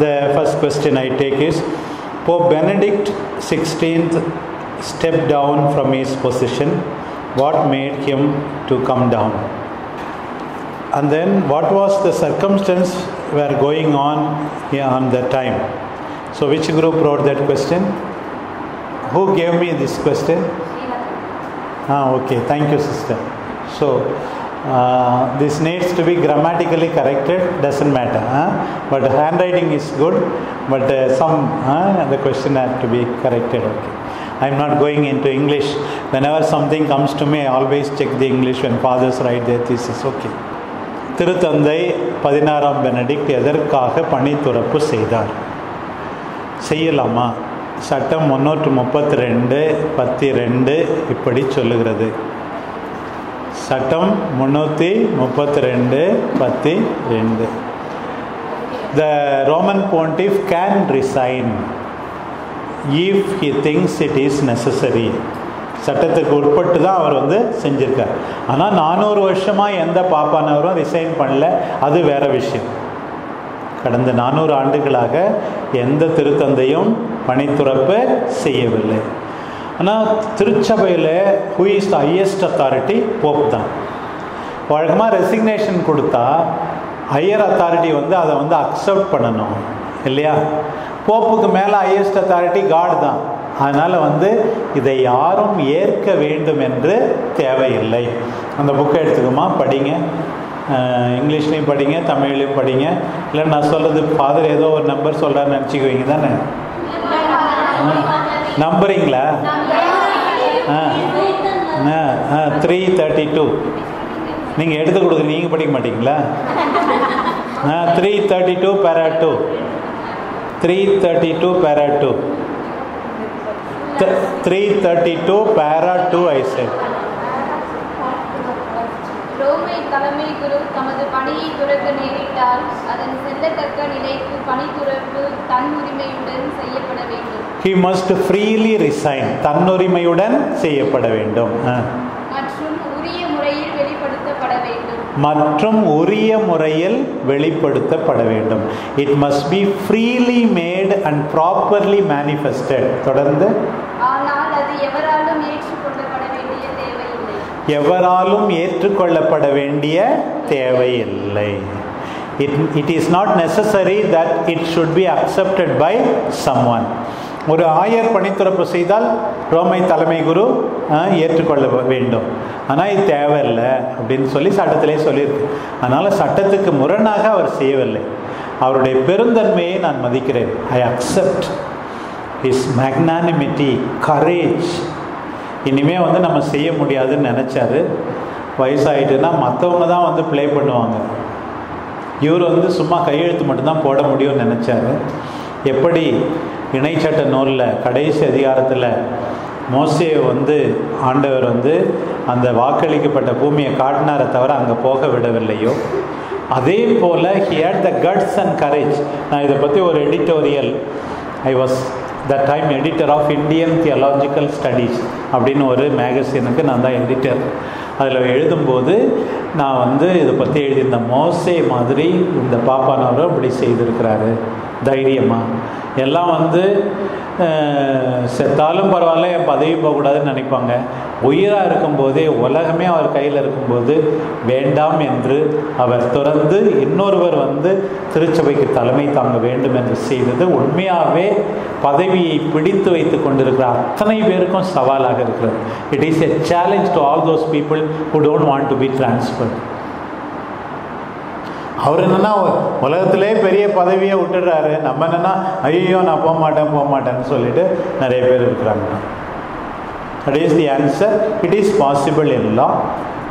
The first question I take is Pope Benedict XVI stepped down from his position. What made him to come down? And then what was the circumstance were going on here on that time? So which group wrote that question? Who gave me this question? Ah, okay. Thank you, sister. So, uh, this needs to be grammatically corrected. Doesn't matter. Huh? But handwriting is good. But uh, some uh, the question had to be corrected. Okay. I'm not going into English. Whenever something comes to me, I always check the English when fathers write their thesis. Okay. திருத்தந்தை பதினாறாம் Benedict எதற்காக பணி துறப்பு செய்தார் செய்யலாமா சட்டம் முன்னூற்று முப்பத்தி ரெண்டு பத்தி ரெண்டு இப்படி சொல்லுகிறது சட்டம் முன்னூற்றி முப்பத்தி ரெண்டு பத்தி ரெண்டு. The Roman pontiff can resign if he thinks it is necessary சட்டத்துக்கு உட்பட்டு தான் அவர் வந்து செஞ்சிருக்கார். ஆனால் நானூறு வருஷமாக எந்த பாப்பானவரும் ரிசைன் பண்ணல. அது வேற விஷயம். கடந்த நானூறு ஆண்டுகளாக எந்த திருத்தந்தையும் பணித்துறப்பு செய்யவில்லை. ஆனால் திருச்சபையில் who is the highest authority pope தான். வழக்கமாக ரெசிக்னேஷன் கொடுத்தா ஹையர் அத்தாரிட்டி வந்து அதை வந்து அக்செப்ட் பண்ணணும் இல்லையா? போப்புக்கு மேலே ஹையஸ்ட் அத்தாரிட்டி காட் தான். அதனால் வந்து இதை யாரும் ஏற்க வேண்டும் என்று தேவையில்லை. அந்த புக்கை எடுத்துக்கோமா படிங்க. இங்கிலீஷ்லேயும் படிங்க தமிழ்லையும் படிங்க. இல்லை நான் சொல்கிறது ஃபாதர் ஏதோ ஒரு நம்பர் சொல்கிறான்னு நினச்சிக்குவீங்க தானே? நம்புறீங்களா? ஆ. த்ரீ தேர்ட்டி டூ நீங்கள் எடுத்து கொடுங்க நீங்கள் படிக்க மாட்டீங்களா? ஆ three thirty two para two three thirty two para two three thirty two para two I said ரோமை தலைமை குரு தமது பணியை துறக்க நேரிட்டால் அதன் செல்லத்தக்க நிலைக்கு பணி துறப்பு தன் உரிமையுடன் செய்யப்பட வேண்டும். ஹி மஸ்ட் ஃப்ரீலி ரிசைன் தன்னுரிமையுடன் செய்யப்பட வேண்டும். மற்றும் உரிய முறையில் வெளிப்படுத்தப்பட வேண்டும். It must be freely made and properly manifested தொடர்ந்து. எவராலும் ஏற்றுக்கொள்ளப்பட வேண்டிய தேவையில்லை. It it is not necessary that it should be accepted by someone ஒரு ஆயர் பணித்துறப்பு செய்தால் ரோமை தலைமை குரு ஏற்றுக்கொள்ள வேண்டும். ஆனால் இது தேவையில்லை அப்படின்னு சொல்லி சட்டத்திலே சொல்லியிருக்கு. அதனால் சட்டத்துக்கு முரணாக அவர் செய்யவில்லை. அவருடைய பெருந்தன்மையை நான் மதிக்கிறேன். I accept his magnanimity courage இனிமேல் வந்து நம்ம செய்ய முடியாதுன்னு நினச்சாரு. வயசாயிட்டுன்னா மற்றவங்க தான் வந்து ப்ளே பண்ணுவாங்க. இவர் வந்து சும்மா கையெழுத்து மட்டும்தான் போட முடியும்னு நினச்சாரு. எப்படி இணைச்சட்ட நூலில் கடைசி அதிகாரத்தில் மோசையை வந்து ஆண்டவர் வந்து அந்த வாக்களிக்கப்பட்ட பூமியை காட்டினாரை தவிர அங்கே போக விடவில்லையோ? அதே போல் he had the guts and courage நான் இதை பற்றி ஒரு editorial I was the time editor of Indian theological studies அப்படின்னு ஒரு மேகசினுக்கு நான் தான் எடிட்டர் அதில் எழுதும்போது நான் வந்து இதை பற்றி எழுதியிருந்த மோசே மாதிரி இந்த பாப்பானவரும் இப்படி செய்திருக்கிறாரு. தைரியமாக எல்லாம் வந்து செத்தாலும் பரவாயில்ல என் பதவி போகக்கூடாதுன்னு நினைப்பாங்க. உயிராக இருக்கும்போதே உலகமே அவர் கையில் இருக்கும்போது வேண்டாம் என்று அவர் துறந்து இன்னொருவர் வந்து திருச்சபைக்கு தலைமை தாங்க வேண்டும் என்று செய்தது உண்மையாகவே பதவியை பிடித்து வைத்து கொண்டிருக்கிற அத்தனை பேருக்கும் சவாலாக இருக்கிறது. It is a challenge to all those people who don't want to be transferred. அவர் என்னன்னா உலகத்திலே பெரிய பதவியை விட்டுடுறாரு. நம்ம என்னன்னா ஐயோ நான் போக மாட்டேன் போக மாட்டேன்னு சொல்லிட்டு நிறைய பேர் இருக்கிறாங்க. That is the answer it is possible in law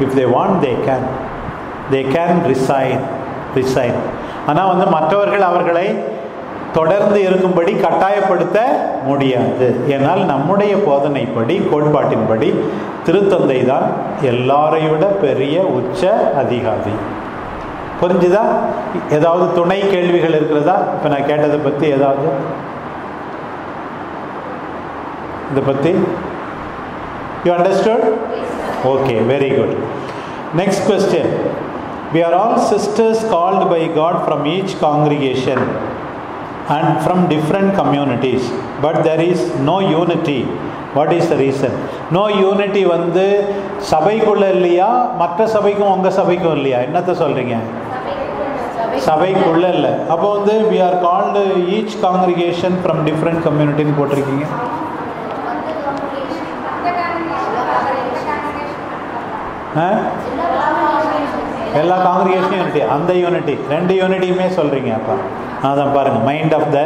if they want they can they can resign resign ஆனால் வந்து மற்றவர்கள் அவர்களை தொடர்ந்து இருக்கும்படி கட்டாயப்படுத்த முடியாது. ஏனால் நம்முடைய போதனைப்படி கோட்பாட்டின்படி திருத்தந்தை தான் எல்லாரையோட பெரிய உச்ச அதிகாரி. புரிஞ்சுதா ஏதாவது துணை கேள்விகள் இருக்கிறதா இப்போ நான் கேட்டதை பற்றி ஏதாவது இதை பற்றி you understood okay very good next question we are all sisters called by God from each congregation and from different communities but there is no unity what is the reason no unity வந்து சபைக்குள்ளே இல்லையா மற்ற சபைக்கும் உங்கள் சபைக்கும் இல்லையா என்னத்தை சொல்கிறீங்க சபைக்குள்ள இல்லை. அப்போ வந்து we are called each congregation from different கம்யூனிட்டின்னு போட்டிருக்கீங்க. ஆ? எல்லா காங்கிரிகேஷனும் யூனிட்டி அந்த யூனிட்டி ரெண்டு யூனிட்டியுமே சொல்கிறீங்க அப்போ. அதான் பாருங்கள் mind of the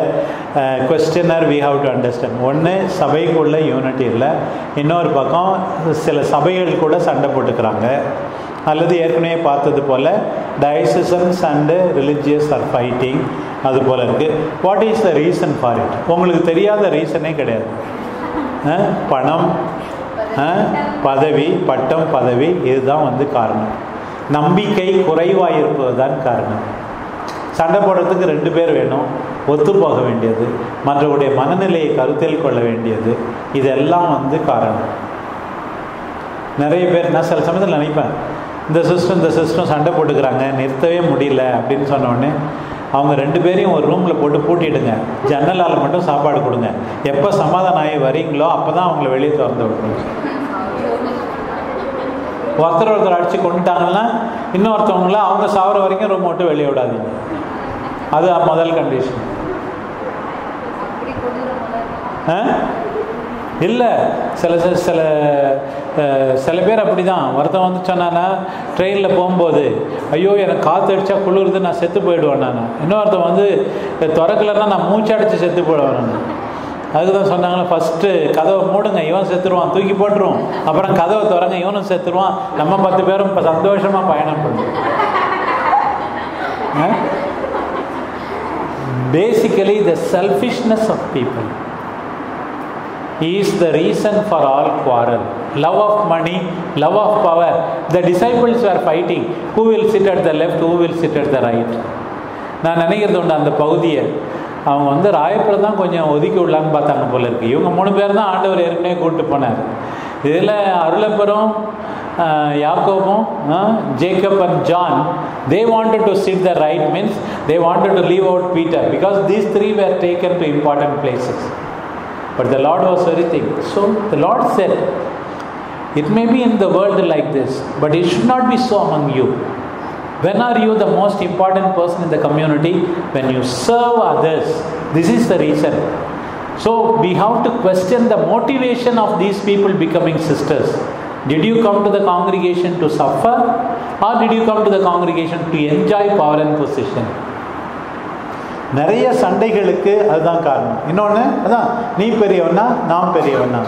questioner we have to understand ஒன்று சபைக்குள்ளே யூனிட்டி இல்லை. இன்னொரு பக்கம் சில சபைகள் கூட சண்டை போட்டுக்கிறாங்க. அல்லது ஏற்கனவே பார்த்தது போல் diocesans and religious are fighting அது போல் இருக்குது what is the reason for it உங்களுக்கு தெரியாத ரீசனே கிடையாது. பணம். பதவி பட்டம் பதவி இதுதான் வந்து காரணம். நம்பிக்கை குறைவாக இருப்பது தான் காரணம். சண்டை போடுறதுக்கு ரெண்டு பேர் வேணும். ஒத்து போக வேண்டியது. மற்றவருடைய மனநிலையை கருத்தில் கொள்ள வேண்டியது. இதெல்லாம் வந்து காரணம். நிறைய பேர் நான் சில சமயத்தில் நினைப்பேன். இந்த சிஸ்டம் இந்த சிஸ்டம் சண்டை போட்டுக்கிறாங்க நிறுத்தவே முடியல அப்படின்னு சொன்ன உடனே அவங்க ரெண்டு பேரையும் ஒரு ரூமில் போட்டு பூட்டிடுங்க. ஜன்னலால் மட்டும் சாப்பாடு கொடுங்க. எப்போ சமாதானம் ஆகி வரீங்களோ அப்போ தான் அவங்கள வெளியே திறந்து விடணும். ஒருத்தர் ஒருத்தர் அடித்து கொண்டுட்டாங்கன்னா இன்னொருத்தவங்கள அவங்க சாவர வரைக்கும் ரூம் விட்டு வெளியே விடாதீங்க. அது முதல் கண்டிஷன் இல்லை சில சில சில சில பேர் அப்படி தான் ஒருத்தன் வந்து சொன்னான்னா ட்ரெயினில் போகும்போது ஐயோ எனக்கு காற்று அடித்தா குளிர்ந்து நான் செத்து போயிடுவேன் நான். இன்னொருத்தன் வந்து திறக்கலன்னா நான் மூச்சு செத்து போயிடுவேன் நான். அதுக்கு தான் சொன்னாங்களே ஃபஸ்ட்டு கதவை மூடுங்க இவன் செத்துருவான் தூக்கி போட்டுருவோம். அப்புறம் கதவை திறங்க இவனும் செத்துருவான். நம்ம பத்து பேரும் இப்போ சந்தோஷமாக பயணம் பண்ணுவோம் basically the selfishness of people is the reason for all quarrel. Love of money, love of power. The disciples were fighting. Who will sit at the left, who will sit at the right? நான் நினைக்கிறது உண்டு அந்த பகுதியை அவங்க வந்து ராயப்புரம் தான் கொஞ்சம் ஒதுக்கி விடலான்னு பார்த்தாங்க போல இருக்கு இவங்க மூணு பேர் தான் ஆண்டவர் ஏற்கனவே கூப்பிட்டு போனார் இதில் அருளப்பெரும் ஆஹ், யாக்கோபும் Jacob and John they wanted to sit the right means they wanted to leave out Peter because these three were taken to important places But the Lord was everything. So the Lord said, It may be in the world like this, but it should not be so among you. When are you the most important person in the community? When you serve others. This is the reason. So we have to question the motivation of these people becoming sisters. Did you come to the congregation to suffer? Or did you come to the congregation to enjoy power and position? நிறைய சண்டைகளுக்கு அதுதான் காரணம். இன்னொன்று அதான் நீ பெரியவனா நான் பெரியவனா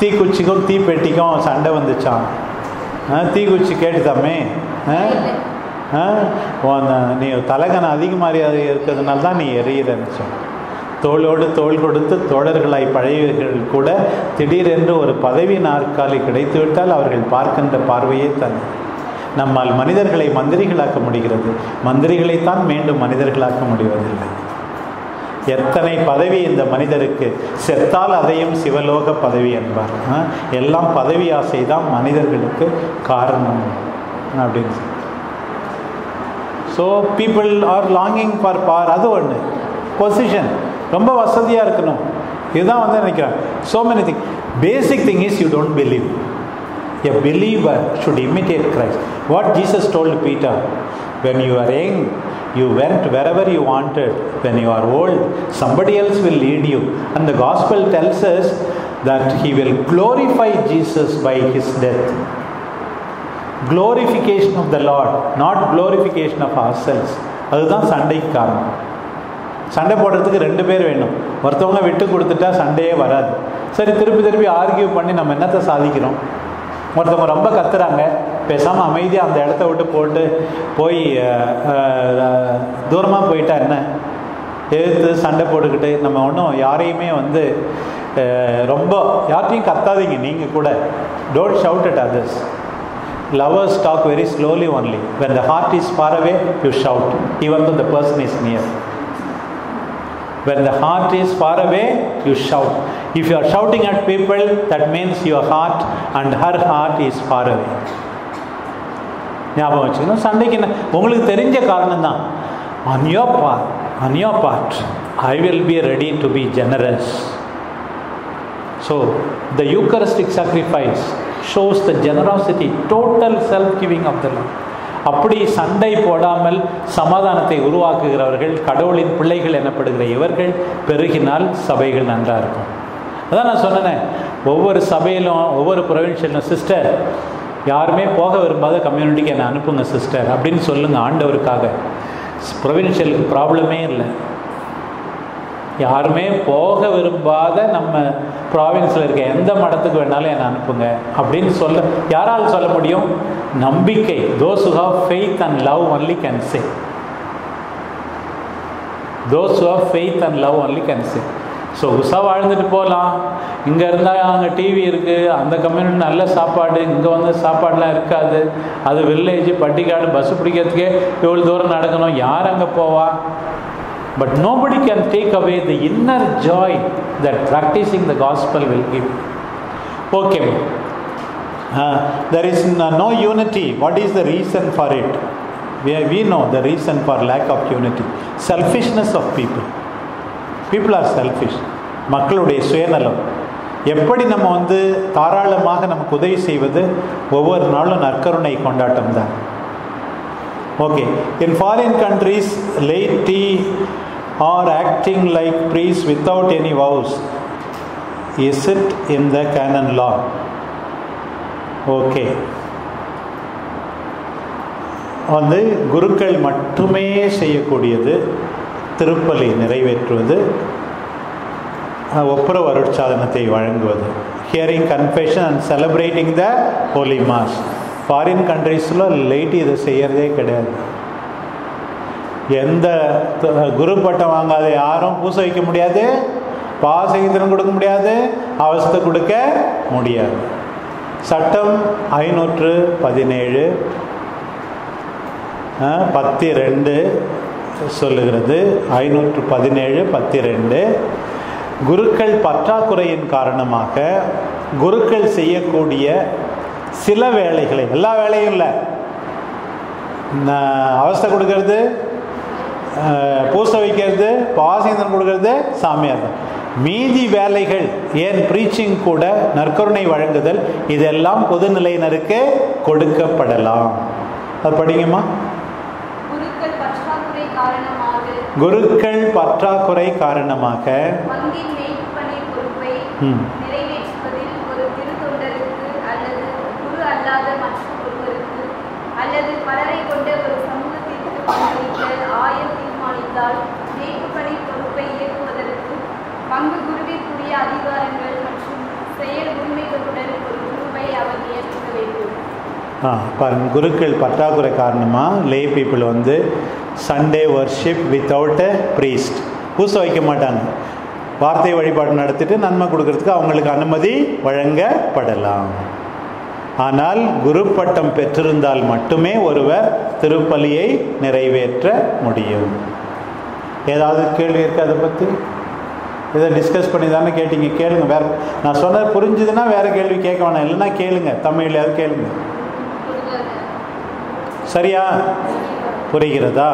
தீக்குச்சிக்கும் தீப்பெட்டிக்கும் சண்டை வந்துச்சான் ஆ, தீக்குச்சி கேட்டுதாமே? ஆ? ஆ? அதிக நீ அதிகமாக இருக்கிறதுனால தான் நீ எரியிறன்னு சொன்ன. தோளோடு தோல் கொடுத்து தோழர்களாய் பழையவர்கள் கூட திடீரென்று ஒரு பதவி நாற்காலி கிடைத்துவிட்டால் அவர்கள் பார்க்கின்ற பார்வையே தன் நம்மால் மனிதர்களை மந்திரிகளாக்க முடிகிறது. மந்திரிகளைத்தான் மீண்டும் மனிதர்களாக்க முடிவதில்லை. எத்தனை பதவி இந்த மனிதருக்கு? செத்தால் அதையும் சிவலோக பதவி என்பார். ஆ? எல்லாம் பதவி ஆசை தான் மனிதர்களுக்கு காரணம் அப்படின்னு so people are longing for பார் அது ஒன்று பொசிஷன் ரொம்ப வசதியாக இருக்கணும். இதுதான் வந்து நினைக்கிறேன். So many thing basic thing is you don't believe A believer should imitate Christ. What Jesus told Peter, when you are young, you went wherever you wanted. When you are old, somebody else will lead you. And the gospel tells us that he will glorify Jesus by his death. Glorification of the Lord, not glorification of ourselves. அதுதான் சண்டைக்கு காரணம் சண்டை போடுறதுக்கு ரெண்டு பேர் வேணும் ஒருத்தவங்க விட்டு கொடுத்துட்டா சண்டையே வராது சரி திருப்பி திருப்பி ஆர்கியூ பண்ணி நம்ம என்னத்தை சாதிக்கிறோம் ஒருத்தவங்க ரொம்ப கத்துறாங்க. பேசாமல் அமைதியாக அந்த இடத்த விட்டு போட்டு போய் தூரமாக போயிட்டா என்ன? எதிர்த்து சண்டை போட்டுக்கிட்டு நம்ம ஒன்றும் யாரையுமே வந்து ரொம்ப யார்ட்டையும் கத்தாதீங்க. நீங்கள் கூட. Don't shout at others lovers talk very slowly only when the heart is far away you shout even the person is near when the heart is far away you shout if you are shouting at people that means your heart and her heart is far away ஞாபகம் வச்சுக்கணும் சண்டைக்கு என்ன உங்களுக்கு தெரிஞ்ச காரணம் தான் on your part on your part, I will be ready to be generous. So, the Eucharistic sacrifice shows the generosity, total self giving of the Lord. அப்படி சண்டை போடாமல் சமாதானத்தை உருவாக்குகிறவர்கள் கடவுளின் பிள்ளைகள் எனப்படுகிற இவர்கள் பெருகினால் சபைகள் நன்றாக இருக்கும். அதான் நான் சொன்னேனே ஒவ்வொரு சபையிலும் ஒவ்வொரு ப்ரொவின்ஷியலும் சிஸ்டர் யாருமே போக விரும்பாத கம்யூனிட்டிக்கு என்னை அனுப்புங்க சிஸ்டர் அப்படின்னு சொல்லுங்கள் ஆண்டவருக்காக. ப்ரொவின்ஷியலுக்கு ப்ராப்ளமே இல்லை. யாருமே போக விரும்பாத நம்ம ப்ராவின்ஸில் இருக்க எந்த மடத்துக்கு வேணாலும் என்னை அனுப்புங்க அப்படின்னு சொல்ல யாரால் சொல்ல முடியும்? நம்பிக்கை. Those who have faith and love only can say those who have faith and love only can say so Usha வாழ்ந்துட்டு போகலாம் இங்கே இருந்தால் அங்கே டிவி இருக்குது அந்த கம்யூனிட்டி நல்ல சாப்பாடு. இங்கே வந்து சாப்பாடெலாம் இருக்காது. அது வில்லேஜ் பட்டிக்காடு பஸ் பிடிக்கிறதுக்கே இவ்வளோ தூரம் நடக்கணும். யார் அங்கே போவா? But nobody can take away the inner joy that practising the gospel will give okay there is no unity what is the reason for it we know the reason for lack of unity selfishness of people people are selfish மக்களுடைய சுயநலம். எப்படி நம்ம வந்து தாராளமாக நமக்கு உதவி செய்வது? ஒவ்வொரு நாளும் நற்கருணை கொண்டாட்டம் தான் okay in foreign countries laity are acting like priests without any vows is it in the canon law okay வந்து குருக்கள் மட்டுமே செய்யக்கூடியது திருப்பலி நிறைவேற்றுவது ஒப்புரவு அருட்சாதனத்தை வழங்குவது hearing confession and celebrating the holy mass foreign கண்ட்ரீஸில் லேட்டி இதை செய்கிறதே கிடையாது. எந்த குரு பட்டம் வாங்காத யாரும் பூச வைக்க முடியாது பாசகித்திரம் கொடுக்க முடியாது அவஸ்தை கொடுக்க முடியாது. சட்டம் ஐநூற்று பதினேழு பத்தி ரெண்டு சொல்லுகிறது. ஐநூற்று பதினேழு பத்தி ரெண்டு குருக்கள் பற்றாக்குறையின் காரணமாக குருக்கள் செய்யக்கூடிய சில வேலைகளை எல்லா வேலையும் இல்லை. அவஸ்தை கொடுக்கறது பூச வைக்கிறது பாசேந்திரன் கொடுக்கறது சாமியார். தான் மீதி வேலைகள் ஏன் ப்ரீச்சிங் கூட நற்கருணை வழங்குதல் இதெல்லாம் பொதுநிலையினருக்கு கொடுக்கப்படலாம். அது படிங்கம்மா. குருக்கள் பற்றாக்குறை காரணமாக ம். நிறைவேற்றுவதில் ஒரு திருத்தொண்டருக்கு அல்லது குரு அல்லாத மற்ற ஒருவருக்கு அல்லது பலரை கொண்ட ஒரு சமூகத்திற்கு பங்களிக்க ஆயம் தீர்மானித்தால் மெய்ப்பணி பொறுப்பை இயக்குவதற்கு பங்கு குருவிற்குரிய அதிகாரங்கள் மற்றும் செயல் உரிமைகளுடன் ஒரு குருவை அவர் நியமிக்க வேண்டும் ஆ குருக்கள் பற்றாக்குறை காரணமாக லே பீப்புள் வந்து Sunday worship without a priest பூச வைக்க மாட்டாங்க. வார்த்தை வழிபாடு நடத்திட்டு நன்மை கொடுக்கறதுக்கு அவங்களுக்கு அனுமதி வழங்கப்படலாம். ஆனால் குரு பட்டம் பெற்றிருந்தால் மட்டுமே ஒருவர் திருப்பலியை நிறைவேற்ற முடியும். ஏதாவது கேள்வி இருக்கு அதை பற்றி இதை டிஸ்கஸ் பண்ணி தானே கேட்டீங்க கேளுங்க. வேறு நான் சொன்னது புரிஞ்சுதுன்னா வேறு கேள்வி கேட்க வேணாம். இல்லைன்னா கேளுங்க தமிழ்லையாவது கேளுங்க. சரியா புரிகிறதா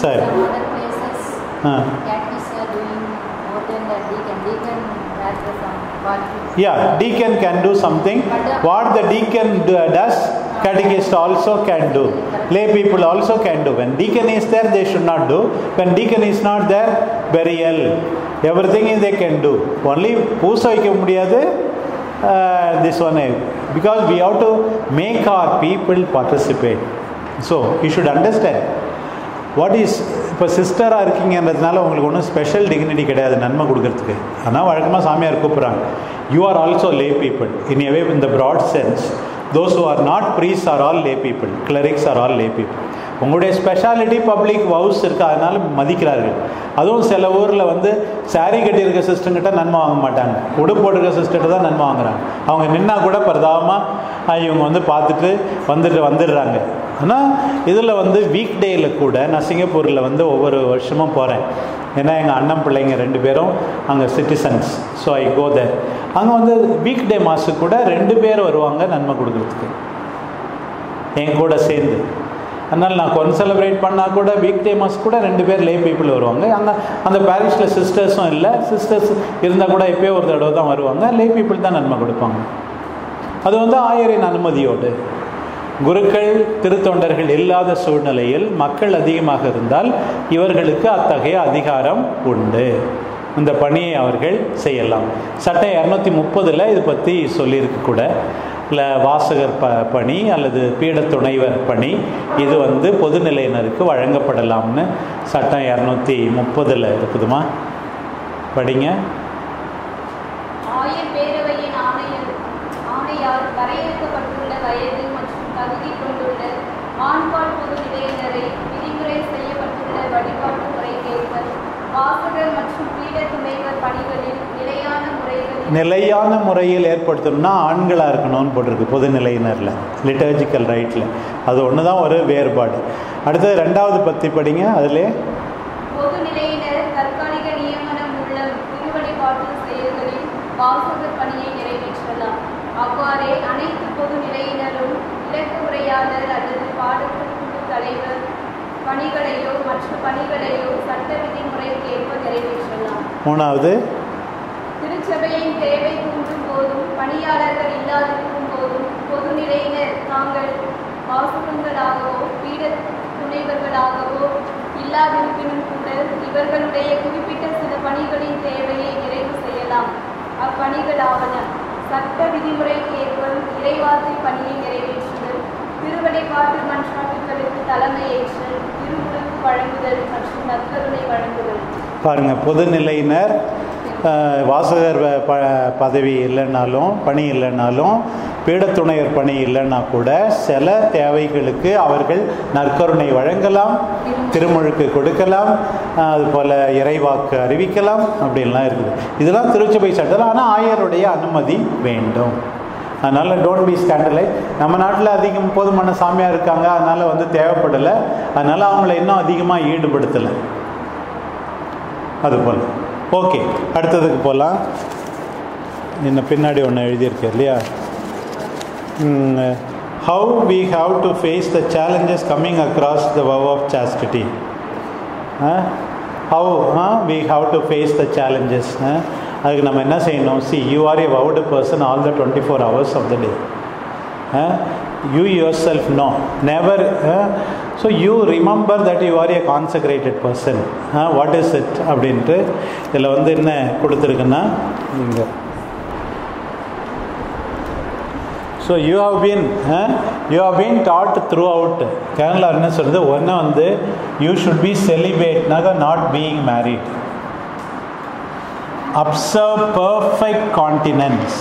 சரி Some other places, ah Catholics are doing more than that. Deacon, deacon has the some qualification. Yeah, deacon can do something. What the deacon do- does, catechist also can do. Lay people also can do. When deacon is there, they should not do. When deacon is not there, burial. Everything they can do. Only பூச வைக்க முடியாது Uh, this one because we have to make our people participate. So you should understand. What is இப்போ சிஸ்டராக இருக்கீங்கன்றதுனால உங்களுக்கு ஒன்றும் special dignity கிடையாது நன்மை கொடுக்கறதுக்கு. ஆனால் வழக்கமாக சாமியார் கூப்பிட்றாங்க. You are also lay people in a way in the broad sense those who are not priests are all lay people clerics are all lay people உங்களுடைய ஸ்பெஷாலிட்டி பப்ளிக் ஹவுஸ் இருக்குது அதனால் மதிக்கிறார்கள். அதுவும் சில ஊரில் வந்து சாரீ கட்டியிருக்க சிஸ்டர்கிட்ட நன்மை வாங்க மாட்டாங்க. உடுப்பு போட்டிருக்க சிஸ்டர்கிட்ட தான் நன்மை வாங்குறாங்க. அவங்க நின்னா கூட பிரதாபமாக இவங்க வந்து பார்த்துட்டு வந்துட்டு வந்துடுறாங்க. ஆனால் இதில் வந்து வீக் டேயில் கூட நான் சிங்கப்பூரில் வந்து ஒவ்வொரு வருஷமும் போகிறேன் ஏன்னா எங்கள் அண்ணன் பிள்ளைங்க ரெண்டு பேரும் அங்கே சிட்டிசன்ஸ் ஸோ ஐ கோ தேர் அங்கே வந்து வீக் டே மாதம் கூட ரெண்டு பேர் வருவாங்க நன்மை கொடுக்குறதுக்கு. என் கூட சேர்ந்து. அதனால் நான் கொன் செலிப்ரேட் பண்ணால் கூட வீக் டே மாஸ் கூட ரெண்டு பேர் லே பீப்புள் வருவாங்க. அந்த அந்த பேரிஷில் சிஸ்டர்ஸும் இல்லை. சிஸ்டர்ஸ் இருந்தால் கூட எப்போயோ ஒரு தடவை தான் வருவாங்க. லே பீப்புள் தான் நன்மை கொடுப்பாங்க. அது வந்து ஆயரின் அனுமதியோடு. குருக்கள் திருத்தொண்டர்கள் இல்லாத சூழ்நிலையில் மக்கள் அதிகமாக இருந்தால் இவர்களுக்கு அத்தகைய அதிகாரம் உண்டு. இந்த பணியை அவர்கள் செய்யலாம். சட்டம் இரநூத்தி முப்பதில் இது பற்றி சொல்லியிருக்கு கூட. இல்லை வாசகர் ப பணி அல்லது பீட துணைவர் பணி இது வந்து பொதுநிலையினருக்கு வழங்கப்படலாம்னு சட்டம் இரநூத்தி முப்பதில் இருக்குதுமா? படிங்க. மற்றும் பீட துணைவர் பணிகளில் நிலையான முறையில் ஏற்படுத்தணும்னா ஆண்களாக இருக்கணும்னு போட்டிருக்கு பொதுநிலையினரில் லிட்டர்ஜிக்கல் ரைட்டில் அது ஒன்று தான் ஒரு வேறுபாடு. அடுத்தது ரெண்டாவது பத்தி படிங்க அதிலே பொது நிலையினர் தற்காலிக நியமனம் உள்ள திருவழிபாட்டு செயல்களில் வாசகர் பணியை நிறைவேற்றலாம். அவ்வாறே அனைத்து பொது நிலையினரும் இலக்கு உரையாளர் அல்லது பாடக்குழு தலைவர் பணிகளையோ மற்ற பணிகளையோ சட்ட விதிமுறைக்கு ஏற்ப நிறைவேற்றலாம். மூணாவது. திருச்சபையின் தேவை தூண்டும் போதும் பணியாளர்கள் இல்லாதிருக்கும் போதும் பொது நிலையினர் தாங்கள் வாசகங்களாகவோ பீட துணைவர்களாகவோ இல்லாதிருப்பினும் கூட இவர்களுடைய குறிப்பிட்ட சில பணிகளின் தேவையை நிறைவு செய்யலாம். அப்பணிகளாவன சட்ட விதிமுறைக்கு ஏற்படும் இறைவாசி பணியை நிறைவேற்றுதல் திருவடைப்பாட்டு மன்றாட்டுகளுக்கு தலைமையேற்றல் திருமுழுக்கு வழங்குதல் மற்றும் நற்கருணை வழங்குதல். பாருங்க பொதுநிலையினர் வாசகர் ப பதவி இல்லைன்னாலும் பணி இல்லைன்னாலும் பீடத்துணையர் பணி இல்லைன்னா கூட சில தேவைகளுக்கு அவர்கள் நற்கருணை வழங்கலாம் திருமுழுக்கு கொடுக்கலாம் அதுபோல் இறைவாக்கு அறிவிக்கலாம் அப்படின்லாம் இருக்குது. இதெல்லாம் திருச்சபை சட்டம் ஆனால் ஆயருடைய அனுமதி வேண்டும். அதனால் டோன்ட் பி ஸ்கேண்டலைஸ் நம்ம நாட்டில் அதிகம் போதுமான சாமியாக இருக்காங்க அதனால் வந்து தேவைப்படலை. அதனால் அவங்கள இன்னும் அதிகமாக ஈடுபடுத்தலை. அதுபோல். ஓகே அடுத்ததுக்கு போகலாம் என்ன பின்னாடி ஒன்று எழுதியிருக்கேன் இல்லையா? How we have to face the challenges coming across the vow of chastity how we have to face the challenges அதுக்கு நம்ம என்ன செய்யணும்? See you are a vowed person all the twenty four hours of the day you yourself no never so you remember that you are a consecrated person what is it அப்படின்ட்டு இதில் வந்து என்ன கொடுத்துருக்குன்னா இங்கே. So you have been you have been taught throughout Kerala என்ன சொல்கிறது ஒன்று வந்து you should be செலிப்ரேட்னாக not being married observe perfect continence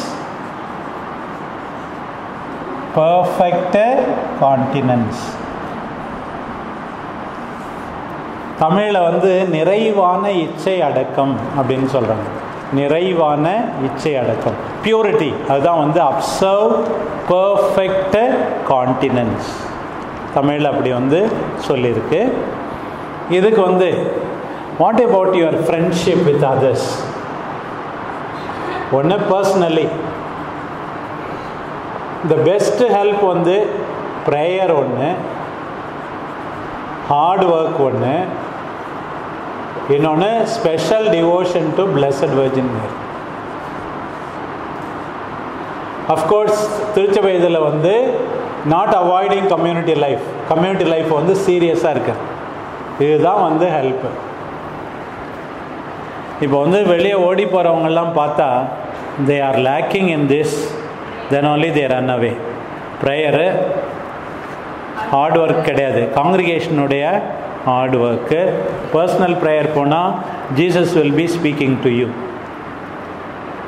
perfect continence தமிழில் வந்து நிறைவான இச்சை அடக்கம் அப்படின்னு சொல்கிறாங்க நிறைவான இச்சை அடக்கம். பியூரிட்டி அதுதான் வந்து அப்சர்வ் பர்ஃபெக்ட் கான்டினன்ஸ் தமிழில் அப்படி வந்து சொல்லியிருக்கு. இதுக்கு வந்து what about your friendship with others ஒன்று பர்சனலி த பெஸ்ட் ஹெல்ப் வந்து ப்ரேயர் ஒன்று ஹார்ட் ஒர்க் ஒன்று இன்னொன்று special devotion to blessed virgin Mary of course Trichy வயதில் வந்து not avoiding community life community life வந்து சீரியஸாக இருக்கு. இதுதான் வந்து ஹெல்ப்பு இப்போ வந்து வெளியே ஓடி போகிறவங்கெல்லாம் பார்த்தா they are lacking in this then only they run away prayer hard work கிடையாது. காங்கிரிகேஷனுடைய ஹார்ட் ஒர்க்கு பர்சனல் ப்ரேயர் போனால் Jesus will be speaking to you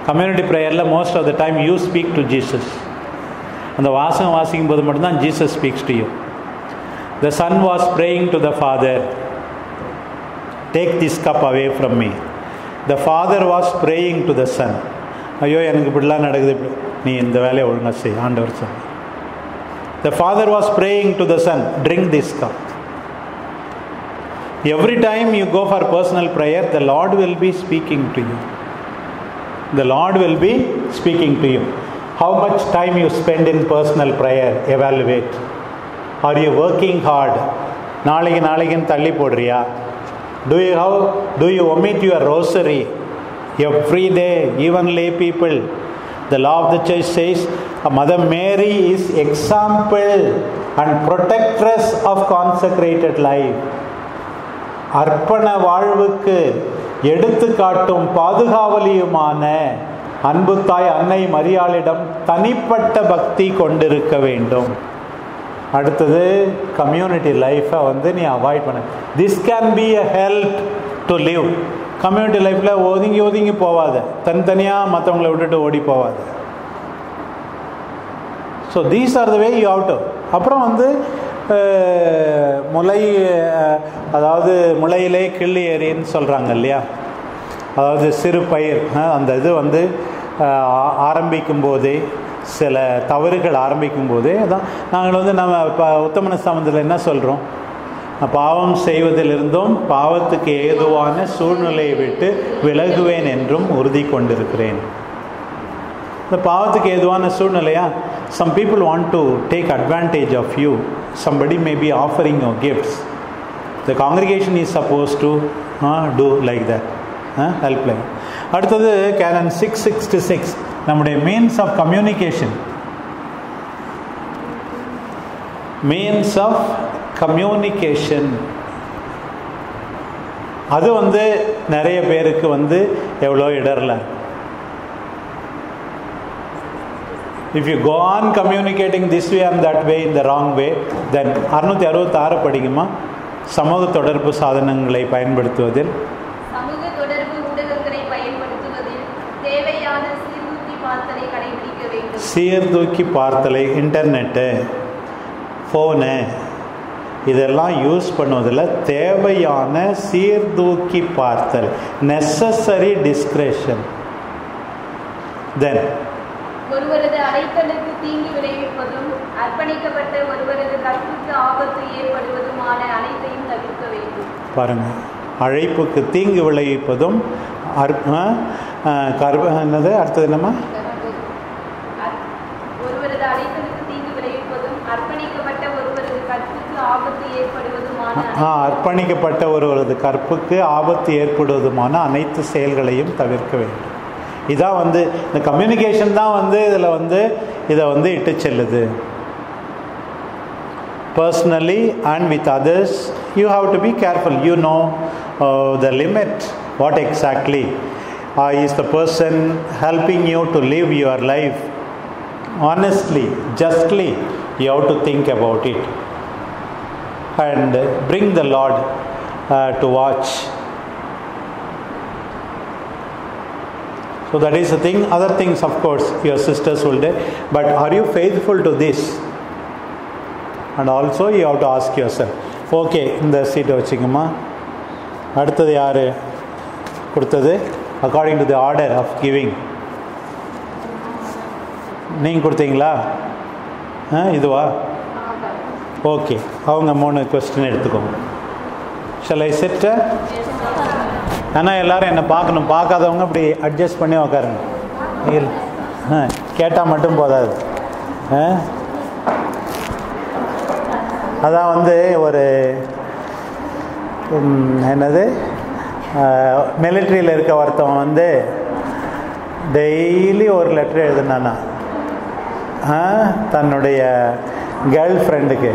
community ப்ரேயரில் most of the time you speak to Jesus அந்த வாசகம் வாசிக்கும் போது மட்டும்தான் Jesus speaks to you the son was praying to the father take this cup away from me the father was praying to the son ஐயோ எனக்கு இப்படிலாம் நடக்குது இப்படி நீ இந்த வேலையை ஒழுங்காக செய் ஆண்டவர் சொல் the father was praying to the son drink this cup every time you go for personal prayer the Lord will be speaking to you the Lord will be speaking to you how much time you spend in personal prayer evaluate are you working hard நாளைக்கு நாளைக்குன்னு தள்ளி போடுறியா do you how do you omit your rosary every day even lay people the law of the church says mother Mary is example and protectress of consecrated life அர்ப்பண வாழ்வுக்கு எடுத்துக்காட்டும் பாதுகாவலியுமான அன்பு தாய் அன்னை மரியாளிடம் தனிப்பட்ட பக்தி கொண்டிருக்க வேண்டும். அடுத்தது கம்யூனிட்டி லைஃப்பை வந்து நீ அவாய்ட் பண்ண. This can be a help to live community லைஃப்பில் ஒதுங்கி ஒதுங்கி போவாத. தனித்தனியாக மற்றவங்களை விட்டுட்டு ஓடி போவாத. So these are the way you out அப்புறம் வந்து முளை அதாவது முளையிலே கிள்ளி ஏறின்னு சொல்கிறாங்க இல்லையா? அதாவது சிறு பயிர் அந்த இது வந்து ஆரம்பிக்கும் போதே சில தவறுகள் ஆரம்பிக்கும் போதே அதான். நாங்கள் வந்து நம்ம இப்போ உத்தமன சமந்தில் என்ன சொல்கிறோம் பாவம் செய்வதிலிருந்தும் பாவத்துக்கு ஏதுவான சூழ்நிலையை விட்டு விலகுவேன் என்றும் உறுதி கொண்டிருக்கிறேன். இந்த பாவத்துக்கு ஏதுவான சூழ்நிலையா? Some people want to take advantage of you somebody may be offering your gifts the congregation is supposed to do like that help line அடுத்தது கேரன் சிக்ஸ் சிக்ஸ்டி சிக்ஸ் நம்முடைய means of communication means of communication அது வந்து நிறைய பேருக்கு வந்து எவ்வளோ இடரல if you go on communicating this way and that way in the wrong way then அறுநூத்தி அறுபத்தாறு படிக்குமா? சமூக தொடர்பு சாதனங்களை பயன்படுத்துவதில். சீர்தூக்கி பார்த்தலை இன்டர்நெட்டு ஃபோனு இதெல்லாம் யூஸ் பண்ணுவதில் தேவையான சீர்தூக்கி பார்த்தல் நெசசரி டிஸ்கிரேஷன் தென் ஒருவரது அடைக்கலுக்கு தீங்கு விளைவிப்பதும் அர்ப்பணிக்கப்பட்ட ஒருவரது கற்புக்கு ஆபத்து ஏற்படுவதுமான அனைத்தையும் தவிர்க்க வேண்டும். பாருங்க. அழைப்புக்கு தீங்கு விளைவிப்பதும் அற்ப கர்ப்ப என்னது? அடுத்தது என்னம்மா? அர்- ஒருவரது அடைக்கலுக்கு தீங்கு விளைவிப்பதும் அர்ப்பணிக்கப்பட்ட ஒருவரது கற்புக்கு ஆபத்து ஏற்படுவதுமான ஆ, அர்ப்பணிக்கப்பட்ட ஒருவரது கற்புக்கு ஆபத்து ஏற்படுவதுமான அனைத்து செயல்களையும் தவிர்க்க வேண்டும். இதான் வந்து இந்த கம்யூனிகேஷன் தான் வந்து இதில் வந்து இதை வந்து இட்டு செல்லுது personally and with others you have to be careful you know uh, the limit what exactly uh, is the person helping you to live your life honestly justly you have to think about it and bring the lord uh, to watch so that is the thing. Other things of course your sisters will do but are you faithful to this? And also you have to ask yourself okay இந்த சீட்டை வச்சுக்கோமா. அடுத்தது யார்? கொடுத்தது? According to the order of giving நீங்கள் கொடுத்தீங்களா? ஆ இதுவா? Okay அவங்க மூணு கொஸ்டின் எடுத்துக்கோங்க. ஷல் ஐ செட்ட ஆனால் எல்லாரும் என்னை பார்க்கணும். பார்க்காதவங்க இப்படி அட்ஜஸ்ட் பண்ணி உக்காருங்க. கேட்டால் மட்டும் போதாது. ஆ? அதான் வந்து ஒரு என்னது? மிலிட்ரியில் இருக்க ஒருத்தவன் வந்து டெய்லி ஒரு லெட்டர் எழுதுனானா. ஆ, தன்னுடைய கேர்ள் ஃப்ரெண்டுக்கு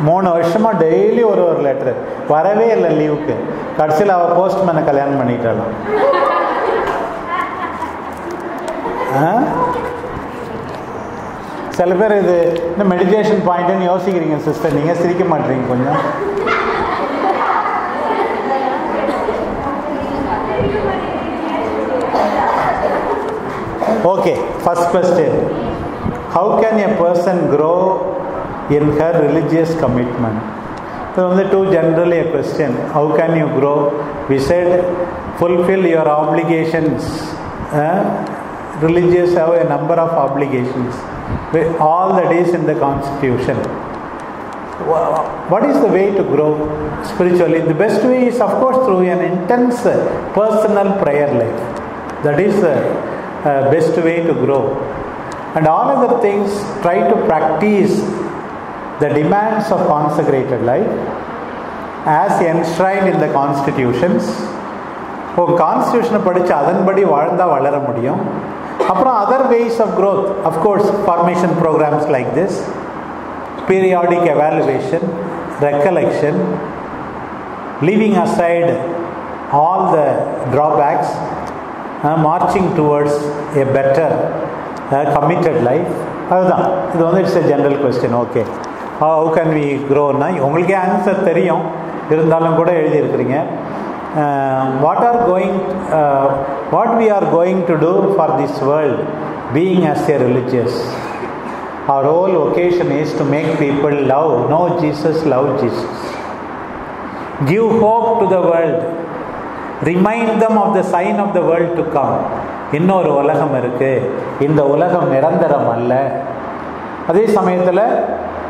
மூணு வருஷமாக டெய்லி ஒரு ஒரு லெட்ரு வரவே இல்லை லீவுக்கு கடைசியில் அவள் போஸ்ட்மேனை கல்யாணம் பண்ணிட்டாளாம் ஆ? சில பேர் இது இன்னும் மெடிடேஷன் பாயிண்ட்னு யோசிக்கிறீங்க சிஸ்டர் நீங்கள் சிரிக்க மாட்டீங்க கொஞ்சம். Okay first question how can a person grow in her religious commitment So only two generally a question. How can you grow? We said fulfill your obligations. Uh, religious have a number of obligations. All that is in the constitution. What is the way to grow spiritually? The best way is of course through an intense uh, personal prayer life. That is the best way to grow. And all other things try to practice the demands of consecrated life as enshrined in the constitutions ஓ கான்ஸ்டியூஷனை படித்து அதன்படி வாழ்ந்தால் வளர முடியும் அப்புறம் other ways of growth of course formation programs like this periodic evaluation recollection leaving aside all the drawbacks marching towards a better committed life அதுதான் இது வந்து it's a general question okay how can we க்ரோன்னா உங்களுக்கே answer தெரியும். இருந்தாலும் கூட எழுதியிருக்கிறீங்க. What are going what we are going to do for this world being as a religious our whole vocation is to make people love. Know jesus love jesus. Give hope to the world. Remind them of the sign of the world to come. இன்னொரு உலகம் இருக்குது இந்த உலகம் நிரந்தரம் அல்ல. அதே சமயத்தில்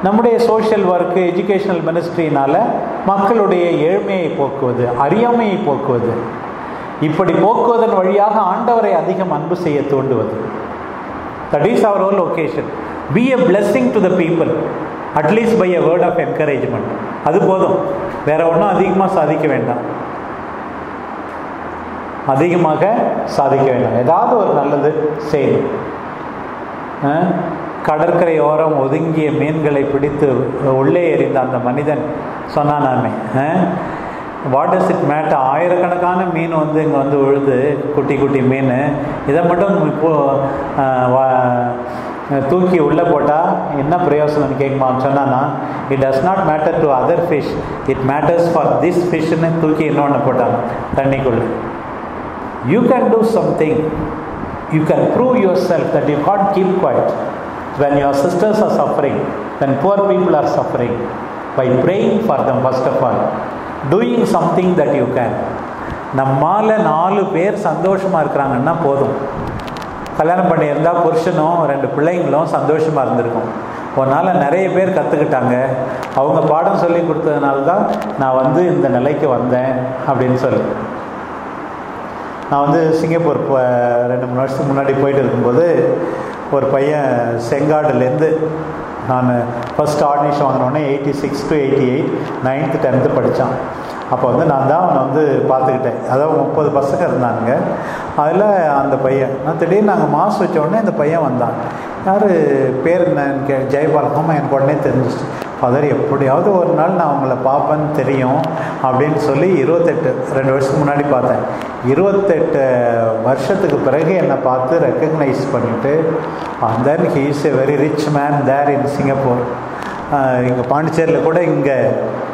நம்முடைய சோஷியல் ஒர்க்கு எஜுகேஷனல் மினிஸ்ட்ரினால் மக்களுடைய ஏழ்மையை போக்குவது அறியாமையை போக்குவது. இப்படி போக்குவதன் வழியாக ஆண்டவரை அதிகம் அன்பு செய்ய தூண்டுவது. That is our whole vocation be a blessing to the people at least by a word of encouragement அது போதும். வேற ஒன்றும் அதிகமாக சாதிக்க வேண்டாம். அதிகமாக சாதிக்க வேண்டாம். ஏதாவது ஒரு நல்லது செய்யணும். கடற்கரையோரம் ஒதுங்கிய மீன்களை பிடித்து உள்ளே எறிந்த அந்த மனிதன் சொன்னானாமே வாட் டஸ் இட் மேட்டர் ஆயிரக்கணக்கான மீன் வந்து இங்கே வந்து விழுது குட்டி குட்டி மீன். இதை மட்டும் இப்போ தூக்கி உள்ளே போட்டால் என்ன பிரயோசனம் கேட்குமா? சொன்னான்னா it does not matter to other fish it matters for this ஃபிஷ்னு தூக்கி இன்னொன்று போட்டாங்க தண்ணிக்குள்ளே. You can do something you can prove yourself that you got keep quiet when your sisters are suffering when poor people are suffering by praying for them first of all doing something that you can. நம்மால நாலு பேர் சந்தோஷமாக இருக்கிறாங்கன்னா போதும். கல்யாணம் பண்ணியிருந்தா புருஷனும் ரெண்டு பிள்ளைங்களும் சந்தோஷமாக இருந்திருக்கும். உன்னால் நிறைய பேர் கற்றுக்கிட்டாங்க அவங்க பாடம் சொல்லி கொடுத்ததுனால தான் நான் வந்து இந்த நிலைக்கு வந்தேன் அப்படின்னு சொல்லி. நான் வந்து சிங்கப்பூர் இப்போ ரெண்டு மூணு வருஷத்துக்கு முன்னாடி போயிட்டு இருக்கும்போது ஒரு பையன் செங்காடுலேருந்து நான் first admission வாங்கினோடனே eighty six to eighty eight ninth tenth படித்தான் அப்போ வந்து நான் தான் அவனை வந்து பார்த்துக்கிட்டேன். அதாவது முப்பது பசங்க இருந்தானுங்க. அதில் அந்த பையன் நான் திடீர்னு நாங்கள் மாஸ் வச்ச உடனே அந்த பையன் வந்தான். யார் பேர் என்னன்னு கே ஜெயபால் ஆமாம் எனக்கு உடனே தெரிஞ்சிச்சு ஃபாதர் எப்படியாவது ஒரு நாள் நான் உங்களை பார்ப்பேன்னு தெரியும் அப்படின்னு சொல்லி இருபத்தெட்டு ரெண்டு வருஷத்துக்கு முன்னாடி பார்த்தேன். இருபத்தெட்டு வருஷத்துக்கு பிறகு என்னை பார்த்து ரெக்கக்னைஸ் பண்ணிவிட்டு and then he is a very rich man there in Singapore இங்கே பாண்டிச்சேரியில் கூட இங்கே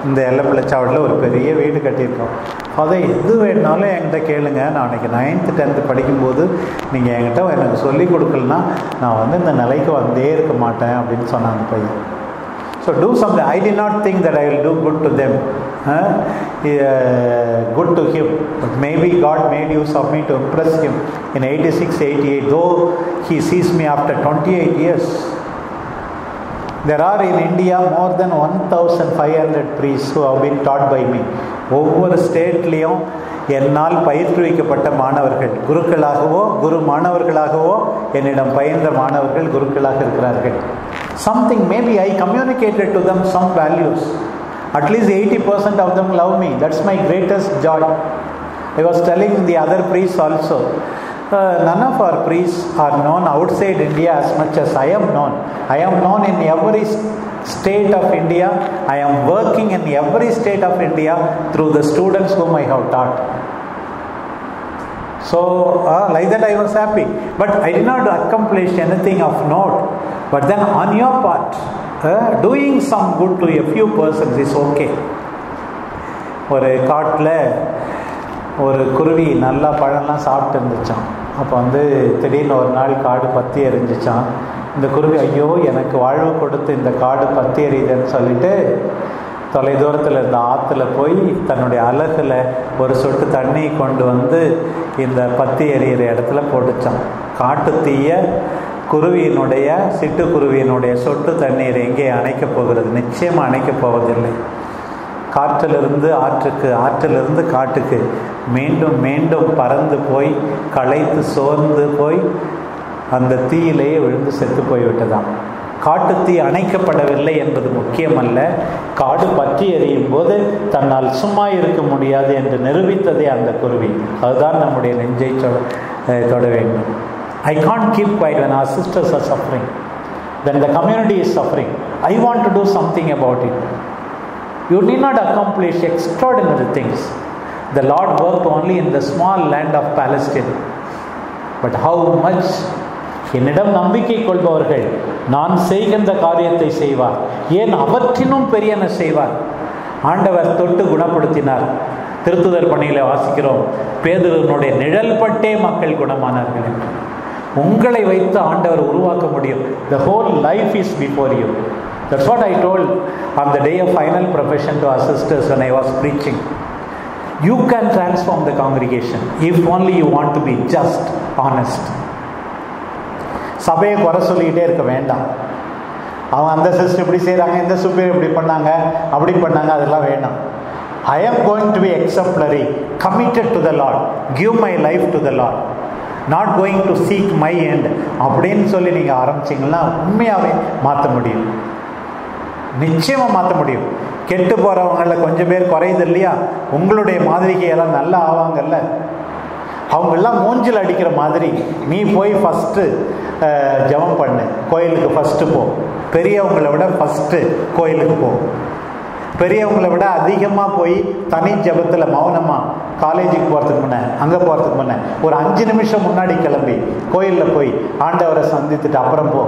இந்த எல்லப்பிள்ளைச்சாவடியில் ஒரு பெரிய வீடு கட்டியிருக்கோம். அதை எது வேணாலும் என்கிட்ட கேளுங்க. நான் அன்றைக்கி நைன்த்து டென்த்து படிக்கும்போது நீங்கள் என்கிட்ட எனக்கு சொல்லி கொடுக்கலன்னா நான் வந்து இந்த நிலைக்கு வந்தே இருக்க மாட்டேன் அப்படின்னு சொன்னாங்க பையன். So do something I did not think that I will do good to them good to him but maybe God made use of me to impress him in eighty six eighty eight though he sees me after twenty eight years There are in India more than 1,500 priests who have been taught by me. ஒவ்வொரு ஸ்டேட்லேயும் என்னால் பயிற்றுவிக்கப்பட்ட மாணவர்கள் குருக்களாகவோ குரு மாணவர்களாகவோ என்னிடம் பயின்ற மாணவர்கள் குருக்களாக இருக்கிறார்கள். Something, maybe I communicated to them some values. At least 80% of them love me. That's my greatest joy. I was telling the other priests also. Uh, none of our priests are known outside India as much as I am known. I am known in every state of India. I am working in every state of India through the students whom I have taught. So, uh, like that, I was happy. But I did not accomplish anything of note. But then, on your part, uh, doing some good to a few persons is okay. ஒரு காட்டில் ஒரு குருவி நல்லா பழம்லாம் சாப்பிட்டு இருந்துச்சான் அப்போ வந்து திடீர்னு ஒரு நாள் காடு பற்றி எரிஞ்சிச்சான் இந்த குருவி ஐயோ எனக்கு வாழ்வு கொடுத்து இந்த காடு பற்றி எறியுதுன்னு சொல்லிட்டு தொலைதூரத்தில் இருந்த ஆற்றுல போய் தன்னுடைய அலகில் ஒரு சொட்டு தண்ணி கொண்டு வந்து இந்த பத்தி எறிகிற இடத்துல போட்டுச்சான் காட்டு தீய குருவியினுடைய சிட்டுக்குருவியினுடைய சொட்டு தண்ணீர் எங்கே அணைக்கப் போகிறது? நிச்சயமாக அணைக்கப் போவதில்லை. காற்றிலிருந்து ஆற்றுக்கு ஆற்றிலிருந்து காட்டுக்கு மீண்டும் மீண்டும் பறந்து போய் களைத்து சோர்ந்து போய் அந்த தீயிலேயே விழுந்து செத்து போய்விட்டதாம். காட்டு தீ அணைக்கப்படவில்லை என்பது முக்கியமல்ல. காடு பற்றி எறியும் போது தன்னால் சும்மா இருக்க முடியாது என்று நிரூபித்ததே அந்த குருவி. அதுதான் நம்முடைய நெஞ்சை தொட தொட வேண்டும். I can't keep quiet when our sisters are suffering then the community is suffering i want to do something about it you need not accomplish extraordinary things the lord worked only in the small land of palestine but how much என்னிடம் நம்பிக்கை கொள்பவர்கள் நான் செய்கின்ற காரியத்தை செய்வார் ஏன் அவற்றினும் பெரியன செய்வார் ஆண்டவர் தொட்டு குணப்படுத்தினார் திருத்துதர் பணியில் வாசிக்கிறோம் பேதுருவனுடைய நிழல் பட்டே மக்கள் குணமானார்கள் என்று. உங்களை வைத்து ஆண்டவர் உருவாக்க முடியும். The whole life is before you that's what I told on the day of final profession to அசிஸ்டர்ஸ் sisters I was preaching you can transform the congregation if only you want to be just honest சபையை குறை சொல்லிக்கிட்டே இருக்க வேண்டாம். அவங்க அந்த sister இப்படி செய்கிறாங்க இந்த சூப்பர் இப்படி பண்ணாங்க அப்படி பண்ணாங்க அதெல்லாம் வேண்டாம். I am going to be exemplary committed to the Lord give my life to the Lord not going to seek my end அப்படின்னு சொல்லி நீங்கள் ஆரம்பிச்சிங்கன்னா உண்மையாகவே மாற்ற முடியும். நிச்சயமாக மாற்ற முடியும். கெட்டு போகிறவங்கள கொஞ்சம் பேர் குறையுது இல்லையா? உங்களுடைய மாதிரிகையெல்லாம் நல்லா ஆவாங்கல்ல? அவங்கெல்லாம் மூஞ்சில் அடிக்கிற மாதிரி நீ போய் ஃபஸ்ட்டு ஜெபம் பண்ணு. கோயிலுக்கு ஃபஸ்ட்டு போ. பெரியவங்களை விட ஃபஸ்ட்டு கோயிலுக்கு போ. பெரியவங்களை விட அதிகமாக போய் தனி ஜெபத்தில் மௌனமாக காலேஜுக்கு போகிறதுக்கு முன்னே அங்கே போகிறதுக்கு முன்னே ஒரு அஞ்சு நிமிஷம் முன்னாடி கிளம்பி கோயிலில் போய் ஆண்டவரை சந்தித்துட்டு அப்புறம் போ.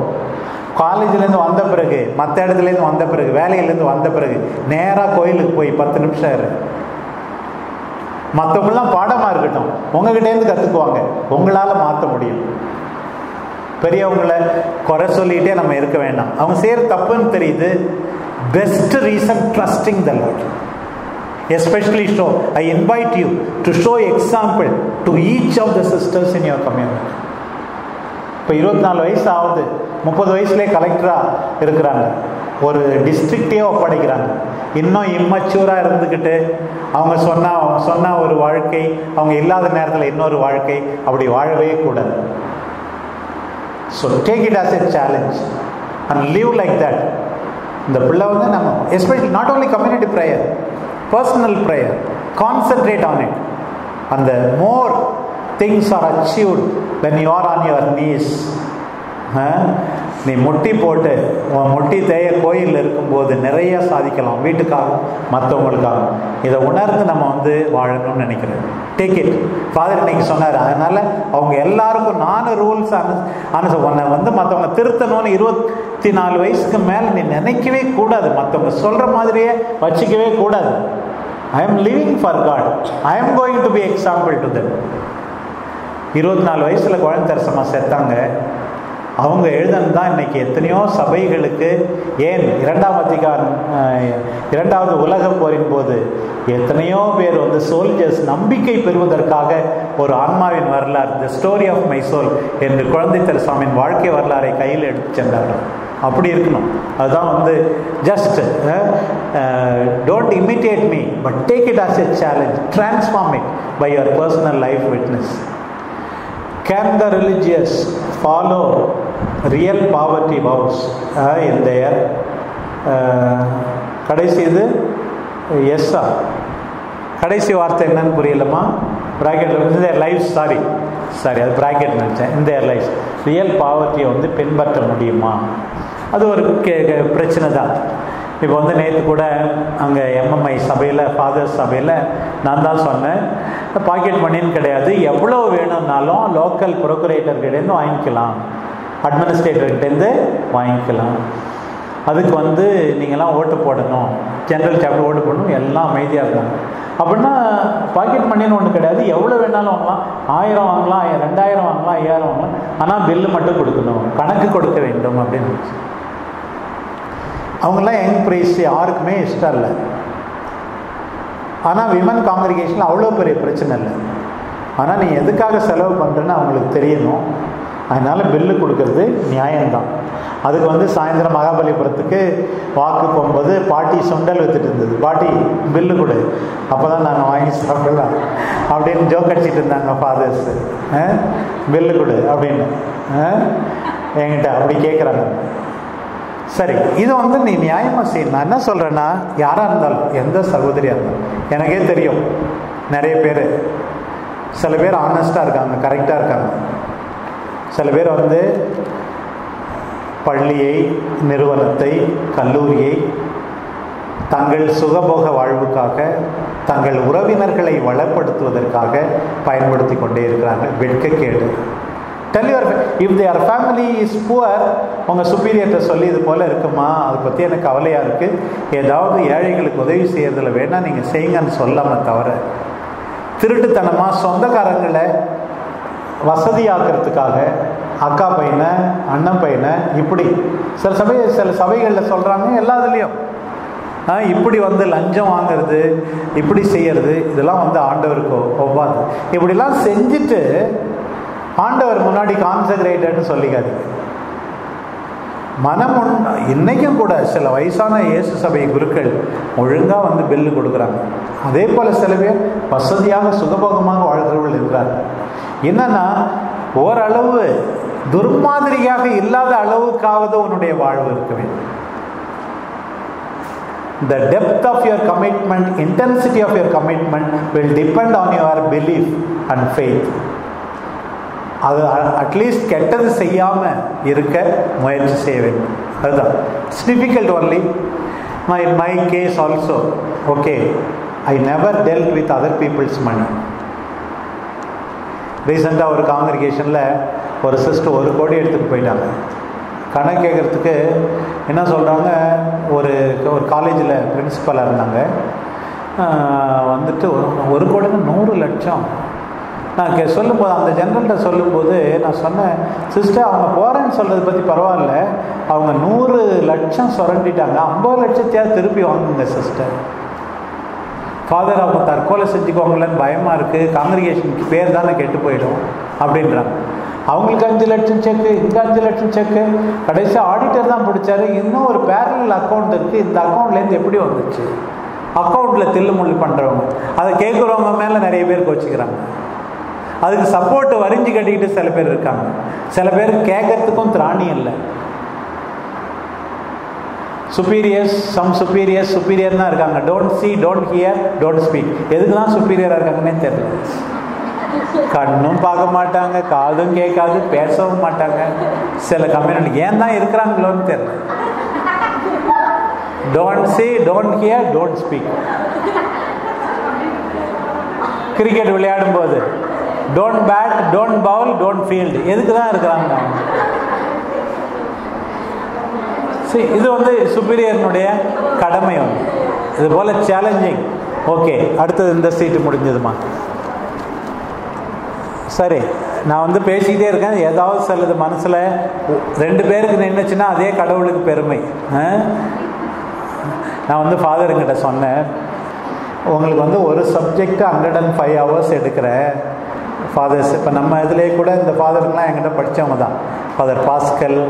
காலேஜ்லேருந்து வந்த பிறகு மற்ற இடத்துலேருந்து வந்த பிறகு வேலையிலேருந்து வந்த பிறகு நேராக கோயிலுக்கு போய் பத்து நிமிஷம் இரு. மற்றவங்களாம் பாடமாக இருக்கட்டும். உங்ககிட்டேருந்து கற்றுக்குவாங்க உங்களால் மாற்ற முடியும். பெரியவங்களை குறை சொல்லிகிட்டே நம்ம இருக்க வேண்டாம். அவங்க செய்கிற தப்புன்னு தெரியுது. Best reason trusting the Lord especially show I invite you to show example to each of the sisters in your community இப்போ இருபத்தி நாலு வயசு ஆகுது. முப்பது வயசுலேயே கலெக்டராக இருக்கிறாங்க. ஒரு டிஸ்ட்ரிக்டே ஒப்படைக்கிறாங்க. இன்னும் இம்மச்சூராக இருந்துக்கிட்டு அவங்க சொன்னால் அவங்க சொன்ன ஒரு வாழ்க்கை அவங்க இல்லாத நேரத்தில் இன்னொரு வாழ்க்கை அப்படி வாழவே கூடாது. So take it as a challenge and live like that இந்த பிள்ளை வந்து நம்ம especially not only community prayer Personal prayer. Concentrate on it. And the more things are achieved when you are on your knees. Huh? நீ முட்டி போட்டு உன் முட்டி தேய கோயிலில் இருக்கும்போது நிறைய சாதிக்கலாம். வீட்டுக்காகவும் மற்றவங்களுக்காகவும் இதை உணர்ந்து நம்ம வந்து வாழணும்னு நினைக்கிறேன். டேக் இட் ஃபாதர் இன்னைக்கு சொன்னார் அதனால் அவங்க எல்லாருக்கும் நாலு ரூல்ஸ் அனு அனுச உன்னை வந்து மற்றவங்க திருத்தணும்னு இருபத்தி நாலு வயசுக்கு மேலே நீ நினைக்கவே கூடாது. மற்றவங்க சொல்கிற மாதிரியே வச்சுக்கவே கூடாது. I am living for God I am going to be example to that இருபத்தி நாலு வயசில் குழந்தை தரிசனமா செத்தாங்க. அவங்க எழுதன் தான் இன்றைக்கி எத்தனையோ சபைகளுக்கு ஏன் இரண்டாம் அதிகாரம் இரண்டாவது உலக போரின் போது எத்தனையோ பேர் வந்து சோல்ஜர்ஸ் நம்பிக்கை பெறுவதற்காக ஒரு ஆன்மாவின் வரலாறு the story of my soul என்று குழந்தை சுவாமியின் வாழ்க்கை வரலாறை கையில் எடுத்து சென்றார்கள். அப்படி இருக்கணும். அதுதான் வந்து just don't imitate me but take it as a challenge transform it by your personal life witness can the religious follow real poverty vows இந்த கடைசி இது எஸ்ஸா கடைசி வார்த்தை என்னன்னு புரியலமா ப்ராக்கெட்டில் இந்த லைஃப் சாரி சாரி அது ப்ராக்கெட் நினச்சேன். இந்த லைஃப் ரியல் பாவர்ட்டியை வந்து பின்பற்ற முடியுமா? அது ஒரு கே பிரச்சனை தான். இப்போ வந்து நேற்று கூட அங்கே எம்எம்ஐ சபையில் ஃபாதர்ஸ் சபையில் நான் தான் சொன்னேன். பாக்கெட் மணின்னு கிடையாது. எவ்வளோ வேணும்னாலும் லோக்கல் ப்ரொக்குரேட்டர்கிட்டேருந்து வாங்கிக்கலாம். அட்மினிஸ்ட்ரேட்டர்கிட்டேருந்து வாங்கிக்கலாம். அதுக்கு வந்து நீங்களாம் ஓட்டு போடணும். ஜென்ரல் சாப்டர் ஓட்டு போடணும். எல்லாம் அமைதியாக இருந்தாங்க அப்படின்னா பாக்கெட் மணின்னு ஒன்று கிடையாது. எவ்வளோ வேணாலும் வாங்கலாம். ஆயிரம் வாங்கலாம். ஐயா- ரெண்டாயிரம் வாங்கலாம். ஐயாயிரம் வாங்கலாம். ஆனால் பில்லு மட்டும் கொடுக்கணும். கணக்கு கொடுக்க வேண்டும் அப்படின்னு. இருந்துச்சு. அவங்கெல்லாம் யங் ப்ரைஸ் யாருக்குமே இஷ்டம் இல்லை. ஆனால் விமன் காங்கிரிகேஷனில் அவ்வளோ பெரிய பிரச்சனை இல்லை. ஆனால் நீ எதுக்காக செலவு பண்ணுறேன்னு அவங்களுக்கு தெரியணும். அதனால் பில்லு கொடுக்கறது நியாயம்தான். அதுக்கு வந்து சாயந்தரம் மகாபலிபுரத்துக்கு வாக்கு போகும்போது பாட்டி சுண்டல் வித்துட்டு இருந்தது. பாட்டி பில்லு கொடு. அப்போ தான் நாங்கள் வாங்கி சாப்பிடலாம். அப்படின்னு ஜோக் அடிச்சிட்டு இருந்தாங்க ஃபாதர்ஸு பில்லு கொடு அப்படின்னு. ஆ? என்கிட்ட அப்படி கேட்குறாங்க சரி இது வந்து நீ நியாயமாக செய்யணும். நான் என்ன சொல்கிறேன்னா யாராக இருந்தாலும் எந்த சகோதரியாக இருந்தாலும் எனக்கே தெரியும். நிறைய பேர். சில பேர் ஆனஸ்ட்டாக இருக்காங்க கரெக்டாக இருக்காங்க. சில பேர் வந்து பள்ளியை நிறுவனத்தை கல்லூரியை தங்கள் சுகபோக வாழ்வுக்காக தங்கள் உறவினர்களை வளப்படுத்துவதற்காக பயன்படுத்தி கொண்டே இருக்கிறாங்க வெட்கக்கேடு tell your if their family is poor உங்கள் சுப்பீரியர்கிட்ட சொல்லி இது போல் இருக்குமா? அதை பற்றி எனக்கு கவலையாக இருக்குது ஏதாவது ஏழைகளுக்கு உதவி செய்கிறதுல வேணால் நீங்கள் செய்யுங்கன்னு சொல்லாமல் தவிர திருட்டுத்தனமாக சொந்தக்காரங்களை வசதியாக்குறதுக்காக அக்கா பையனை அண்ணன் பையனை இப்படி. சில சபை சில சபைகளில் சொல்கிறாங்க எல்லா இதுலேயும் இப்படி வந்து லஞ்சம் வாங்குறது இப்படி செய்கிறது இதெல்லாம் வந்து ஆண்டவருக்கு ஒவ்வாது. இப்படிலாம் செஞ்சுட்டு ஆண்டவர் முன்னாடி கான்சன்ட்ரேட்டட்னு சொல்லிக்காதீங்க மனம் இன்னைக்கும் கூட சில வயசான இயேசு சபை குருக்கள் ஒழுங்காக வந்து பில்லு கொடுக்குறாங்க. அதே போல் சில பேர் வசதியாக சுகபோகமாக வாழ்கிறவர்கள் இருக்கிறார்கள். என்னன்னா ஓரளவு துர்மாதிரியாக இல்லாத அளவுக்காவது உன்னுடைய வாழ்வு இருக்க வேண்டும். The depth of your commitment intensity of your commitment will depend on your belief and faith அது அட்லீஸ்ட் கெட்டது செய்யாமல் இருக்க முயற்சி செய்ய வேண்டும். அதுதான். It's difficult only my my case also okay I never dealt with other people's money ரீசெண்டாக ஒரு காங்கிரிகேஷனில் ஒரு சிஸ்டர் ஒரு கோடி எடுத்துகிட்டு போயிட்டாங்க. கணக்கு கேட்குறதுக்கு என்ன சொல்கிறாங்க ஒரு ஒரு காலேஜில் பிரின்ஸிபலாக இருந்தாங்க. வந்துட்டு ஒரு ஒரு கோடினா நூறு லட்சம். நான் கே சொல்லும்போது அந்த ஜென்ரல்கிட்ட சொல்லும்போது நான் சொன்னேன் சிஸ்டர் அவங்க போகிறேன்னு சொல்கிறத பற்றி பரவாயில்ல. அவங்க நூறு லட்சம் சுரண்டிட்டாங்க. ஐம்பது லட்சத்தையாவது திருப்பி வாங்குங்க சிஸ்டர் ஃபாதர் அவங்க தற்கொலை செஞ்சுக்கோங்களேன்னு பயமாக இருக்குது காங்கிரிகேஷனுக்கு பேர் தானே கெட்டு போயிடும் அப்படின்றாங்க. அவங்களுக்கு அஞ்சு லட்சம் செக்கு இங்கே அஞ்சு லட்சம் செக்கு கடைசி ஆடிட்டர் தான் பிடிச்சாரு. இன்னும் ஒரு பேரல் அக்கௌண்ட் இருக்குது இந்த அக்கௌண்ட்லேருந்து எப்படி வந்துச்சு? அக்கௌண்ட்டில் தில்லுமுள்ளி பண்ணுறவங்க அதை கேட்குறவங்க மேலே நிறைய பேர் கோச்சிக்கிறாங்க. அதுக்கு சப்போர்ட்டு வரிஞ்சு கட்டிக்கிட்டு சில பேர் இருக்காங்க. சில பேர் கேட்கறதுக்கும் திராணி இல்லை. சுப்பீரியர்ஸ் சம் சுப்பீரியர்ஸ் சுப்பீரியர் தான் இருக்காங்க. Don't see don't hear don't speak எதுக்கு தான் சுப்பீரியராக இருக்காங்கன்னே தெரியல. கண்ணும் பார்க்க மாட்டாங்க காதும் கேட்காது பேசவும் மாட்டாங்க. சில கம்யூனிட்டி ஏன் தான் இருக்கிறாங்களோன்னு தெரியல. Don't see don't hear don't speak cricket விளையாடும் போது don't bat don't bowl don't field எதுக்கு தான் இருக்கிறாங்க சரி இது வந்து சுப்பீரியர்னுடைய கடமை ஒன்று. இது போல சேலஞ்சிங் ஓகே அடுத்தது இந்த சீட்டு முடிஞ்சதுமா? சரி நான் வந்து பேசிக்கிட்டே இருக்கேன். ஏதாவது சிலது மனசில். ரெண்டு பேருக்கு நின்றுச்சுன்னா அதே கடவுளுக்கு பெருமை. நான் வந்து ஃபாதருங்கிட்ட சொன்னேன். உங்களுக்கு வந்து ஒரு subject hundred and five hours எடுக்கிறேன் ஃபாதர்ஸ் இப்போ நம்ம இதிலே கூட இந்த ஃபாதருங்கெலாம் என்கிட்ட படித்தவங்க தான். ஃபாதர் பாஸ்கல்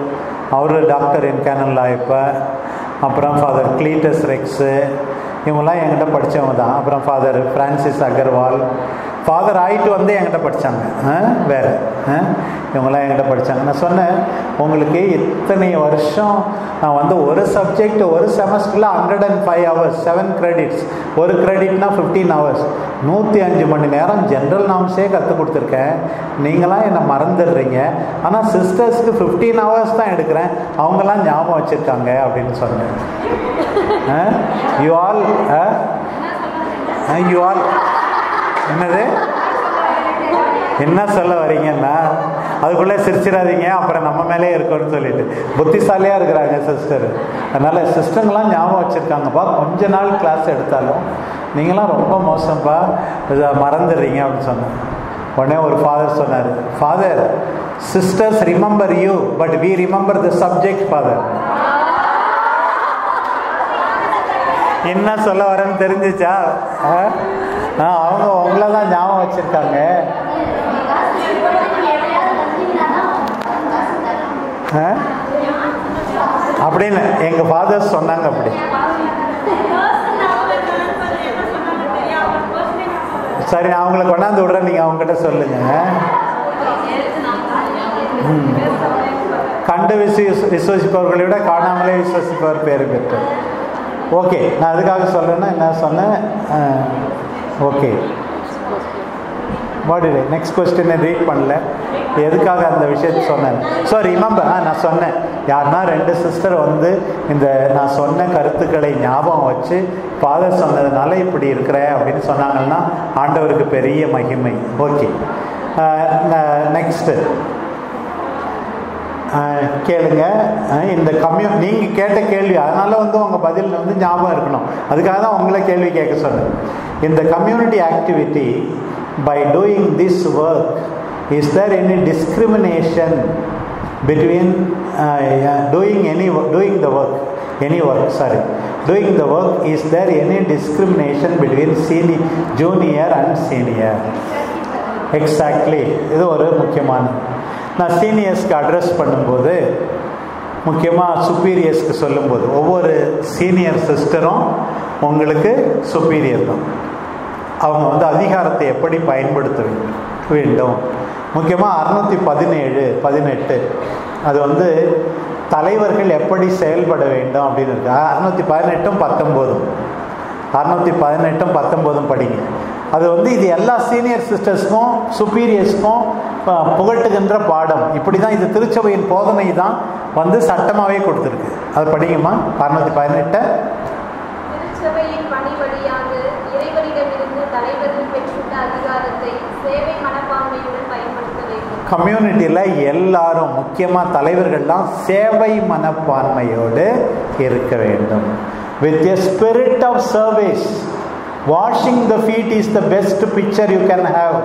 அவர் டாக்டர் என் கேனல்லா இப்போ அப்புறம் ஃபாதர் கிளீட்டஸ் ரெக்ஸு இவங்கெல்லாம் என்கிட்ட படித்தவங்க தான். அப்புறம் ஃபாதர் ஃப்ரான்சிஸ் அகர்வால் ஃபாதர் ஆகிட்டு வந்து என்கிட்ட படித்தாங்க வேறு. இவங்கெல்லாம் என்கிட்ட படித்தாங்க நான் சொன்னேன் உங்களுக்கு இத்தனை வருஷம் நான் வந்து ஒரு சப்ஜெக்ட் ஒரு செமஸ்டரில் hundred and five hours seven credits ஒரு கிரெடிட்னா ஃபிஃப்டீன் ஹவர்ஸ் நூற்றி அஞ்சு மணி நேரம் ஜென்ரல் நாம்ஸே கற்றுக் கொடுத்துருக்கேன். நீங்களாம் என்னை மறந்துடுறீங்க. ஆனால் சிஸ்டர்ஸ்க்கு ஃபிஃப்டீன் ஹவர்ஸ் தான் எடுக்கிறேன். அவங்கெல்லாம் ஞாபகம் வச்சுருக்காங்க அப்படின்னு சொன்னேன். யூ ஆல் யூ ஆல் என்னது? என்ன சொல்ல வரீங்கன்னா அதுக்குள்ளே சிரிச்சிடாதீங்க அப்புறம் நம்ம மேலே இருக்கணும்னு சொல்லிட்டு. புத்திசாலியாக இருக்கிறாங்க சிஸ்டர் அதனால் சிஸ்டங்கள்லாம் ஞாபகம் வச்சுருக்காங்கப்பா கொஞ்ச நாள் கிளாஸ் எடுத்தாலும் நீங்களாம் ரொம்ப மோசம்ப்பா இதை மறந்துடுறீங்க அப்படின்னு சொன்னேன் உடனே ஒரு ஃபாதர் சொன்னார் father sisters remember you but we remember the subject father என்ன சொல்ல வரேன்னு தெரிஞ்சிச்சா? அவங்க உங்களை தான் ஞாபகம் வச்சுருக்காங்க. அப்படின்னு எங்கள் ஃபாதர்ஸ் சொன்னாங்க அப்படி. சரி நான் அவங்கள கொண்டாந்து விடுறேன். நீங்கள் அவங்ககிட்ட சொல்லுங்க. ம். கண்டு விசு விசுவசிப்பவர்களை விட காணாமலே விசுவசிப்பவர் பேர் பெற்று ஓகே நான் அதுக்காக சொல்கிறேன்னா என்ன சொன்னேன்? ஓகே வாடிடு நெக்ஸ்ட் கொஸ்டினை ரீட் பண்ணல. எதுக்காக அந்த விஷயத்தை சொன்னேன்? ஸோ ரிமம்பர் ஆ நான் சொன்னேன். யாருன்னா ரெண்டு சிஸ்டர் வந்து இந்த நான் சொன்ன கருத்துக்களை ஞாபகம் வச்சு ஃபாதர் சொன்னதுனால இப்படி இருக்கிறேன் அப்படின்னு சொன்னாங்கன்னா ஆண்டவருக்கு பெரிய மகிமை. ஓகே நெக்ஸ்ட்டு கேளுங்க. இந்த கம்யூ நீங்கள் கேட்ட கேள்வி அதனால் வந்து உங்கள் பதில் வந்து ஞாபகம் இருக்கணும். அதுக்காக தான் உங்களை கேள்வி கேட்க சொன்னேன். In the community activity by doing this work is there any discrimination between uh, doing any doing the work any work sorry doing the work is there any discrimination between senior junior and senior exactly இது ஒரு முக்கியமான நான் சீனியர்ஸ்க்கு address பண்ணும்போது முக்கியமாக சுப்பீரியர்ஸ்க்கு சொல்லும்போது ஒவ்வொரு senior சிஸ்டரும் உங்களுக்கு superior தான். அவங்க வந்து அதிகாரத்தை எப்படி பயன்படுத்த வேண்டும்? வேண்டும் முக்கியமாக அறுநூற்றி பதினேழு பதினெட்டு. அது வந்து தலைவர்கள் எப்படி செயல்பட வேண்டும் அப்படின்னு இருக்கு. அறுநூற்றி பதினெட்டும் பத்தொம்போதும். அறுநூற்றி பதினெட்டும் பத்தொம்போதும் படிங்க. அது வந்து இது எல்லா சீனியர் சிஸ்டர்ஸ்க்கும் சுப்பீரியர்ஸ்க்கும் புகட்டுகின்ற பாடம். இப்படி தான் இது திருச்சபையின் போதனை தான் வந்து சட்டமாகவே கொடுத்துருக்கு. அது படிங்கம்மா. அறுநூற்றி பதினெட்டை திருச்சபையின் பணி வழியாக இறைவனிடமிருந்து தலைவர்கள் பெற்றுள்ள அதிகாரத்தை சேவை மனப்பான்மையுடன் பயன்படுத்த வேண்டும். கம்யூனிட்டியில் எல்லாரும் முக்கியமாக தலைவர்கள்லாம் சேவை மனப்பான்மையோடு இருக்க வேண்டும். With a spirit of service washing the feet is the best picture you can have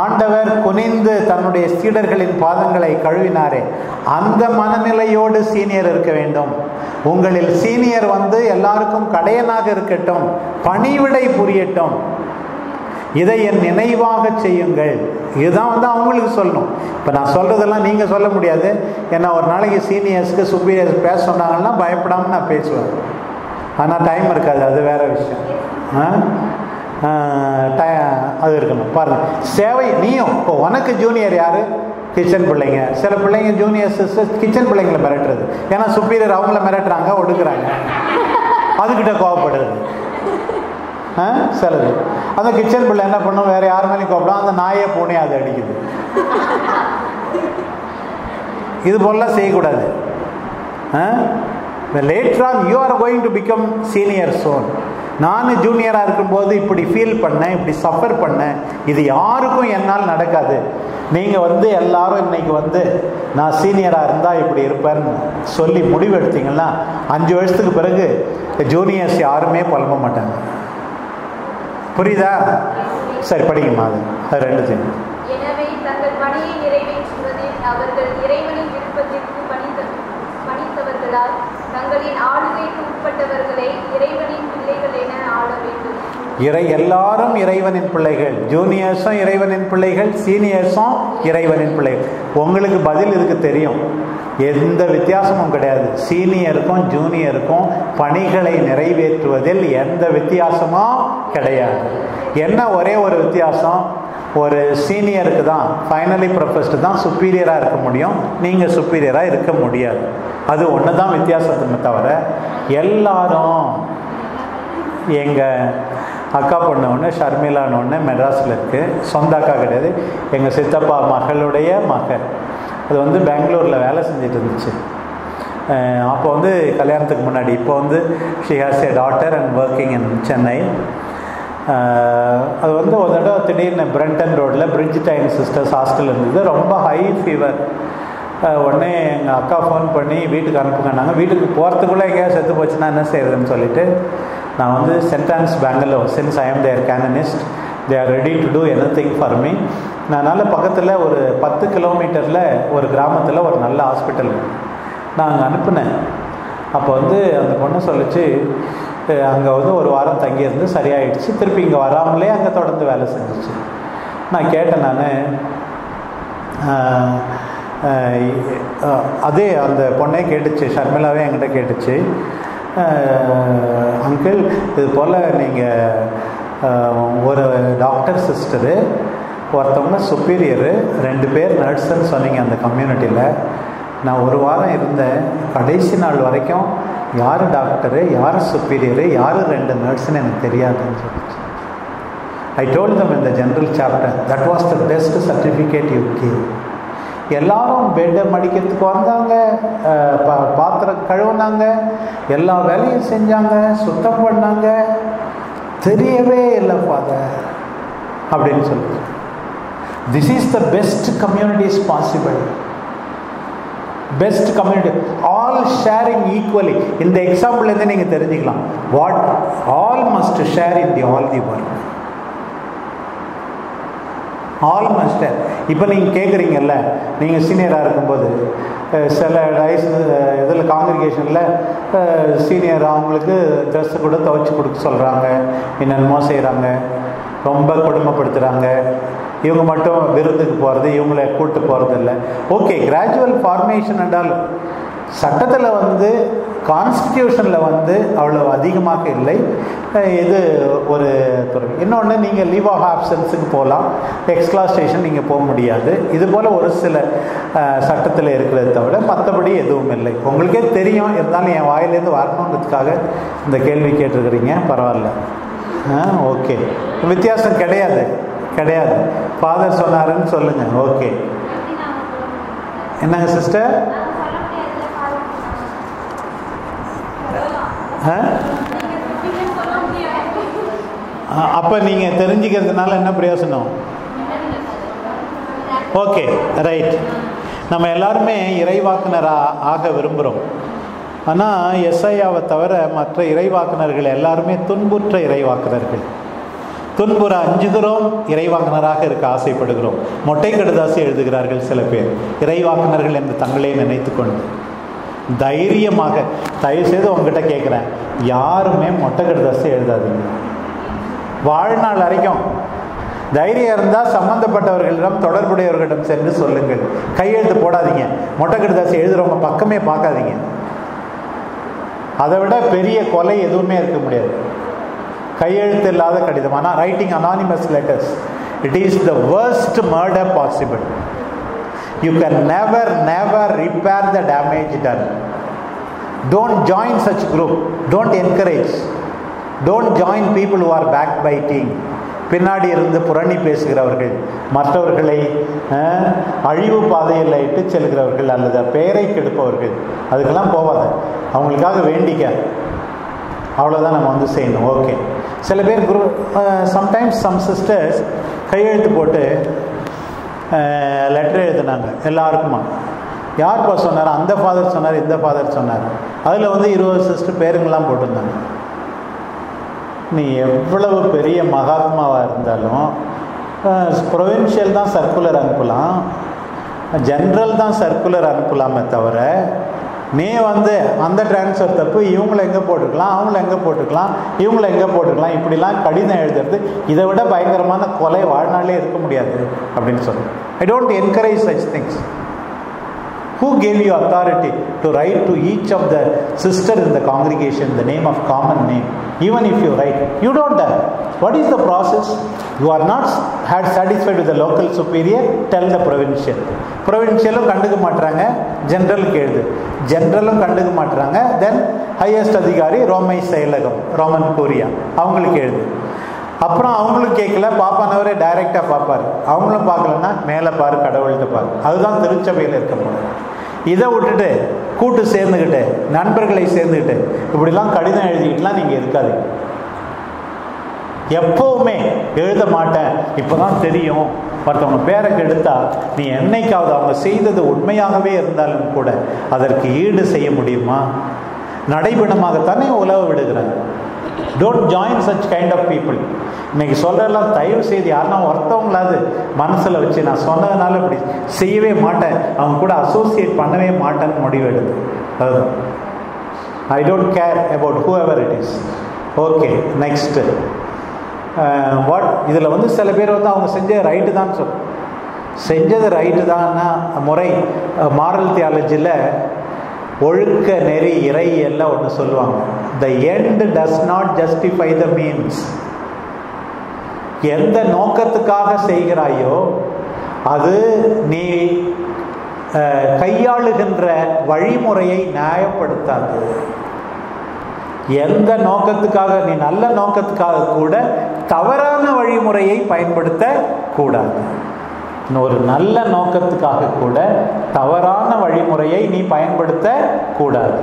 ஆண்டவர் குனிந்து தன்னுடைய சீடர்களின் பாதங்களை கழுவினாரே. அந்த மனநிலையோடு சீனியர் இருக்க வேண்டும். உங்களில் சீனியர் வந்து எல்லாருக்கும் கடையனாக இருக்கட்டும் பணிவிடை புரியட்டும். இதை என் நினைவாக செய்யுங்கள். இதுதான் வந்து அவங்களுக்கு சொல்லணும். இப்போ நான் சொல்கிறதெல்லாம் நீங்கள் சொல்ல முடியாது. ஏன்னா ஒரு நாளைக்கு சீனியர்ஸ்க்கு சுப்பீரியர்ஸ் பேச சொன்னாங்கன்னா பயப்படாமல் நான் பேசுவேன். ஆனால் டைம் இருக்காது. அது வேற விஷயம். ஆ? டை- அது இருக்கணும். பாருங்கள் சேவை நீயும். இப்போ உனக்கு ஜூனியர் யார்? கிச்சன் பிள்ளைங்க. சில பிள்ளைங்க ஜூனியர்ஸ் கிச்சன் பிள்ளைங்களை மிரட்டுறது. ஏன்னா சுப்பீரியர் அவங்கள மிரட்டுறாங்க ஒடுக்குறாங்க. அதுக்கிட்ட கோவப்படுறது. ஆ? அந்த கிச்சன் பிள்ளை என்ன பண்ணும்? வேற யார் மேலேயும் கோபப்படும் அந்த நாயே பூனையை அது அடிக்குது. இது போலலாம் செய்யக்கூடாது. Later on you are going to become senior soon நான் ஜூனியராக இருக்கும்போது இப்படி ஃபீல் பண்ணேன் இப்படி சஃபர் பண்ணேன். இது யாருக்கும் என்னால் நடக்காது. நீங்கள் வந்து எல்லாரும் இன்னைக்கு வந்து நான் சீனியராக இருந்தால் இப்படி இருப்பேன்னு சொல்லி முடிவு எடுத்தீங்கன்னா அஞ்சு வருஷத்துக்கு பிறகு ஜூனியர்ஸ் யாருமே புலம்ப மாட்டாங்க. புரியுதா? சரி படிக்குமா அது அது ரெண்டு எனவே தங்கள் பணியை அவர்கள் இறைவனின் விருப்பத்திற்கு பணித்தவர்களால் தங்களின் ஆளுகைக்கு உட்பட்டவர்களை இறைவனின் பிள்ளைகள் என ஆள வேண்டும். இறை எல்லாரும் இறைவனின் பிள்ளைகள். ஜூனியர்ஸும் இறைவனின் பிள்ளைகள் சீனியர்ஸும் இறைவனின் பிள்ளைகள். உங்களுக்கு பதில் இதுக்கு தெரியும். எந்த வித்தியாசமும் கிடையாது. சீனியருக்கும் ஜூனியருக்கும் பணிகளை நிறைவேற்றுவதில் எந்த வித்தியாசமும் கிடையாது. என்ன ஒரே ஒரு வித்தியாசம்? ஒரு சீனியருக்கு தான் ஃபைனலி ப்ரொஃபஸ்டு தான் சுப்பீரியராக இருக்க முடியும். நீங்கள் சுப்பீரியராக இருக்க முடியாது. அது ஒன்று தான் வித்தியாசத்துமே தவிர எல்லாரும் எங்கள் அக்கா பொண்ணு ஒன்று ஷர்மிலான்னு ஒன்று மெட்ராஸில் இருக்குது சொந்த அக்கா கிடையாது. எங்கள் சித்தப்பா மகளுடைய மகள் அது வந்து பெங்களூரில் வேலை செஞ்சுட்டு இருந்துச்சு. அப்போ வந்து கல்யாணத்துக்கு முன்னாடி இப்போ வந்து she has a daughter and working in Chennai அது வந்து ஒரு தடவை திடீர்னு பிரண்டன் ரோட்டில் பிரிட்ஜ் டைம் சிஸ்டர்ஸ் ஹாஸ்டல் இருந்தது. ரொம்ப ஹை ஃபீவர் உடனே எங்கள் அக்கா ஃபோன் பண்ணி வீட்டுக்கு அனுப்புங்கன்னாங்க. வீட்டுக்கு போகிறதுக்குள்ளே எங்கேயாவது செத்து போச்சுன்னா என்ன செய்யறதுன்னு சொல்லிட்டு நான் வந்து sent once Bangalore since I am there canonist they are ready to do anything for me அதனால் பக்கத்தில் ஒரு பத்து கிலோமீட்டரில் ஒரு கிராமத்தில் ஒரு நல்ல ஹாஸ்பிட்டல் நான் அங்கே அனுப்புனேன். அப்போ வந்து அந்த பொண்ணு சொல்லிச்சு அங்கே வந்து ஒரு வாரம் தங்கியிருந்து சரியாயிடுச்சு. திருப்பி இங்கே வராமலே அங்கே தொடர்ந்து வேலை செஞ்சிச்சு. நான் கேட்டேன் நான் அதே அந்த பொண்ணே கேட்டுச்சு ஷர்மிளாவே என்கிட்ட கேட்டுச்சு. அங்கிள் இது போல் நீங்கள் ஒரு டாக்டர் சிஸ்டரு ஒருத்தவங்க சுப்பீரியரு ரெண்டு பேர் நர்ஸுன்னு சொன்னீங்க அந்த கம்யூனிட்டியில் நான் ஒரு வாரம் இருந்தேன். கடைசி நாள் வரைக்கும் யார் டாக்டரு யார் சுப்பீரியரு யார் ரெண்டு நர்ஸ்னு எனக்கு தெரியாதுன்னு சொல்லிச்சு. ஐ டோல்ட் தம் இந்த general chapter that was the best certificate you gave எல்லாரும் பெட்டை மடிக்கிறதுக்கு வந்தாங்க பா- பாத்திரம் கழுவுனாங்க எல்லா வேலையும் செஞ்சாங்க சுத்தம் பண்ணாங்க. தெரியவே இல்லை ஃபாதர் அப்படின்னு சொல்லி this is the best communities possible best community all sharing equally இந்த எக்ஸாம்பிள்லேருந்து நீங்கள் தெரிஞ்சுக்கலாம். What all must share in the all the work all master. இப்போ நீங்கள் கேட்குறீங்கல்ல நீங்கள் சீனியராக இருக்கும்போது சில டைஸ் இதில் காங்கிரிகேஷனில் சீனியர் அவங்களுக்கு ட்ரெஸ்ஸு கூட துவைச்சி கொடுக்க சொல்கிறாங்க என்னென்னமோ செய்கிறாங்க ரொம்ப கொடுமைப்படுத்துகிறாங்க இவங்க மட்டும் விருந்துக்கு போகிறது இவங்கள கூப்பிட்டு போகிறது இல்லை ஓகே கிராஜுவல் ஃபார்மேஷன் என்றால் சட்டத்தில் வந்து கான்ஸ்டியூஷனில் வந்து அவ்வளோ அதிகமாக இல்லை. இது ஒரு துறை. இன்னொன்று நீங்கள் லீவ் ஆஃப் ஆப்சன்ஸுக்கு போகலாம் எக்ஸ்ட்ரா ஸ்டேஷன் நீங்கள் போக முடியாது. இது போல் ஒரு சில சட்டத்தில் இருக்கிறத தவிர மற்றபடி எதுவும் இல்லை. உங்களுக்கே தெரியும். இருந்தாலும் என் வாயிலேருந்து வரணுன்றதுக்காக இந்த கேள்வி கேட்டிருக்கிறீங்க. பரவாயில்ல. ஓகே. வித்தியாசம் கிடையாது. கிடையாது. ஃபாதர் சொன்னாருன்னு சொல்லுங்கள் ஓகே. என்னங்க சிஸ்டர் நாம சொல்ல முடியாதுல்ல, father சொன்னாங்க. ஆ நீங்க நீங்க சொல்ல முடியாது. அப்போ நீங்கள் தெரிஞ்சுக்கிறதுனால என்ன பிரயோசனம்? Okay right. நம்ம எல்லாருமே இறைவாக்குனராக ஆக விரும்புகிறோம் ஆனால் எஸ்ஐயாவை தவிர மற்ற இறைவாக்குனர்கள் எல்லாருமே துன்புற்ற இறைவாக்குனர்கள். துன்புற அஞ்சுகிறோம் இறைவாக்குனராக இருக்க ஆசைப்படுகிறோம். மொட்டை கடுதாசி எழுதுகிறார்கள் சில பேர். இறைவாக்குனர்கள் என்று தங்களே நினைத்து கொண்டு தைரியமாக தயவுசெய்து உங்ககிட்ட கேட்குறேன் யாருமே மொட்டை கடுதாசி எழுதாதீங்க. வாழ்நாள் வரைக்கும் தைரியம் இருந்தால் சம்மந்தப்பட்டவர்களிடம் தொடர்புடையவர்களிடம் சென்று சொல்லுங்கள். கையெழுத்து போடாதீங்க. மொட்டை கடுதாசி எழுதுகிறவங்க பக்கமே பார்க்காதீங்க. அதை விட பெரிய கொலை எதுவுமே இருக்க முடியாது. கையெழுத்து இல்லாத கடிதம். ஆனால் writing anonymous letters it is the worst murder possible you can never never repair the damage done don't join such group don't encourage don't join people who are backbiting பின்னாடி இருந்து புரணி பேசுகிறவர்கள் மற்றவர்களை அழிவு பாதையில் இட்டு செல்கிறவர்கள் அல்லது பெயரை கெடுப்பவர்கள் அதுக்கெல்லாம் போவாத. அவங்களுக்காக வேண்டிக்க. அவ்வளோதான் நம்ம வந்து செய்யணும். ஓகே. சில பேர் குரூப் சம்டைம்ஸ் சம் சிஸ்டர்ஸ் கையெழுத்து போட்டு லெட்டர் எழுதினாங்க எல்லாருக்குமா? யார்ப்பா சொன்னார்? அந்த ஃபாதர் சொன்னார் இந்த ஃபாதர் சொன்னார். அதில் வந்து இருபது சிஸ்டர் பேருங்கெல்லாம் போட்டிருந்தாங்க. நீ எவ்வளவு பெரிய மகாத்மாவாக இருந்தாலும் ப்ரொவின்ஷியல் தான் சர்க்குலர் அனுப்பலாம். ஜென்ரல் தான் சர்க்குலர் அனுப்பலாமே தவிர நீ வந்து அந்த டிரான்ஸ்ஃபர் தப்பு இவங்களை எங்கே போட்டுக்கலாம் அவங்கள எங்கே போட்டுக்கலாம் இவங்கள எங்கே போட்டுக்கலாம் இப்படிலாம் கடிதம் எழுதுறது இதை விட பயங்கரமான கொலை வாழ்நாளே இருக்க முடியாது அப்படின்னு சொல்லுவேன் I don't encourage such things Who gave you authority to write to each of the sister in the congregation the name of common name? Even if you write, you don't have. What is the process? You are not had satisfied with the local superior, tell the provincial. ப்ரொவின்ஷியலும் கண்டுக்க மாட்டுறாங்க ஜென்ரலுக்கு எழுது ஜென்ரலும் கண்டுக்க மாட்டுறாங்க தென் highest அதிகாரி ரோமை செயலகம் Roman கூரியா அவங்களுக்கு எழுது அப்புறம் அவங்களும் கேட்கல பாப்பானவரே டைரெக்டாக பார்ப்பார் அவங்களும் பார்க்கலன்னா மேலே பாரு கடவுள்கிட்ட பாரு அதுதான் திருச்சபையில் இருக்க போகுது இதை விட்டுட்டு கூட்டு சேர்ந்துக்கிட்டு நண்பர்களை சேர்ந்துக்கிட்டு இப்படிலாம் கடிதம் எழுதிக்கிட்டுலாம் நீங்கள் இருக்காதீங்க எப்போவுமே எழுத மாட்டேன். இப்போ தான் தெரியும். மற்றவங்க பேரை கெடுத்தால் நீ என்னைக்காவது அவங்க செய்தது உண்மையாகவே இருந்தாலும் கூட அதற்கு ஈடு செய்ய முடியுமா? நடைபெணமாகத்தானே உலக விடுகிறாங்க don't join such kind of people இன்னைக்கு சொல்கிறதெல்லாம் தயவு செய்து யாருன்னா ஒருத்தவங்களாவது மனசில் வச்சு நான் சொன்னதுனால இப்படி செய்யவே மாட்டேன். அவங்க கூட அசோசியேட் பண்ணவே மாட்டேன்னு முடிவு எடுத்து. அதுதான் I don't care about whoever it is okay next what இதில் வந்து சில பேர் வந்து அவங்க செஞ்ச ரைட்டு தான் சொல். செஞ்சது ரைட்டு தான்னா முறை. Uh, மாரல் தியாலஜியில் ஒழுக்க நெறி இறை எல்லாம் ஒன்று சொல்லுவாங்க. The end does not justify the means எந்த நோக்கத்துக்காக செய்கிறாயோ அது நீ கையாளுகின்ற வழிமுறையை நியாயப்படுத்தாது. எந்த நோக்கத்துக்காக நீ நல்ல நோக்கத்துக்காக கூட தவறான வழிமுறையை பயன்படுத்த கூடாது ஒரு நல்ல நோக்கத்துக்காக கூட தவறான வழிமுறையை நீ பயன்படுத்த கூடாது.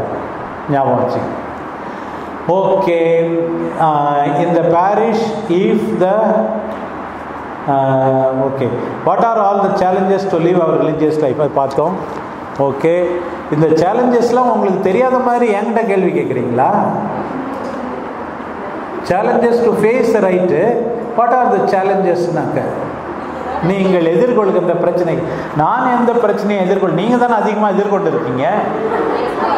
ஞாபகம் வச்சுக்க. ஓகே. இந்த parish if the okay. What are all the challenges to live our religious life பார்த்தோம் ஓகே. இந்த சேலஞ்சஸ்லாம் உங்களுக்கு தெரியாத மாதிரி என்கிட்ட கேள்வி கேட்குறீங்களா? Challenges to face right what are the சேலஞ்சஸ்னாக்க நீங்கள் எதிர்கொள்கின்ற பிரச்சனை. நான் எந்த பிரச்சனையை எதிர்கொள் நீங்கள் தானே அதிகமாக எதிர்கொண்டு இருக்கீங்க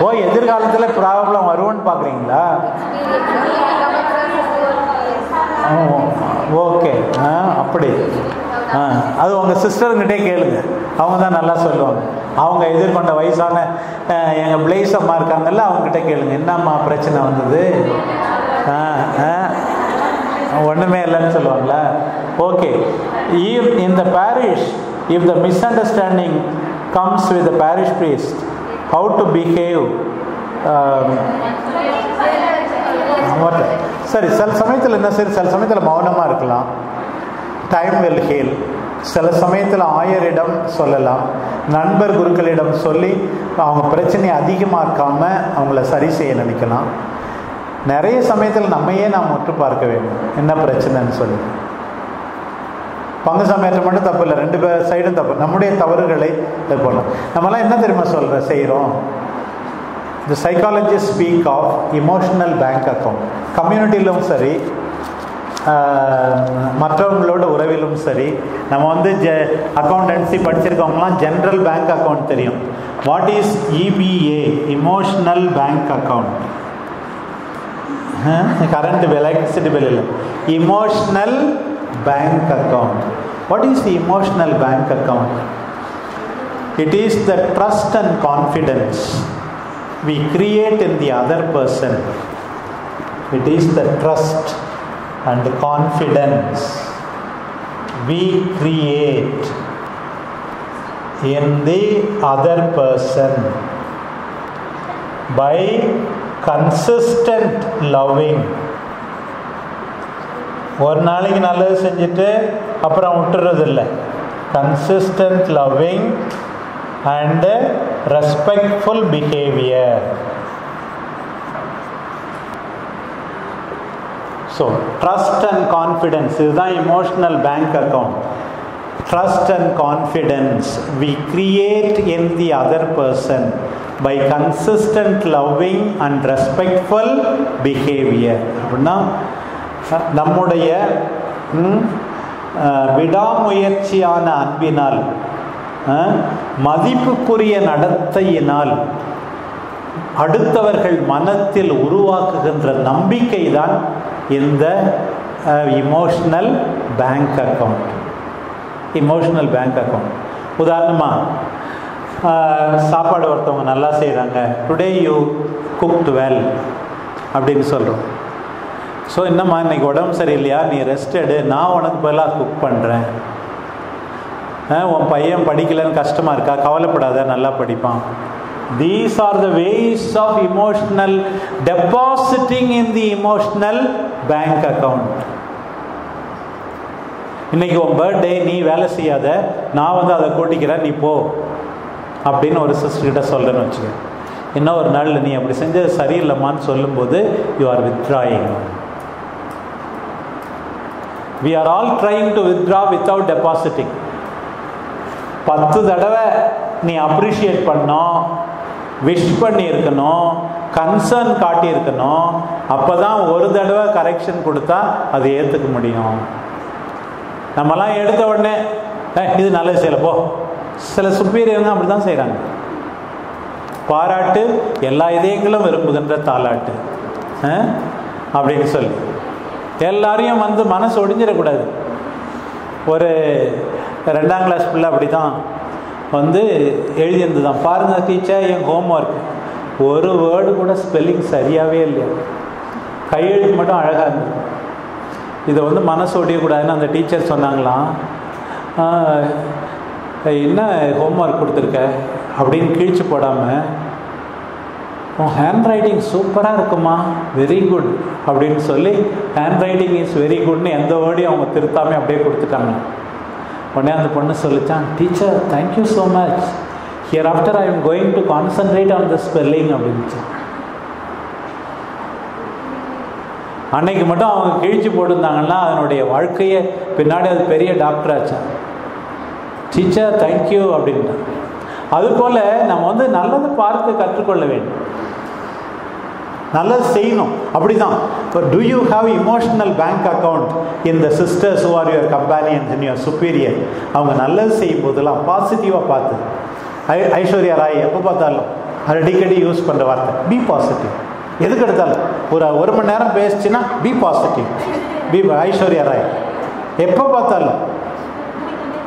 ஓ எதிர்காலத்தில் ப்ராப்ளம் வருவோன்னு பார்க்குறீங்களா ஓகே. ஆ அப்படி. ஆ அது உங்கள் சிஸ்டருங்கிட்டே கேளுங்க. அவங்க தான் நல்லா சொல்லுவாங்க. அவங்க எதிர்கொண்ட வயசான எங்கள் பிளேஸ் அம்மா இருக்காங்கல்ல அவங்ககிட்ட கேளுங்க. என்னம்மா பிரச்சனை வந்தது? ஆ ஆ. ஒன்றுமே இல்லைன்னு சொல்லுவாங்களா okay if in the parish if the misunderstanding comes with the parish priest how to behave சரி சில சமயத்தில் என்ன சரி சில சமயத்தில் மௌனமாக இருக்கலாம். டைம் வில் ஹீல் சில சமயத்தில் ஆயரிடம் சொல்லலாம். நண்பர் குருக்களிடம் சொல்லி அவங்க பிரச்சனையை அதிகமாக்காமல் அவங்கள சரி செய்ய நினைக்கலாம். நிறைய சமயத்தில் நம்மையே நாம் முற்று பார்க்க வேண்டும். என்ன பிரச்சனைன்னு சொல்லி. பங்கு சமயத்தில் மட்டும் தப்பு இல்லை. ரெண்டு பேர் சைடும் தப்பு. நம்முடைய தவறுகளை இது பண்ணலாம் நம்மலாம் என்ன தெரியுமா சொல்கிற செய்கிறோம் இந்த psychology speak of emotional bank account கம்யூனிட்டியிலும் சரி மற்றவங்களோட உறவிலும் சரி நம்ம வந்து ஜெ அக்கௌண்டன்சி படிச்சிருக்கவங்களாம் ஜென்ரல் பேங்க் அக்கௌண்ட் தெரியும். What is EBA emotional bank account current balanced bill emotional bank account. What is the emotional bank account? It is the trust and confidence we create in the other person. It is the trust and the confidence we create in the other person. By consistent loving. ஒரு நாளைக்கு நல்லது செஞ்சுட்டு அப்புறம் விட்டுறது இல்லை consistent loving and respectful behaviour so trust and confidence இதுதான் emotional bank account trust and confidence we create in the other person by consistent loving and respectful behaviour அப்படின்னா நம்முடைய விடாமுயற்சியான அன்பினால் மதிப்புக்குரிய நடத்தையினால் அடுத்தவர்கள் மனத்தில் உருவாக்குகின்ற நம்பிக்கை தான் இந்த emotional bank account emotional bank account உதாரணமாக சாப்பாடு ஒருத்தவங்க நல்லா செய்கிறாங்க டுடே யூ குக்ட் வெல் அப்படின்னு சொல்கிறோம் ஸோ என்னம்மா இன்னைக்கு உடம்பு சரியில்லையா? நீ ரெஸ்ட் எடு. நான் உனக்கு பதிலாக குக் பண்ணுறேன் உன் பையன் படிக்கலைன்னு கஷ்டமாக இருக்கா? கவலைப்படாத நல்லா படிப்பான். These are the ways of emotional depositing in the emotional bank account இன்னைக்கு உன் பர்த்டே நீ வேலை செய்யாத. நான் வந்து அதை கூட்டிக்கிறேன். நீ போ. அப்படின்னு ஒரு சிஸ்டர்கிட்ட சொல்கிறேன்னு வச்சுக்கேன் இன்னும் ஒரு நாள் நீ அப்படி செஞ்சது சரியில்லைம்மான்னு சொல்லும்போது you are withdrawing we are all trying to withdraw without depositing பத்து தடவை நீ அப்ரிஷியேட் பண்ணோம் விஷ் பண்ணியிருக்கணும் கன்சர்ன் காட்டியிருக்கணும் அப்போ தான் ஒரு தடவை கரெக்ஷன் கொடுத்தா அதை ஏற்றுக்க முடியும். நம்மலாம் எடுத்த உடனே இது நல்லது செய்யலை போ. சில சுப்பீரியவங்க அப்படி தான் செய்கிறாங்க பாராட்டு எல்லா இதயங்களும் விரும்புகின்ற தாலாட்டு. அப்படின்னு சொல்லி. எல்லாரையும் வந்து மனசு ஒடிஞ்சிடக்கூடாது. ஒரு ரெண்டாம் கிளாஸ் பிள்ளை அப்படி தான் வந்து எழுதியிருந்து தான் பாருங்கள் டீச்சர் என் ஹோம்ஒர்க் ஒரு வேர்டு கூட ஸ்பெல்லிங் சரியாகவே இல்லையா? கையெழுத்து மட்டும் அழகாக இருந்தது. இதை வந்து மனசு ஒடியக்கூடாதுன்னு அந்த டீச்சர் சொன்னாங்களாம். என்ன ஹோம்ஒர்க் கொடுத்துருக்க? அப்படின்னு கிழிச்சு போடாமல் உன் ஹேண்ட் ரைட்டிங் சூப்பராக இருக்குமா? வெரி குட் அப்படின்னு சொல்லி ஹேண்ட் ரைட்டிங் இஸ் வெரி குட்னு எந்த வேர்டையும் அவங்க திருத்தாமே அப்படியே கொடுத்துட்டாங்க. உடனே அந்த பொண்ணு சொல்லிச்சான் teacher thank you so much here after I am going to concentrate on the spelling அப்படின்ச்சு அன்னைக்கு மட்டும் அவங்க கிழிச்சு போட்டிருந்தாங்கன்னா அதனுடைய வாழ்க்கையை பின்னாடி அது பெரிய டாக்டர் ஆச்சான் டீச்சர் தேங்க்யூ அப்படின்ட்டு அதுபோல் நம்ம வந்து நல்லது பார்த்து கற்றுக்கொள்ள வேண்டும். நல்லது செய்யணும். அப்படிதான். இப்போ do you have emotional bank account இந்த sisters who are your companions in your superior அவங்க நல்லது செய்யும் போதெல்லாம் பாசிட்டிவாக பார்த்து. ஐ ஐஸ்வர்யா ராய் எப்போ பார்த்தாலும் அடிக்கடி யூஸ் பண்ணுற வார்த்தை. பி பாசிட்டிவ் எதுக்கு எடுத்தாலும்? ஒரு ஒரு மணி நேரம் பேசிச்சுன்னா be positive be Aishwarya Rai. எப்போ பார்த்தாலும்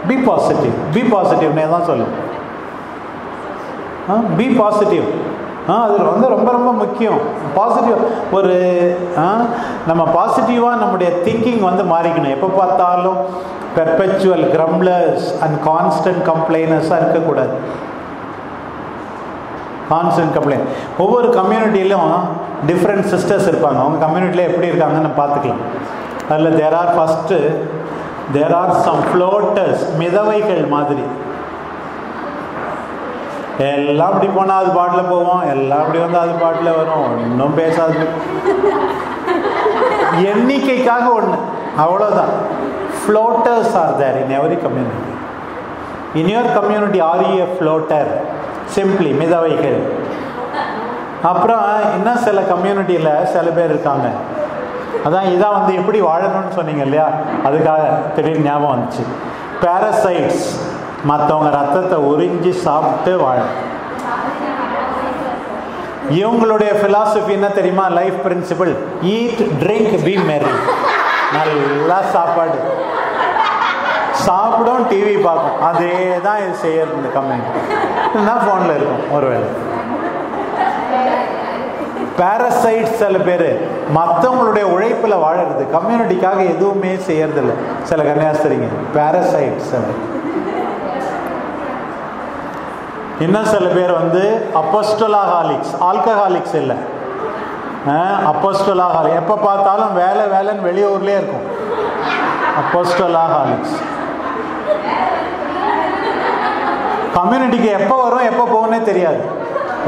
பி பாசிட்டிவ் பி பாசிட்டிவ்னே தான் சொல்லும் பி பாசிட்டிவ் ஆ அது வந்து ரொம்ப ரொம்ப முக்கியம். பாசிட்டிவ் ஒரு ஆ, நம்ம பாசிட்டிவாக நம்முடைய திங்கிங் வந்து மாறிக்கணும். எப்போ பார்த்தாலும் பெர்பெச்சுவல் கிரம்லர்ஸ் அண்ட் கான்ஸ்டன்ட் கம்ப்ளைனர்ஸாக இருக்கக்கூடாது. கான்ஸ்டன்ட் கம்ப்ளைண்ட் ஒவ்வொரு கம்யூனிட்டியிலும் டிஃப்ரெண்ட் சிஸ்டர்ஸ் இருப்பாங்க. அவங்க கம்யூனிட்டியில் எப்படி இருக்காங்கன்னு பார்த்துக்கலாம். அதில் there are first there are some floaters மிதவைகள் மாதிரி. எல்லாம் அப்படி போனால் அது பாட்டில் போவோம். எல்லாம் அப்படி வந்து அது பாட்டில் வரும். இன்னும் பேசாது. எண்ணிக்கைக்காக ஒன்று அவ்வளோதான் floaters are there in every community in your community are a floater simply மிதவைகள். அப்புறம் இன்னும் சில கம்யூனிட்டியில் சில பேர் இருக்காங்க. அதான் இதான் வந்து எப்படி வாழணும்னு சொன்னீங்க இல்லையா? அதுக்காக திடீர்னு ஞாபகம் வந்துச்சு. பேரசைட்ஸ் மற்றவங்க ரத்தத்தை உறிஞ்சி சாப்பிட்டு வாழ இவங்களுடைய ஃபிலாசபி என்ன தெரியுமா? Life principle eat drink be merry நல்லா சாப்பாடு. சாப்பிடும் டிவி பார்க்கும். அதே தான் இது செய்யறது இந்த கம்யூனிட்டி ஃபோனில் இருக்கும் ஒருவேளை. பேரசைட் சில பேர். மற்றவங்களுடைய உழைப்பில் வாழறது. கம்யூனிட்டிக்காக எதுவுமே செய்யறதில்ல. சில கன்னியாஸ்திரிங்க. பேரசைட்ஸ் இன்னும் சில பேர் வந்து அப்போஸ்டலாகாலிக்ஸ் ஆல்கஹாலிக்ஸ் இல்லை. அப்போஸ்டலாகாலிக் எப்போ பார்த்தாலும் வேலை வேலைன்னு வெளியூர்லேயே இருக்கும். அப்போஸ்டலாகாலிக்ஸ் கம்யூனிட்டிக்கு எப்போ வரும் எப்போ போகணும்னே தெரியாது.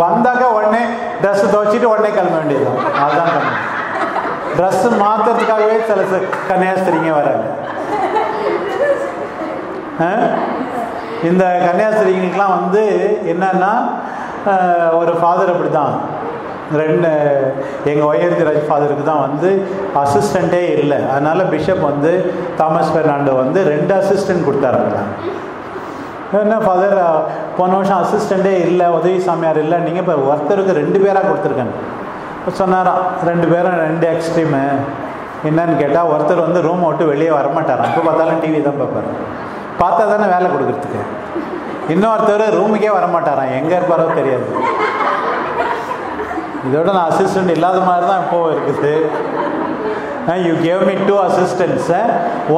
வந்தாக்க உடனே ட்ரெஸ் துவைச்சிட்டு உடனே கிளம்ப வேண்டியது அதுதான் கம்யூனிட்டி ட்ரெஸ் மாற்றுறதுக்காகவே சில கன்னியாஸ்திரிங்க வராங்க ஆ? இந்த கன்னியாஸ்திரிங்களுக்கெலாம் வந்து என்னன்னா ஒரு ஃபாதர் அப்படி தான் ரெண்டு எங்கள் ஒய்யர்திராஜ் ஃபாதருக்கு தான் வந்து அசிஸ்டண்ட்டே இல்லை அதனால் பிஷப் வந்து தாமஸ் பெர்னாண்டோ வந்து ரெண்டு அசிஸ்டன்ட் கொடுத்தாருங்க என்ன ஃபாதர் போன வருஷம் அசிஸ்டண்ட்டே இல்லை உதவி சாமியார் இல்லை. நீங்கள் இப்போ ஒருத்தருக்கு ரெண்டு பேராக கொடுத்துருக்கேன். சொன்னாராம் ரெண்டு பேரும் ரெண்டு எக்ஸ்ட்ரீமு என்னன்னு கேட்டால் ஒருத்தர் வந்து ரூம் விட்டு வெளியே வரமாட்டாராம். அப்போ பார்த்தாலும் டிவி தான் பார்ப்பார். பார்த்தா தானே வேலை கொடுக்குறதுக்கு. இன்னொருத்தர் ரூமுக்கே வரமாட்டாராம். எங்கே இருப்பாரோ தெரியாது. இதோட நான் அசிஸ்டண்ட் இல்லாத மாதிரி தான் இப்போ இருக்குது. You gave me two assistants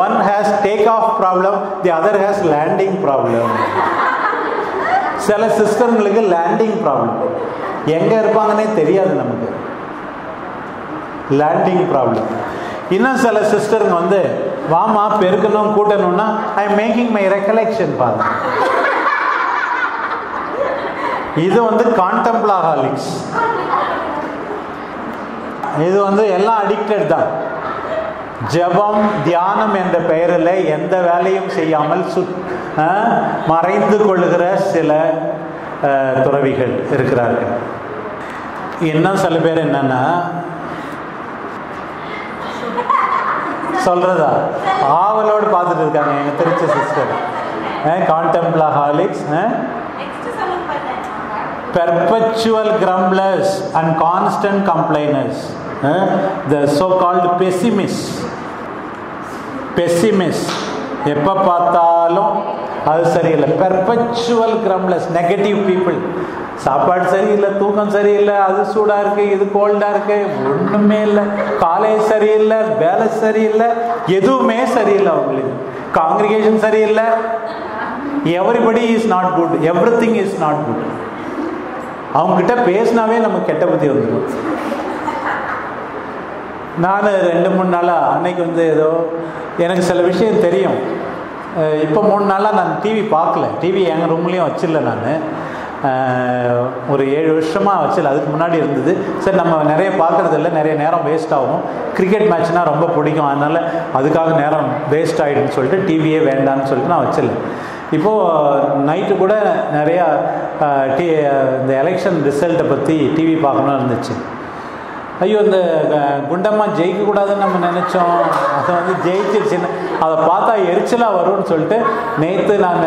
one has take off problem the other has landing problem சில சிஸ்டர்களுக்கு லேண்டிங் ப்ராப்ளம் எங்கே இருப்பாங்கன்னே தெரியாது நமக்கு. லேண்டிங் ப்ராப்ளம் இன்னும் சில சிஸ்டருங்க வந்து வாமா பெருக்கணும் கூட்டணும்னா I am making my recollection பாருங்க. இது வந்து கான்டெம்ப்ளாஹாலிக்ஸ் இது வந்து எல்லாம் அடிக்டட் தான். ஜெபம் தியானம் என்ற பெயரில் எந்த வேலையும் செய்யாமல் சு ஆ, மறைந்து கொள்கிற சில துறவிகள் இருக்கிறார்கள். இன்னும் சில பேர் என்னன்னா சொல்றதா? ஆவலோடு பார்த்துட்டு இருக்காங்க எங்க Trichy sister contemplaholics holics perpetual grumblers and constant complainers the so called pessimists pessimists எப்போ பார்த்தாலும் அது சரியில்லை. பெர்பச்சுவல் கிரம்லஸ் நெகட்டிவ் பீப்புள் சாப்பாடு சரியில்லை தூக்கம் சரியில்லை அது சூடாக இருக்குது இது கோல்டாக இருக்குது ஒன்றுமே இல்லை. காலேஜ் சரியில்லை வேலை சரியில்லை எதுவுமே சரியில்லை அவங்களுக்கு. காங்கிரிகேஷன் சரியில்லை. Everybody is not good everything is not good அவங்ககிட்ட பேசினாவே நமக்கு கெட்ட புத்தி வந்துடும் நான் ரெண்டு மூணு நாளாக அன்னைக்கு வந்து ஏதோ எனக்கு சில விஷயம் தெரியும். இப்போ மூணு நாளாக நான் டிவி பார்க்கல. டிவி எங்கள் ரூம்லேயும் வச்சிடல நான். ஒரு ஏழு வருஷமாக வச்சிடல. அதுக்கு முன்னாடி இருந்தது. சரி நம்ம நிறைய பார்க்கறது இல்லை. நிறைய நேரம் வேஸ்ட் ஆகும். கிரிக்கெட் மேட்ச்னால் ரொம்ப பிடிக்கும். அதனால் அதுக்காக நேரம் வேஸ்ட் ஆகிடுன்னு சொல்லிட்டு டிவியே வேண்டாம்னு சொல்லிட்டு நான் வச்சிடல. இப்போது நைட்டு கூட நிறையா டி இந்த எலெக்ஷன் ரிசல்ட்டை பற்றி டிவி பார்க்கணும்னு இருந்துச்சு. ஐயோ இந்த குண்டம்மா ஜெயிக்கக்கூடாதுன்னு நம்ம நினச்சோம். அதை வந்து ஜெயிச்சிருச்சுன்னு. அதை பார்த்தா எரிச்சலாக வரும்னு சொல்லிட்டு நேற்று நான்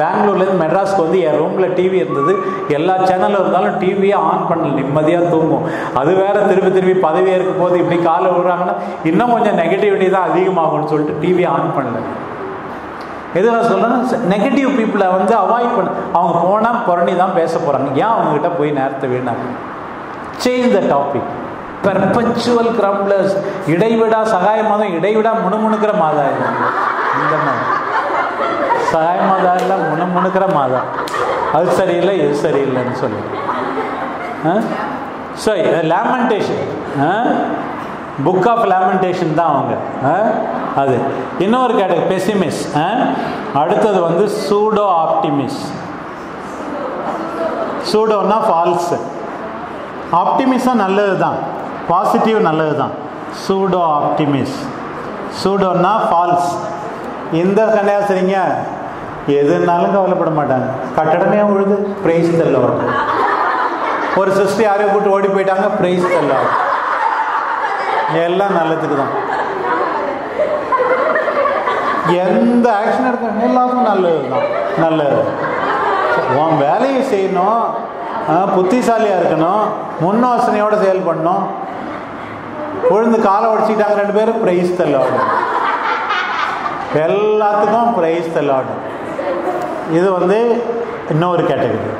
பெங்களூர்லேருந்து மெட்ராஸ்க்கு வந்து என் ரூமில் டிவி இருந்தது. எல்லா சேனலும் இருந்தாலும் டிவியே ஆன் பண்ணல. நிம்மதியாக தூங்கும் அது வேற திருப்பி திருப்பி பதவி இருக்கும் போது இப்படி காலை விடுறாங்கன்னா இன்னும் கொஞ்சம் நெகட்டிவிட்டி தான் அதிகமாகும்னு சொல்லிட்டு டிவியை ஆன் பண்ணல. எது நான் சொல்கிறேன்னா நெகட்டிவ் பீப்புளை வந்து அவாய்ட் பண்ண அவங்க போனால் புரணி தான் பேச போகிறாங்க ஏன் அவங்ககிட்ட போய் நேரத்தை வேணாங்க change the topic perpetual grumblers இடைவிடா சகாய மாதம் இடைவிடா முணுமுணுக்கிற மாதம் இந்த மாதம் சகாய மாதம் இல்லை முணுமுணுக்கிற மாதம் அது சரியில்லை இது சரியில்லைன்னு சொல்லி. So lamentation book of lamentation தான் அவங்க. ஆ? அது. இன்னொரு கேட்ட பெசிமிஸ் அடுத்தது வந்து சூடோ ஆப்டிமிஸ் சூடோன்னா ஃபால்ஸு ஆப்டிமிஸும் நல்லது தான் பாசிட்டிவ் நல்லது தான் சூடோ ஆப்டிமிஸ் சூடோன்னா ஃபால்ஸ் இந்த கன்னியாசிரிங்க எதுனாலும் கவலைப்பட மாட்டாங்க. கட்டடமே உழுது பிரைஸ் தள்ளோம் ஒரு சிஸ்டர் யாரையும் கூட்டு ஓடி போயிட்டாங்க பிரைஸ் தள்ளோம் எல்லாம் நல்லதுக்கு தான் எந்த ஆக்ஷன் எடுக்க எல்லாத்துக்கும் நல்லது தான் நல்லது. உன் வேலையை செய்யணும். புத்திசாலியாக இருக்கணும் முன்னோசனையோடு செயல்படணும். விழுந்து காலை உடச்சிக்கிட்டாங்க ரெண்டு பேரும் ப்ரைஸ் தள்ளாடு எல்லாத்துக்கும் ப்ரைஸ் தள்ளாடு இது வந்து இன்னொரு கேட்டகரி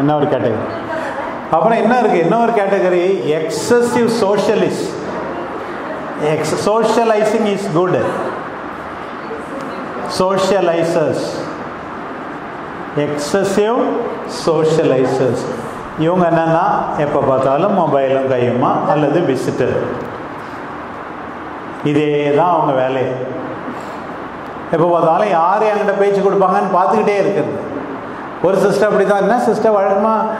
இன்னொரு கேட்டகரி அப்புறம் என்ன இருக்குது இன்னொரு category excessive socialist ex socializing is good socializers excessive socializers இவங்க என்னென்னா எப்போ பார்த்தாலும் மொபைலும் கையுமா அல்லது விசிட்டர் இதே தான் அவங்க வேலை. எப்போ பார்த்தாலும் யார் என்கிட்ட பேச்சு கொடுப்பாங்கன்னு பார்த்துக்கிட்டே இருக்கிறது. ஒரு சிஸ்டர் அப்படி தான் என்ன சிஸ்டர் வழக்கமாக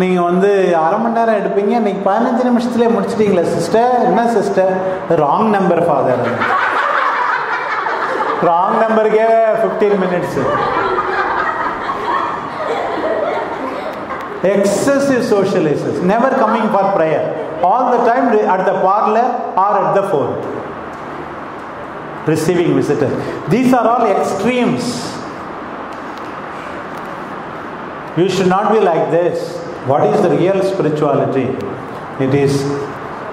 நீங்கள் வந்து அரை மணி நேரம் எடுப்பீங்க. இன்னைக்கு பதினஞ்சு நிமிஷத்துலேயே முடிச்சிட்டிங்களா சிஸ்டர் என்ன sister wrong number father wrong நம்பருக்கே fifteen minutes excessive socializers never coming for prayer. All the time at the parlor or at the phone. Receiving visitors. These are all extremes. You should not be like this. What is the real spirituality? It is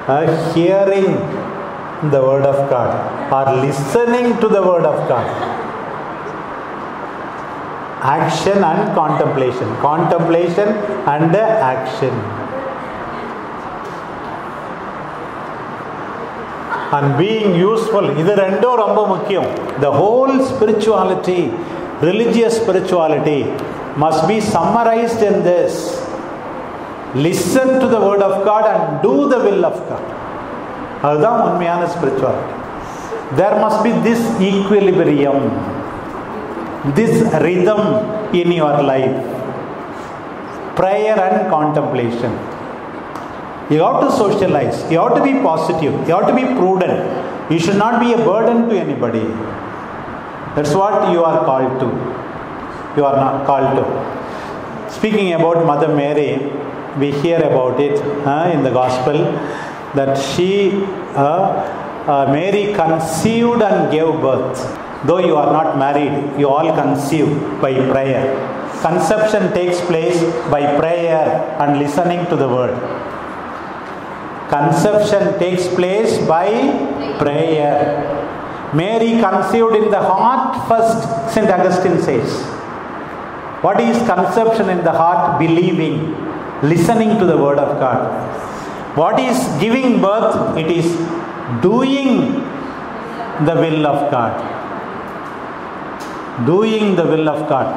uh, hearing the word of god or listening to the word of god action and contemplation contemplation and action and being useful இது ரெண்டும் ரொம்ப முக்கியம் the whole spirituality religious spirituality must be summarized in this listen to the word of god and do the will of god அதுதான் உண்மையான spirituality there must be this equilibrium this rhythm in your life. Prayer and contemplation. You have to socialize. You have to be positive. You have to be prudent. You should not be a burden to anybody. That's what you are called to. You are not called to. Speaking about mother mary we hear about it uh, in the gospel that she uh, uh, mary conceived and gave birth though you are not married you all conceive by prayer. Conception takes place by prayer and listening to the word. Conception takes place by prayer. Mary conceived in the heart first st augustine says. What is conception in the heart? Believing listening to the word of god. What is giving birth? It is doing the will of god doing the will of God.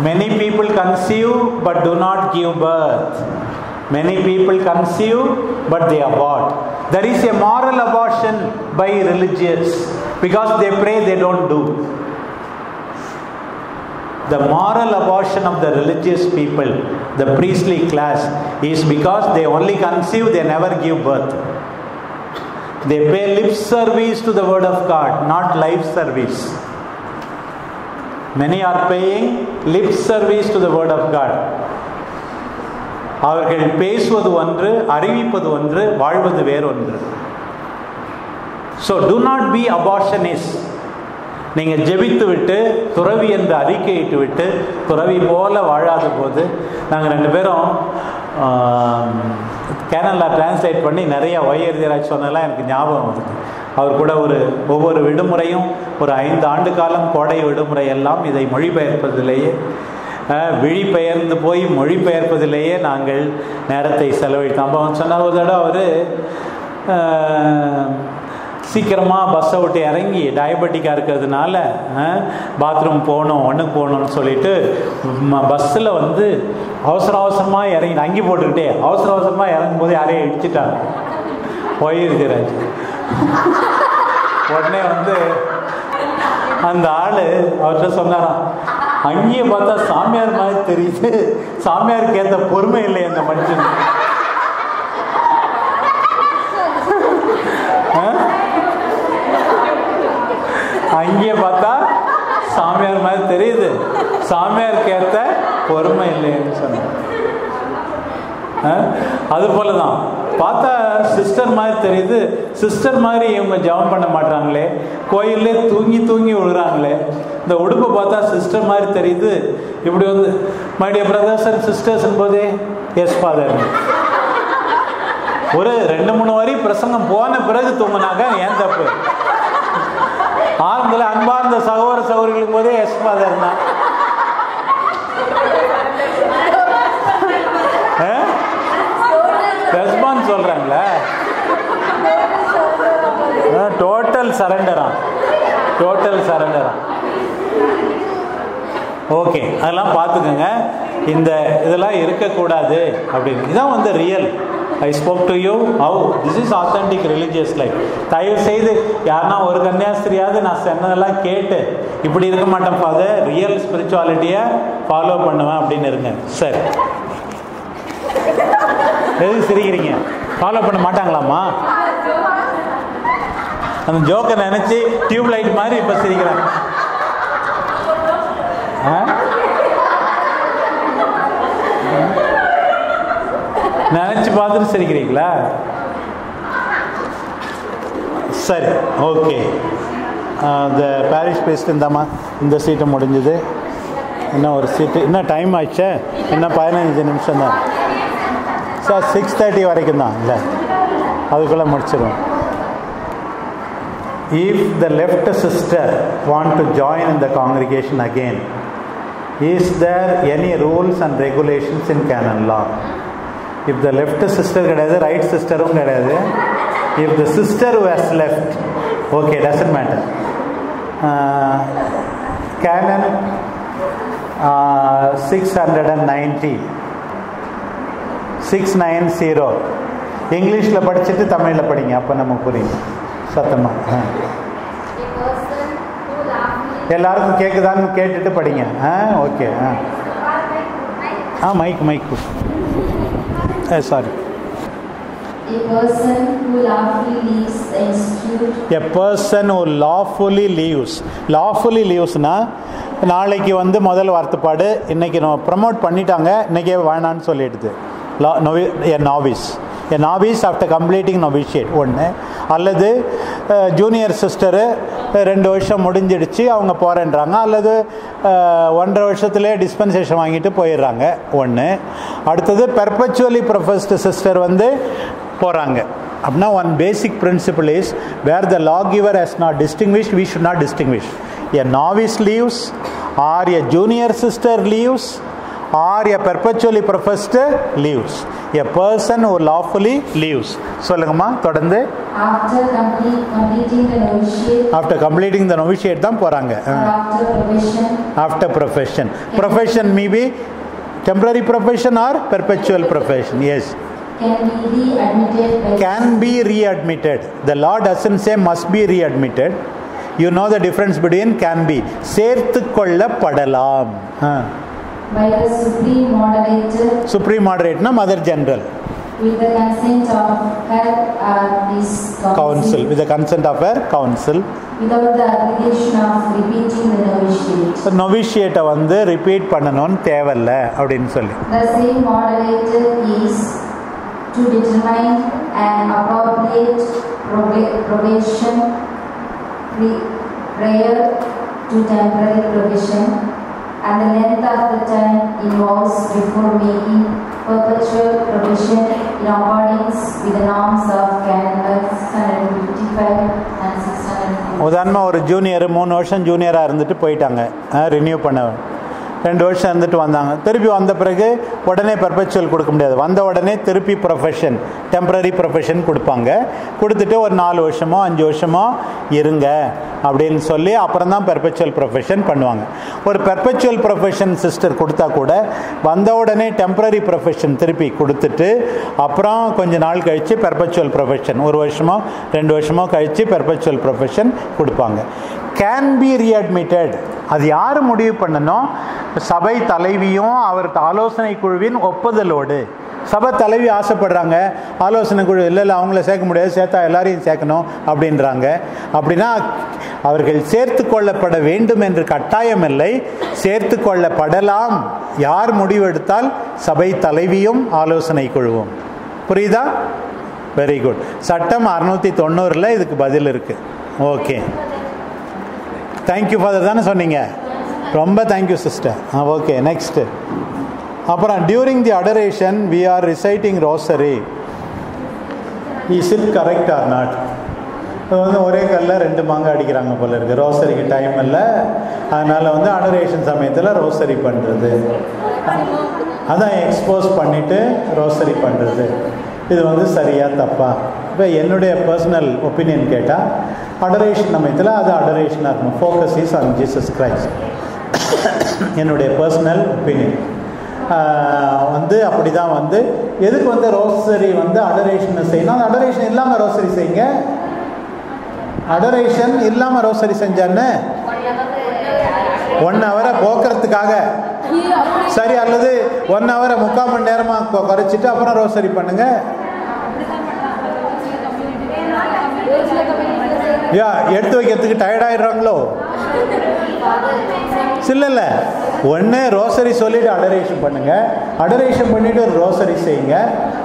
Many people conceive but do not give birth. Many people conceive but they abort. There is a moral abortion by religious because they pray, they don't do. The moral abortion of the religious people, the priestly class, is because they only conceive, they never give birth. They pay lip service to the word of God, not life service. Many are paying lip service to the word of God அவர்கள் பேசுவது ஒன்று அறிவிப்பது ஒன்று வாழ்வது வேறொன்று. So do not be abortionists நீங்கள் ஜெபித்து விட்டு துறவி என்று அறிக்கையிட்டு விட்டு துறவி போல வாழாத போது நாங்கள் ரெண்டு பேரும் கேனலில் டிரான்ஸ்லேட் பண்ணி நிறைய ஒய்யறிஞராஜ் சொன்னதெல்லாம் எனக்கு ஞாபகம் வருது. அவர் கூட ஒரு ஒவ்வொரு விடுமுறையும் ஒரு ஐந்து ஆண்டு காலம் கோடை விடுமுறை எல்லாம் இதை மொழிபெயர்ப்பதிலேயே விழிபெயர்ந்து போய் மொழிபெயர்ப்பதிலேயே நாங்கள் நேரத்தை செலவழித்தோம். அப்போ சொன்ன சொன்னார் ஒரு தடவை அவர் சீக்கிரமாக பஸ்ஸை விட்டு இறங்கி டயபெட்டிக்காக இருக்கிறதுனால பாத்ரூம் போகணும் ஒன்றுக்கு போகணும்னு சொல்லிட்டு பஸ்ஸில் வந்து அவசர அவசரமாக இறங்கி அங்கி போட்டுக்கிட்டே அவசர அவசரமாக இறங்கும் போது யாரையும் இடிச்சிட்டாங்க. போயிருக்கிறாச்சு உடனே வந்து அந்த ஆள் அவர்கிட்ட சொன்னாராம் அங்கேயே பார்த்தா சாமியார் மாதிரி தெரியுது. சாமியாருக்கு ஏற்ற பொறுமை இல்லை அந்த மனுஷன். அங்கேயே பார்த்தா சாமியார் மாதிரி தெரியுது. சாமியாருக்கு ஏற்ற பொறுமை இல்லைன்னு சொன்ன ஆ? அது போல தான் பார்த்தா சிஸ்டர் மாதிரி தெரியுது. சிஸ்டர் மாதிரி இவங்க ஜெபம் பண்ண மாட்டாங்களே கோயிலே தூங்கி தூங்கி விழுறாங்களே. இந்த உடுப்பை பார்த்தா சிஸ்டர் மாதிரி தெரியுது. இப்படி வந்து my dear brothers and sisters போதே எஸ் ஃபாதர் ஒரு ரெண்டு மூணு வரி பிரசங்கம் போன பிறகு தூங்கினாங்க. ஏன் தப்பு? ஆரம்பத்தில் அன்பார்ந்த சகோதர சகோதரிகளுக்கு போதே எஸ் ஃபாதர் தான். சொல்கிறாங்களே டோட்டல் சரண்டரா டோட்டல் சரண்டரா ஓகே அதெல்லாம் பார்த்துக்கோங்க. இந்த இதெல்லாம் இருக்கக்கூடாது அப்படின்னு. இதான் வந்து real I spoke to you how this is authentic religious life தயவு செய்து யாருன்னா ஒரு கன்னியாஸ்திரியாவது நான் சொன்னதெல்லாம் கேட்டு இப்படி இருக்க மாட்டேன் ஃபாதர் ரியல் ஸ்பிரிச்சுவாலிட்டியை ஃபாலோ பண்ணுவேன் அப்படின்னு இருங்க. சரி. எதுக்கு சிரிக்கிறீங்க? ஃபாலோ பண்ண மாட்டாங்களாம்மா? அந்த ஜோக்கை நினச்சி டியூப் லைட் மாதிரி இப்போ சிரிக்கிறாங்க. ஆ? பார்த்துட்டு சிரிக்கிறீங்களா? சரி ஓகே இந்த பாரிஷ் பேஸ்ட் இந்தாம்மா. இந்த சீட்டு முடிஞ்சது. இன்னும் ஒரு சீட்டு இன்னும் டைம் ஆச்சே? இன்னும் பதினஞ்சு நிமிஷம் தான் ஸோ சிக்ஸ் தேர்ட்டி வரைக்கும் தான். இல்லை. அதுக்குள்ளே முடிச்சிடும் if the left sister want to join in the congregation again is there any rules and regulations in canon law if the left sister கிடையாது ரைட் சிஸ்டரும் கிடையாது. If the sister has left okay doesn't matter canon six hundred and ninety six nine zero இங்கிலீஷில் படிச்சுட்டு தமிழில் படிங்க அப்போ நமக்கு புரியும். சத்தமாக எல்லாருக்கும் கேட்குதான்னு கேட்டுட்டு படிங்க. ஆ ஓகே ஆ. ஆ mic mic a sorry A person who lawfully leaves the institute. A person leaves நாளைக்கு வந்து முதல் வார்த்தைப்பாடு இன்னைக்கு நம்ம ப்ரமோட் பண்ணிட்டாங்க இன்னைக்கே வேணான்னு சொல்லிடுது. Law நொவி a novice a novice after completing novitiate ஒன்று அல்லது ஜூனியர் சிஸ்டரு ரெண்டு வருஷம் முடிஞ்சிடுச்சு அவங்க போகிறேன்றாங்க அல்லது ஒன்றரை வருஷத்துலேயே டிஸ்பென்சேஷன் வாங்கிட்டு போயிடுறாங்க ஒன்று அடுத்தது பெர்பச்சுவலி ப்ரொஃபஸ்டு சிஸ்டர் வந்து போகிறாங்க அப்படின்னா one basic principle is where the law giver has not distinguish we should not distinguish a novice leaves or a junior sister leaves or a perpetually professed leaves a person ஒரு lawfully leaves சொல்லுங்கம்மா தொடர்ந்து after completing the novitiate தான் போகிறாங்க after profession profession maybe temporary profession or perpetual profession is can be readmitted. The law doesn't say must be readmitted. You know the difference between can be. சேர்த்து கொள்ளப்படலாம் by the supreme moderator supreme மாடரேட்னா mother general with the consent of her or his council with consent of her council without the obligation of repeating the novitiate. நொவிஷியேட்டை வந்து repeat பண்ணணும்னு தேவையில்ல அப்படின்னு சொல்லி The same moderator is to determine an appropriate proba- probation prior to temporary probation and the length of the time involves before making perpetual provision in accordance with the norms of Canada 655 and 600. உதாரணமாக ஒரு junior மூணு வருஷம் ஜூனியராக இருந்துட்டு போயிட்டாங்க renew பண்ண ரெண்டு வருஷம் இருந்துட்டு வந்தாங்க. திருப்பி வந்த பிறகு உடனே பர்பச்சுவல் கொடுக்க முடியாது. வந்த உடனே திருப்பி ப்ரொஃபஷன் டெம்பரரி ப்ரொஃபஷன் கொடுப்பாங்க. கொடுத்துட்டு ஒரு நாலு வருஷமோ அஞ்சு வருஷமோ இருங்க அப்படின்னு சொல்லி அப்புறம் தான் பெர்பச்சுவல் ப்ரொஃபஷன் பண்ணுவாங்க. ஒரு பெர்பச்சுவல் ப்ரொஃபஷன் சிஸ்டர் கொடுத்தா கூட வந்த உடனே டெம்பரரி ப்ரொஃபஷன் திருப்பி கொடுத்துட்டு அப்புறம் கொஞ்ச நாள் கழித்து பெர்பச்சுவல் ப்ரொஃபஷன் ஒரு வருஷமோ ரெண்டு வருஷமோ கழித்து பெர்பச்சுவல் ப்ரொஃபஷன் கொடுப்பாங்க. கேன் பி ரீஅட்மிட்டட் அது யார் முடிவு பண்ணணும் சபை தலைவியும் அவர் ஆலோசனை குழுவின் ஒப்புதலோடு. சபை தலைவி ஆசைப்படுறாங்க. ஆலோசனை குழு இல்லை இல்லை அவங்கள சேர்க்க முடியாது. சேர்த்தா எல்லாரையும் சேர்க்கணும் அப்படின்றாங்க. அப்படின்னா அவர்கள் சேர்த்து கொள்ளப்பட வேண்டும் என்று கட்டாயம் இல்லை. சேர்த்து கொள்ளப்படலாம். யார் முடிவெடுத்தால் சபை தலைவியும் ஆலோசனை குழுவும். புரியுதா? வெரி குட் சட்டம் அறுநூத்தி தொண்ணூறில் இதுக்கு பதில் இருக்கு. ஓகே தேங்க்யூ ஃபாதர் தானே சொன்னீங்க? ரொம்ப தேங்க்யூ சிஸ்டர் ஆ ஓகே நெக்ஸ்ட்டு அப்புறம் during the adoration we are reciting rosary is it correct or not இது வந்து ஒரே கல்லில் ரெண்டு மாங்காய் அடிக்கிறாங்க போல இருக்குது ரோசரிக்கு டைம் இல்லை. அதனால் வந்து அடரேஷன் சமயத்தில் ரோசரி பண்ணுறது அதான் எக்ஸ்போஸ் பண்ணிவிட்டு ரோசரி பண்ணுறது இது வந்து சரியாக தப்பா? இப்போ என்னுடைய பர்சனல் ஒப்பீனியன் கேட்டால் அடரேஷன் சமயத்தில் அது அடரேஷனாக இருக்கணும். Focus is on Jesus Christ என்னுடைய பர்சனல் ஒப்பீனியன் வந்து அப்படி தான் வந்து எதுக்கு வந்து ரோசரி வந்து அடரேஷனை செய்யணும்? அந்த அடரேஷன் இல்லாமல் ரோசரி செய்யுங்க. அடரேஷன் இல்லாமல் ரோசரி செஞ்சான்னு ஒன் ஹவரை போக்குறதுக்காக. சரி அல்லது ஒன் ஹவரை முக்கால் மணி நேரமாக குறைச்சிட்டு அப்புறம் ரோசரி பண்ணுங்கள் யா எடுத்து வைக்கிறதுக்கு டயர்டாயிடுறாங்களோ இல்லை இல்லை. ஒன்று ரோசரி சொல்லிட்டு அடரேஷன் பண்ணுங்க. அடரேஷன் பண்ணிட்டு ஒரு ரோசரி செய்யுங்க.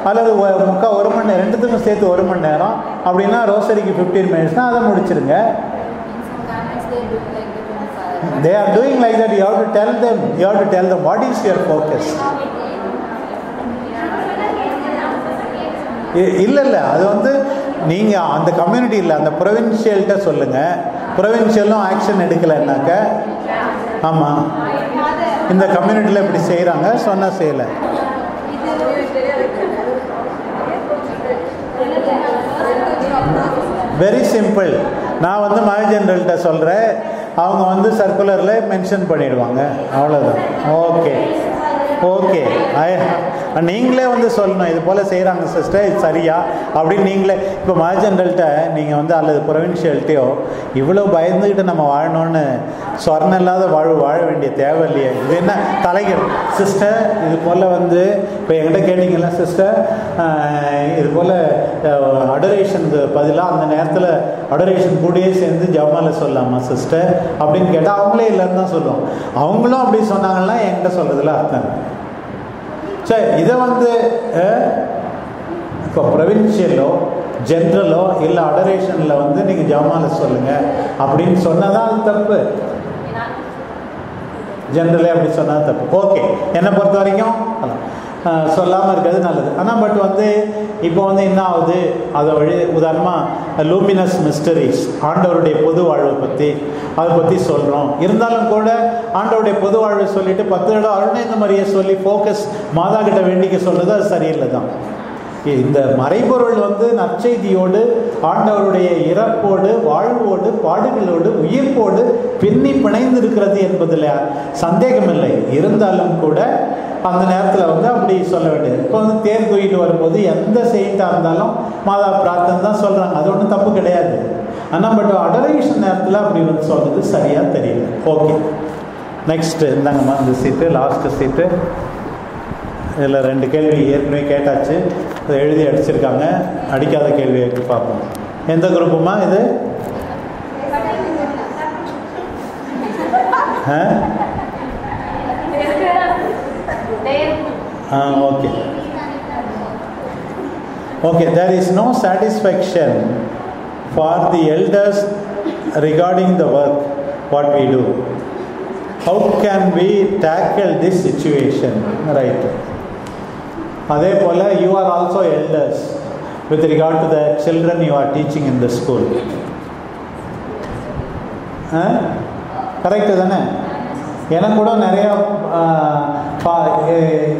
அல்லது முக்கால் முக்கா ஒரு மணி நேரம் ரெண்டுத்துக்கும் சேர்த்து ஒரு மணி நேரம். அப்படின்னா ரோசரிக்கு ஃபிஃப்டீன் மினிட்ஸ்னால் அதை முடிச்சிருங்க. They are doing like that you that. To tell doing like that you have to tell them you have இல்லை இல்லை. அது வந்து நீங்கள் அந்த கம்யூனிட்டியில் அந்த ப்ரொவின்ஷியல்கிட்ட சொல்லுங்கள் ப்ரொவின்ஷியலும் ஆக்ஷன் எடுக்கலைன்னாக்க ஆமாம் இந்த கம்யூனிட்டியில் இப்படி செய்கிறாங்க சொன்னால் செய்யலை. வெரி சிம்பிள் நான் வந்து மகஜென்ரல்கிட்ட சொல்கிறேன் அவங்க வந்து சர்க்குலரில் மென்ஷன் பண்ணிடுவாங்க. அவ்வளோதான் ஓகே ஓகே நீங்களே வந்து சொல்லணும். இது போல் செய்கிறாங்க சிஸ்டர் இது சரியா? அப்படின்னு நீங்களே இப்போ மகஜென்ரல்கிட்ட நீங்கள் வந்து அல்லது ப்ரொவின்ஷியல்கிட்டையோ இவ்வளோ பயந்துக்கிட்டு நம்ம வாழணும்னு சொர்ணம் இல்லாத வாழ்வு வாழ வேண்டிய தேவை இல்லையே. இது என்ன தலைகள்? சிஸ்டர் இது போல் வந்து இப்போ என்கிட்ட கேட்டிங்களா சிஸ்டர் இது போல் அடரேஷனுக்கு பதிலாக அந்த நேரத்தில் அடரேஷன் கூடயே சேர்ந்து ஜமால சொல்லலாமா சிஸ்டர் அப்படின்னு கேட்டால் அவங்களே இல்லைன்னு தான் சொல்லுவோம். அவங்களும் அப்படி சொன்னாங்கன்னா என்கிட்ட சொல்கிறதுல அர்த்தம். சரி இதை வந்து இப்போ ப்ரொவின்ஷியலோ ஜென்ரலோ இல்லை அடரேஷனில் வந்து நீங்கள் ஜமால சொல்லுங்கள் அப்படின்னு சொன்னதான் அது தப்பு. ஜென்ரலே அப்படி சொன்னால் தப்பு. ஓகே என்னை பொறுத்த வரைக்கும் அதான். சொல்லாமல் இருக்கிறது நல்லது. ஆனால் பட் வந்து இப்போ வந்து என்ன ஆகுது? அதை வழி உதாரணமாக லூமினஸ் மிஸ்டரிஸ் ஆண்டவருடைய பொது வாழ்வை பற்றி அதை பற்றி சொல்கிறோம் இருந்தாலும் கூட ஆண்டவருடைய பொது வாழ்வை சொல்லிவிட்டு பத்து இடம் அருணேந்த மாதிரியே சொல்லி ஃபோக்கஸ் மாதா கிட்ட வேண்டிக்க சொல்கிறது அது சரியில்லை தான் இந்த மறைபொருள் வந்து நற்செய்தியோடு ஆண்டவருடைய இறப்போடு வாழ்வோடு பாடுகளோடு உயிர்ப்போடு பின்னி பிணைந்து இருக்கிறது என்பதில் சந்தேகமில்லை. இருந்தாலும் கூட அந்த நேரத்தில் வந்து அப்படி சொல்ல வேண்டியது. இப்போ வந்து தேர் தூக்கிட்டு வரும்போது எந்த செய்தியாக இருந்தாலும் மாதா பிரார்த்தனை தான் சொல்கிறாங்க அது ஒன்றும் தப்பு கிடையாது. ஆனால் பட் அடரேஷன் நேரத்தில் அப்படி வந்து சொல்கிறது சரியாக தெரியல. ஓகே நெக்ஸ்ட் இந்தாங்கம்மா இந்த சீட்டு லாஸ்ட்டு சீட்டு. இதில் ரெண்டு கேள்வி ஏற்கனவே கேட்டாச்சு. அதை எழுதி அடிச்சிருக்காங்க. அடிக்காத கேள்வியை பார்ப்போம். எந்த குரூப்புமா இது? ஆ? Okay. Okay there is no satisfaction for the elders regarding the work what we do how can we tackle this situation right அதே போல் you are also elders with regard to the children you are teaching in the school correct தானே? எனக்கு கூட நிறையா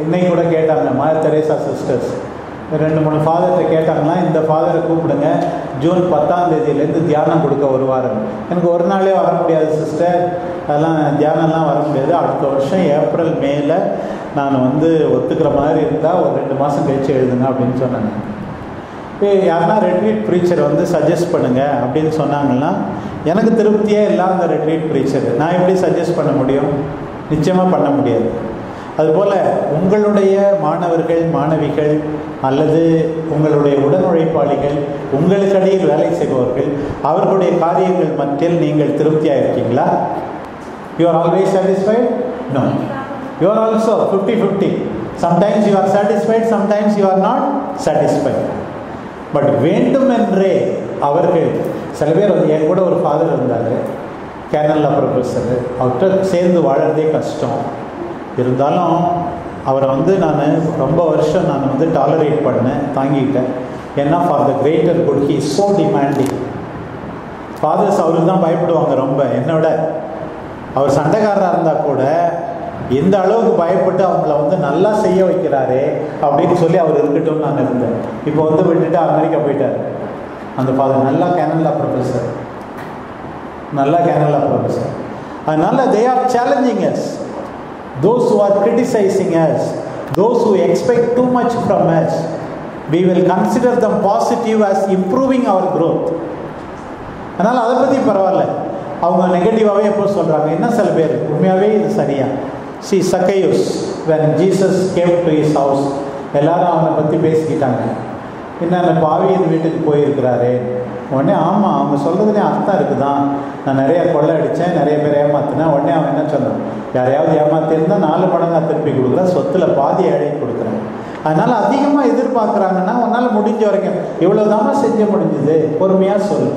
இன்னைக்கு கூட கேட்டாங்க மாய Teresa sisters ரெண்டு மூணு ஃபாதர்கிட்ட கேட்டாங்கன்னா இந்த ஃபாதரை கூப்பிடுங்க. ஜூன் பத்தாம் தேதியிலேருந்து தியானம் கொடுக்க வருவார் எனக்கு ஒரு நாளே வர முடியாது சிஸ்டர் அதெல்லாம் தியானம்லாம் வர முடியாது. அடுத்த வருஷம் ஏப்ரல் மேல நான் வந்து ஒத்துக்கிற மாதிரி இருந்தால் ஒரு ரெண்டு மாதம் கழிச்சு எழுதுங்க அப்படின்னு சொன்னாங்க. இப்போ யாருன்னா ரெட்ரீட் ப்ரீச்சர் வந்து சஜஸ்ட் பண்ணுங்க அப்படின்னு சொன்னாங்கன்னா எனக்கு திருப்தியே இல்லை அந்த ரெட்ரீட் ப்ரீச்சர் நான் எப்படி சஜஸ்ட் பண்ண முடியும்? நிச்சயமாக பண்ண முடியாது. அதுபோல் உங்களுடைய மாணவர்கள் மாணவிகள் அல்லது உங்களுடைய உடனுழைப்பாளிகள் உங்களுக்கு வேலை செய்பவர்கள் அவர்களுடைய காரியங்கள் மத்தியில் நீங்கள் திருப்தியாக இருக்கீங்களா? You are always satisfied no you are also fifty fifty sometimes you are satisfied sometimes you are not satisfied but வேண்டுமென்றே அவர்கள் சில பேர் வந்து என் கூட ஒரு ஃபாதர் இருந்தார். கேனலில் ப்ரொஃபஸர் அவர்கிட்ட சேர்ந்து வாழறதே கஷ்டம். இருந்தாலும் அவரை வந்து நான் ரொம்ப வருஷம் நான் வந்து டாலரேட் பண்ணேன் தாங்கிக்கிட்டேன். ஏன்னா for the greater good is so demanding fathers அவருக்கு தான் பயப்படுவாங்க ரொம்ப. என்னோட அவர் சண்டைக்காரராக இருந்தால் கூட எந்த அளவுக்கு பயப்பட்டு அவங்கள வந்து நல்லா செய்ய வைக்கிறாரு அப்படின்னு சொல்லி அவர் இருக்கட்டும் நான் இருந்தேன். இப்போ வந்து விட்டுட்டு அமெரிக்கா போயிட்டார். அந்த ஃபாதர் நல்லா கேனலா ப்ரொஃபஸர் நல்லா கேனலா ப்ரொஃபஸர் அதனால they are challenging us those who are criticizing us, those who expect too much from us, we will consider them positive as improving our growth. அதனால் அதை பற்றி பரவாயில்ல. அவங்க நெகட்டிவாகவே எப்போ சொல்கிறாங்க என்ன சில பேர். உண்மையாகவே இது சரியா? See Zacchaeus when Jesus came to his house எல்லாரும் அவனை பற்றி பேசிக்கிட்டாங்க. என்ன பாவியன் வீட்டுக்கு போயிருக்கிறாரு. உடனே ஆமாம் அவங்க சொல்கிறதுலே அர்த்தம் இருக்குதான் நான் நிறைய கொள்ளை அடித்தேன் நிறைய பேர் ஏமாத்தினேன். உடனே அவன் என்ன சொன்னான்? யாரையாவது ஏமாத்திருந்தால் நாலு மடங்காக திருப்பி கொடுக்குறேன் சொத்தில் பாதி அழகி கொடுக்குறேன். அதனால் அதிகமாக எதிர்பார்க்குறாங்கன்னா உன்னால் முடிஞ்ச வரைக்கும் இவ்வளோ தானே செஞ்ச முடிஞ்சுது. பொறுமையாக சொல்லு.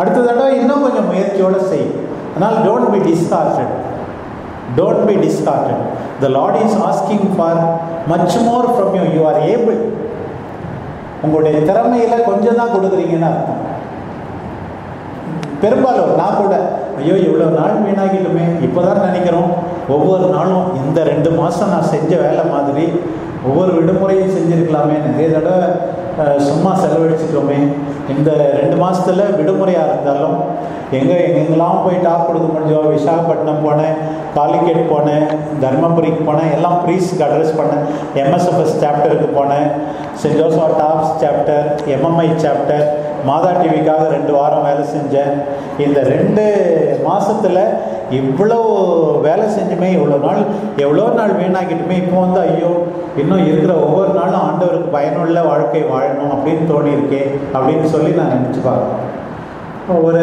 அடுத்த தடவை இன்னும் கொஞ்சம் முயற்சியோடு செய். அதனால் don't be discarded don't be discarded the Lord is asking for much more from you you are able உங்களுடைய திறமையில கொஞ்சம் தான் கொடுக்குறீங்கன்னு அர்த்தம். பெரும்பாலும் நான் கூட ஐயோ இவ்வளோ நாள் வீணாகிட்டுமே இப்போதான் நினைக்கிறோம். ஒவ்வொரு நாளும் இந்த ரெண்டு மாதம் நான் செஞ்ச வேலை மாதிரி ஒவ்வொரு விடுமுறையும் செஞ்சுருக்கலாமே. நிறைய தடவை சும்மா செலவழிச்சிட்டோமே. இந்த ரெண்டு மாதத்தில் விடுமுறையாக இருந்தாலும் எங்கே எங்கெங்கெல்லாம் போய் டாப் கொடுக்க முடிஞ்சோம் விசாகப்பட்டினம் போனேன் காலிக்கேட் போனேன் தர்மபுரிக்கு போனேன் எல்லாம் ப்ரீஸ்க்கு அட்ரஸ் பண்ணேன் எம்எஸ்எஃப்எஸ் சாப்டருக்கு போனேன் சென்ட் ஜோசா டாப்ஸ் சாப்டர் எம்எம்ஐ சாப்டர் மாதா டிவிக்காக ரெண்டு வாரம் வேலை செஞ்சேன். இந்த ரெண்டு மாதத்தில் இவ்வளோ வேலை செஞ்சுமே இவ்வளோ நாள் எவ்வளோ நாள் வீணாக்கிட்டுமே இப்போ வந்து ஐயோ இன்னும் இருக்கிற ஒவ்வொரு நாளும் ஆண்டவருக்கு பயனுள்ள வாழ்க்கை வாழணும் அப்படின்னு தோணியிருக்கே அப்படின்னு சொல்லி நான் நினச்சி பார்க்குறேன். ஒரு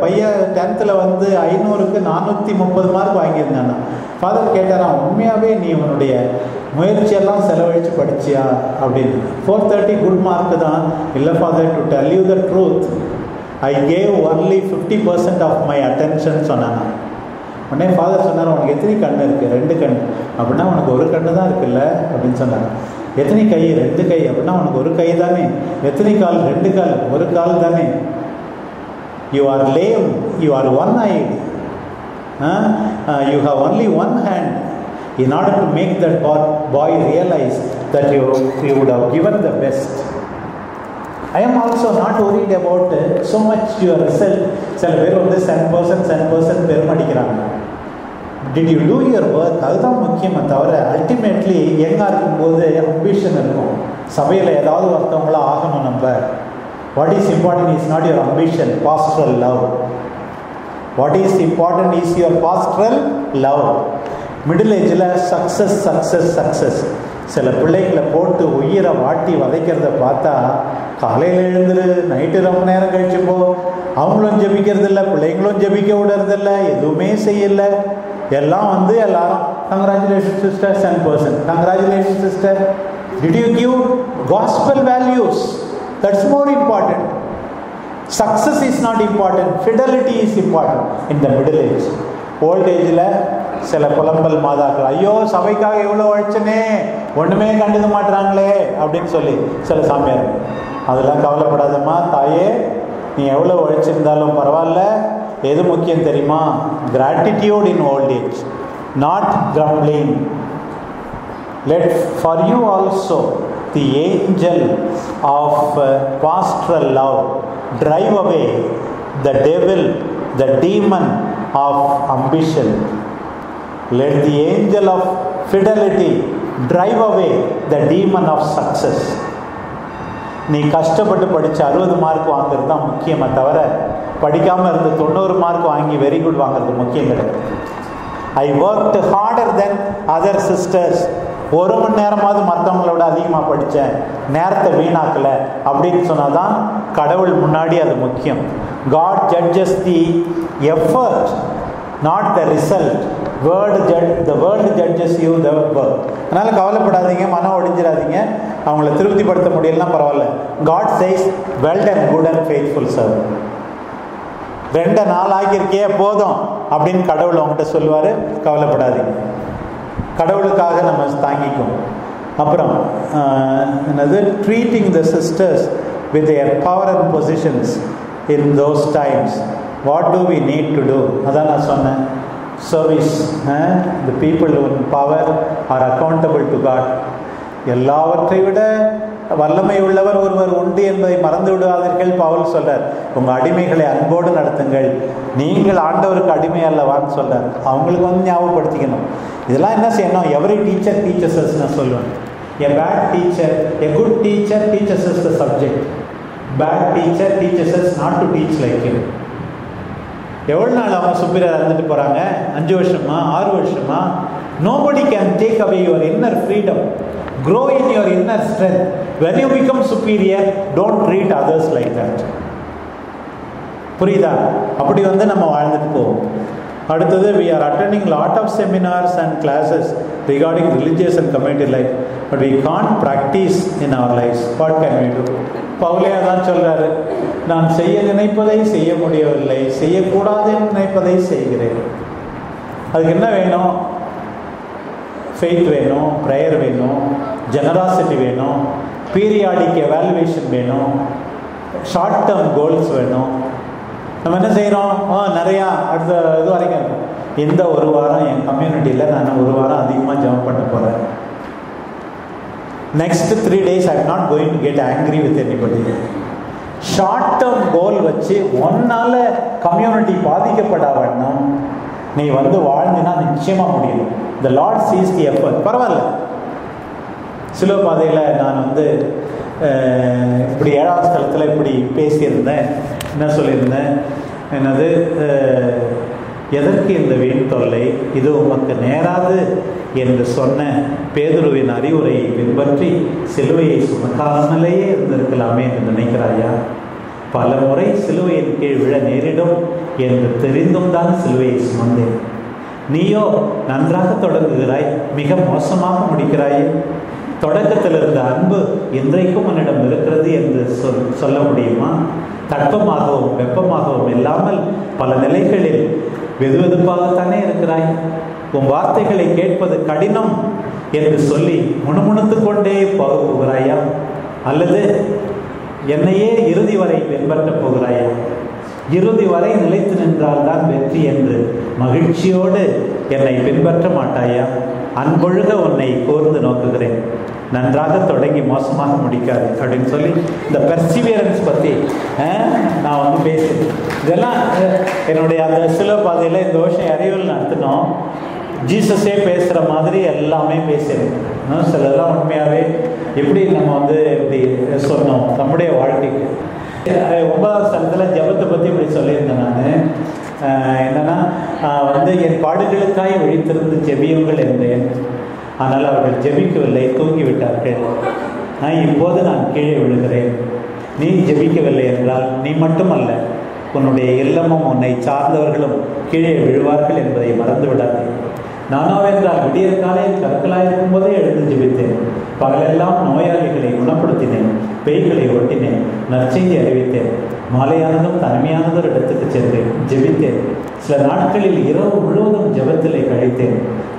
பையன் டென்த்தில் வந்து ஐநூறுக்கு நானூற்றி முப்பது மார்க் வாங்கியிருந்தானா. ஃபாதர் கேட்டாராம் உண்மையாகவே நீ உன்னுடைய முயற்சியெல்லாம் செலவழித்து படிச்சியா? அப்படின்னு. ஃபோர் தேர்ட்டி குட் மார்க் தான். இல்லை father to tell you the truth I gave only fifty percent of my attention சொன்னாங்க உடனே ஃபாதர் சொன்னார் உனக்கு எத்தனை கண் இருக்குது ரெண்டு கண். அப்படின்னா உனக்கு ஒரு கண்ணு தான் இருக்குல்ல? அப்படின்னு சொன்னாங்க எத்தனை கை? ரெண்டு கை. அப்படின்னா உனக்கு ஒரு கை தானே? எத்தனை கால்? ரெண்டு கால். ஒரு கால் தானே? You are lame you are one I you have only one hand in order to make that boy realize that you you would have given the best I am also not not about so much your much சில பேர் வந்து cent percent cent percent பெருமடிக்கிறாங்க did you do your work அதுதான் முக்கியமே. தவிர ultimately யங்காக இருக்கும்போது ambition இருக்கும். சபையில் ஏதாவது ஒருத்தவங்களாக ஆகணும் நம்ம. What is important is not your ambition pastoral love what is important is your pastoral love middle ஏஜில் சக்ஸஸ் சக்ஸஸ் சக்ஸஸ் சில பிள்ளைங்களை போட்டு உயிரை வாட்டி வதைக்கிறத பார்த்தா காலையில் எழுந்துரு நைட்டு ரொம்ப நேரம் கழிச்சு போ அவங்களும் ஜெபிக்கிறதில்ல பிள்ளைங்களும் ஜெபிக்க விடுறதில்ல எதுவுமே செய்யல. எல்லாம் வந்து எல்லாரும் congratulation sister cent percent congratulation sister did you give gospel values that's more important success is not important fidelity is important in middle age old ஏஜில் சில புலம்பல் மாதாக்கள் ஐயோ சபைக்காக எவ்வளோ உழைச்சனே ஒன்றுமே கண்டுக்க மாட்டுறாங்களே அப்படின்னு சொல்லி சில சாமியார் அதெல்லாம் கவலைப்படாதம்மா தாயே நீ எவ்வளோ உழைச்சிருந்தாலும் பரவாயில்ல எது முக்கியம் தெரியுமா gratitude in old age not grumbling let for you also the angel of pastoral love drive away the devil the demon of ambition let the angel of fidelity drive away the demon of success நீ கஷ்டப்பட்டு படித்து அறுபது mark வாங்குறது தான் முக்கியமே தவிர படிக்காமல் இருந்து தொண்ணூறு மார்க் வாங்கி வெரி குட் வாங்குறது முக்கியம் கிடையாது. I work harder than other sisters ஒரு மணி நேரமாவது மற்றவங்களோட அதிகமாக படித்தேன் நேரத்தை வீணாக்கலை. அப்படின்னு சொன்னால் தான் கடவுள் முன்னாடி அது முக்கியம். God judges the effort not the result world judge the world judges you the work அதனால் கவலைப்படாதீங்க மனம் ஒடிஞ்சிடாதீங்க அவங்கள திருப்திப்படுத்த முடியலன்னா பரவாயில்ல. God says well and good and faithful sir ரெண்டு நாள் ஆகியிருக்கே போதும் அப்படின்னு கடவுள் அவங்ககிட்ட சொல்லுவார். கவலைப்படாதீங்க. கடவுளுக்காக நம்ம தாங்கிக்கும் அப்புறம் என்னது? Treating the sisters with her power and positions in those times what do we need to do அதான் நான் சொன்னேன். Service the people in power are accountable to God எல்லாவற்றை விட வல்லமை உள்ளவர் ஒருவர் உண்டு என்பதை மறந்து விடாதீர்கள் பவுல் சொல்றார். உங்க அடிமைகளை அன்போடு நடத்துங்கள். நீங்கள் ஆண்டவருக்கு அடிமை அல்லவான்னு சொல்றார். அவங்களுக்கு வந்து ஞாபகப்படுத்திக்கணும். இதெல்லாம் என்ன செய்யணும்? எவரி டீச்சர் டீச்சர்ஸ் நான் சொல்லுவேன் a bad teacher a good teacher teaches the subject bad teacher teaches not to teach like you எவ்வளோ நாள் அவங்க சுப்பீரியர் இருந்துட்டு போகிறாங்க அஞ்சு வருஷமா? ஆறு வருஷமா? Nobody can take away your inner freedom grow in your inner strength. When you become superior don't treat others like that. புரியுதா? அப்படி வந்து நம்ம வாழ்ந்துட்டு போவோம். அடுத்தது we are attending lot of seminars and classes regarding religious and community life but we can't practice in our life what can we do பவுலே தான் சொல்கிறாரு நான் செய்ய நினைப்பதை செய்ய முடியவில்லை செய்யக்கூடாதுன்னு நினைப்பதை செய்கிறேன். அதுக்கு என்ன வேணும்? ஃபெய்த் வேணும் ப்ரேயர் வேணும் ஜெனராசிட்டி வேணும் பீரியாடிக் எவாலுவேஷன் வேணும் ஷார்ட் டேர்ம் கோல்ஸ் வேணும். நம்ம என்ன செய்கிறோம் ஆ நிறையா அடுத்த இது வரைக்கும் இந்த ஒரு வாரம் என் கம்யூனிட்டியில் நான் ஒரு வாரம் அதிகமாக ஜம்ப் பண்ண போகிறேன் next three days I not going to get angry with anybody short term goal வச்சு ஒன்னால கம்யூனிட்டி பாதிக்கப்பட வண்ணம் நீ வந்து வாழ்ந்தினா நிச்சயமா முடியும். The Lord sees the effort பரவாயில்ல. சிலுவ பாதையில் நான் வந்து இப்படி ஏழாவது ஸ்தலத்தில் இப்படி பேசியிருந்தேன். என்ன சொல்லியிருந்தேன்? என்னது? எதற்கு இந்த வீண் தொல்லை? இது உமக்கு நேராது என்று சொன்ன பேதுருவின் அறிவுரையை பின்பற்றி சிலுவையை சுமக்காமலேயே இருந்திருக்கலாமே என்று நினைக்கிறாயா? பல முறை சிலுவையின் கீழ் விழ நேரிடும் என்று தெரிந்தும் தான் சிலுவையை சுமந்தேன். நீயோ நன்றாக தொடங்குகிறாய் மிக மோசமாக முடிக்கிறாயே. தொடக்கத்தில் இருந்த அன்பு இன்றைக்கும் உன்னிடம் இருக்கிறது என்று சொல் சொல்ல முடியுமா? தட்பமாகவும் வெப்பமாகவும் இல்லாமல் பல நிலைகளில் வெதுவெதுப்பாகத்தானே இருக்கிறாய்? உன் வார்த்தைகளை கேட்பது கடினம் என்று சொல்லி முணுமுணுத்து கொண்டே போக போகிறாயா அல்லது என்னையே இறுதி வரை பின்பற்றப் போகிறாயா? இறுதி வரை நிலைத்து நின்றால்தான் வெற்றி என்று மகிழ்ச்சியோடு என்னை பின்பற்ற மாட்டாயா? அன்பொழுக உன்னை கூர்ந்து நோக்குகிறேன். நன்றாக தொடங்கி மோசமாக முடிக்காது அப்படின்னு சொல்லி இந்த பெர்சிவியரன்ஸ் பற்றி நான் வந்து பேசுகிறேன் இதெல்லாம் என்னுடைய அந்த சில பாதையில் இந்த வருஷம் அறிவியல் நடத்தினோம் ஜீசஸே பேசுகிற மாதிரி எல்லாமே பேசுகிறேன் சிலதெல்லாம் உண்மையாகவே எப்படி நம்ம வந்து இப்படி சொன்னோம்? நம்முடைய வாழ்க்கைக்கு. அஹ் ஒன்பதாம் ஸ்தலத்தில் ஜெபத்தை பற்றி இப்படி சொல்லியிருந்தேன் நான். என்னன்னா வந்து என் பாடுகளுக்காய் ஒழித்திருந்து ஜெபியுங்கள் என்றேன். ஆனால் அவர்கள் ஜெபிக்கவில்லை தூங்கி விட்டார்கள் நான் இப்போது நான் கீழே விழுகிறேன். நீ ஜெபிக்கவில்லை என்றால் நீ மட்டுமல்ல உன்னுடைய இல்லமும் உன்னை சார்ந்தவர்களும் கீழே விழுவார்கள் என்பதை மறந்து விடாதே நானாவென்றால் விடிய காலையில் கற்களாயிருக்கும் போதே எழுந்து ஜெபித்தேன். பகலெல்லாம் நோயாளிகளை குணப்படுத்தினேன் பேய்களை ஒட்டினேன் நற்செய்தி அறிவித்தேன். மாலையானதும் தனிமையானதொரு இடத்துக்கு சென்றேன் ஜெபித்தேன். சில நாட்களில் இரவு முழுவதும் ஜெபத்திலே கழித்தேன்.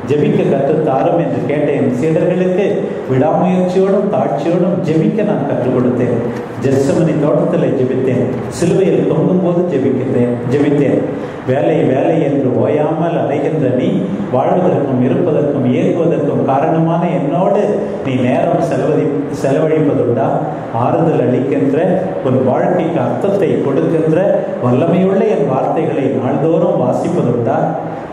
ஜெபிக்க கற்று தாரும் என்று கேட்ட என் சீடர்களுக்கு விடாமுயற்சியோடும் தாட்சியோடும் ஜெபிக்க நான் கற்றுக் கொடுத்தேன். ஜெர்சமனி தோட்டத்தில் ஜெபித்தேன். சிலுவையில் தொங்கும் போது ஜெபிக்கிறேன் ஜெபித்தேன். வேலை வேலை என்று ஓயாமல் அலைகின்ற நீ வாழ்வதற்கும் இருப்பதற்கும் இயங்குவதற்கும் காரணமான என்னோடு நீ நேரம் செலவழி செலவழிப்பதுண்டா? ஆறுதல் அளிக்கின்ற உன் வாழ்க்கைக்கு அர்த்தத்தை கொடுக்கின்ற வல்லமையுள்ள என் வார்த்தைகளை நாள்தோறும் வாசிப்பதுண்டா?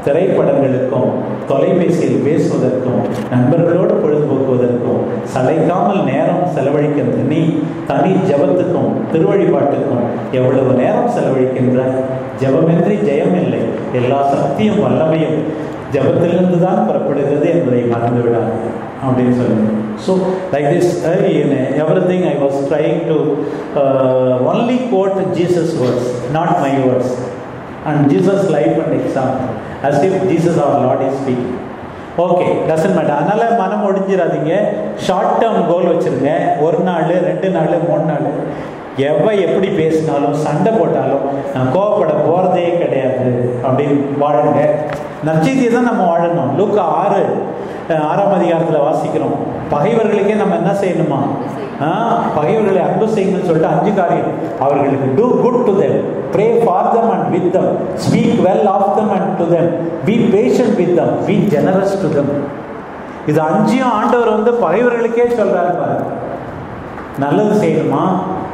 திரைப்படங்களுக்கும் தொலைபேசியில் பேசுவதற்கும் நண்பர்களோடு பொழுதுபோக்குவதற்கும் சளைக்காமல் நேரம் செலவழிக்கிறது நீ தனி ஜபத்துக்கும் திருவழிபாட்டுக்கும் எவ்வளவு நேரம் செலவழிக்கின்றாய்? ஜபமின்றி ஜெயம் இல்லை. எல்லா சக்தியும் வல்லமையும் ஜபத்திலிருந்து தான் புறப்படுகிறது என்பதை மறந்துவிடாது. அப்படின்னு சொல்லுங்க. So like this everything I was trying to only quote Jesus words not my words and Jesus life and example as if Jesus our Lord is speaking okay doesn't matter அதனால் மனம் ஒடிஞ்சிடாதீங்க ஷார்ட் டேர்ம் கோல் வச்சுருங்க. ஒரு நாள் ரெண்டு நாள் மூணு நாள். எவ எப்படி பேசினாலும் சண்டை போட்டாலும் நான் கோவப்பட போகிறதே கிடையாது. அப்படின்னு வாழுங்க. நற்செய்தியை தான் நம்ம வாழணும். லூக்கா ஆறு ஆறாம் அதிகாரத்தில் வாசிக்கிறோம். பகைவர்களுக்கே நம்ம என்ன செய்யணுமா? பகைவர்களை அன்பு செய்யணும்னு சொல்லிட்டு அஞ்சு காரியம். அவர்களுக்கு do good to them pray for them and with them speak well of them and to them be patient with them be generous to them இது அஞ்சையும் ஆண்டவர் வந்து பகைவர்களுக்கே சொல்றாரு பாருங்க. நல்லது செய்யணுமா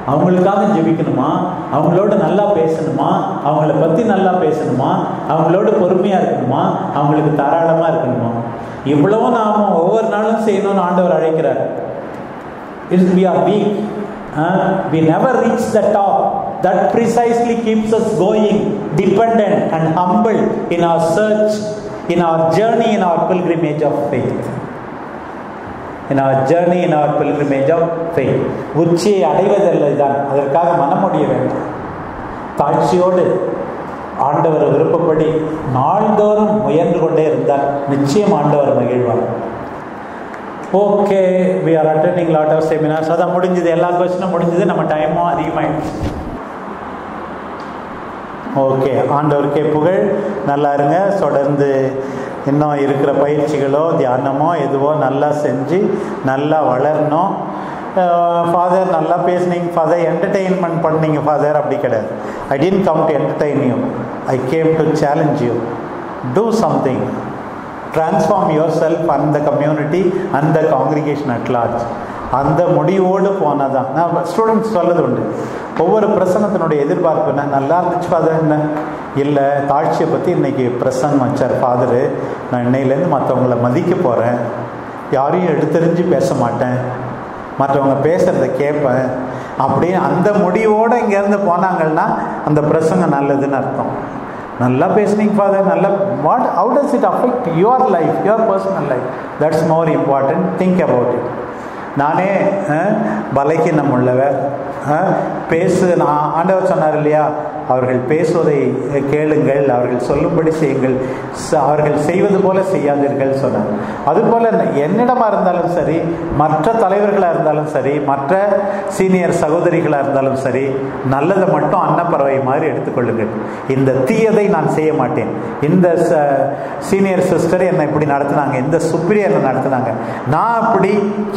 அவங்களுக்காக ஜெபிக்கணுமா அவங்களோட நல்லா பேசணுமா அவங்கள பற்றி நல்லா பேசணுமா அவங்களோட பொறுமையாக இருக்கணுமா அவங்களுக்கு தாராளமாக இருக்கணுமா இவ்வளவோ நாம் ஒவ்வொரு நாளும் செய்யணும்னு ஆண்டவர் அழைக்கிறார் it's we are weak we never reach the top that precisely keeps us going depend and humble in our church in our journey in our pilgrimage of faith In our journey, in our pilgrimage of faith. உச்சியை அடைவதில்லை தான் அதற்காக மனமுடிய வேண்டும். தாட்சியோடு ஆண்டவர் விருப்பப்படி நாள்தோறும் முயன்று கொண்டே இருந்தால் நிச்சயம் ஆண்டவர் மகிழ்வார். Okay we are attending lot of seminars அதான் முடிஞ்சது. எல்லா கொஸ்டினும் முடிஞ்சது. நம்ம டைமும் அதிகமாகிடுச்சு ஓகே ஆண்டவருக்கே புகழ். நல்லா இருங்க. தொடர்ந்து இன்னும் இருக்கிற பயிற்சிகளோ தியானமோ எதுவோ நல்லா செஞ்சு நல்லா வளரணும். ஃபாதர் நல்லா பேசுனீங்க. ஃபாதர் என்டர்டெயின்மெண்ட் பண்ணீங்க. ஃபாதர் அப்படி கிடையாது. I didn't come to entertain you I came to challenge you to something transform yourself அந்த கம்யூனிட்டி அந்த காங்கிரிகேஷன் அட் லார்ஜ் அந்த முடிவோடு போனதான் நான் ஸ்டூடெண்ட்ஸ் சொல்லது உண்டு. ஒவ்வொரு பிரசனத்தினுடைய எதிர்பார்ப்பு என்ன? நல்லா இருந்துச்சு ஃபாதர் என்ன? இல்லை தாழ்ச்சியை பற்றி இன்னைக்கு பிரசங்கம் வச்சார் ஃபாதரு. நான் இன்னையிலேருந்து மற்றவங்கள மதிக்க போகிறேன் யாரையும் எடுத்தெறிஞ்சு பேச மாட்டேன். மற்றவங்க பேசுகிறத கேட்பேன். அப்படி அந்த முடிவோடு இங்கேருந்து போனாங்கன்னா அந்த பிரசங்கம் நல்லதுன்னு அர்த்தம். நல்லா பேசுனீங்க ஃபாதர் நல்லா what how does it affect your life your personal life that's more important think about it நானே அஹ், பலகீனம் உள்ளவர் பேசு நான் ஆண்டவர் சொன்னார் இல்லையா? அவர்கள் பேசுவதை கேளுங்கள் அவர்கள் சொல்லும்படி செய்யுங்கள். அவர்கள் செய்வது போல செய்யாதீர்கள் சொன்னார். அதுபோல் என்னிடமா இருந்தாலும் சரி மற்ற தலைவர்களாக இருந்தாலும் சரி மற்ற சீனியர் சகோதரிகளாக இருந்தாலும் சரி நல்லதை மட்டும் அன்னப்பறவை மாதிரி எடுத்துக்கொள்ளுங்கள். இந்த தீயதை நான் செய்ய மாட்டேன். இந்த சீனியர் சிஸ்டர் என்னை இப்படி நடத்தினாங்க இந்த சுப்ரியர் நடத்தினாங்க. நான் அப்படி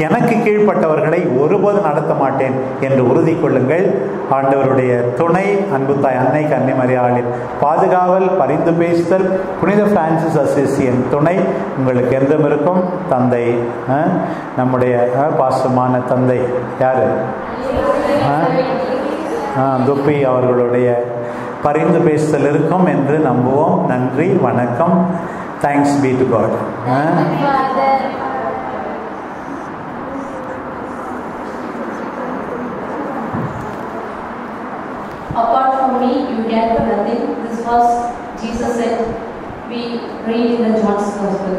எனக்கு கீழ்ப்பட்டவர்களை ஒருபோது நடத்த மாட்டேன் என்று உறுதி கொள்ளுங்கள் ஆண்டவருடைய துணை அன்பு தாய் அன்னை கன்னிமரியாளின் பாதுகாவல் பரிந்து பேசுதல் புனித பிரான்சிஸ் அசிசியின் துணை. உங்களுக்கு என்றும் இருக்கும். தந்தை நம்முடைய பாசமான தந்தை. யாரு? ஆ, துப்பி அவர்களுடைய பரிந்து பேசுதல் இருக்கும் என்று நம்புவோம். நன்றி வணக்கம். Thanks be to God from me, you do nothing. This was Jesus said. We read in the John's Gospel.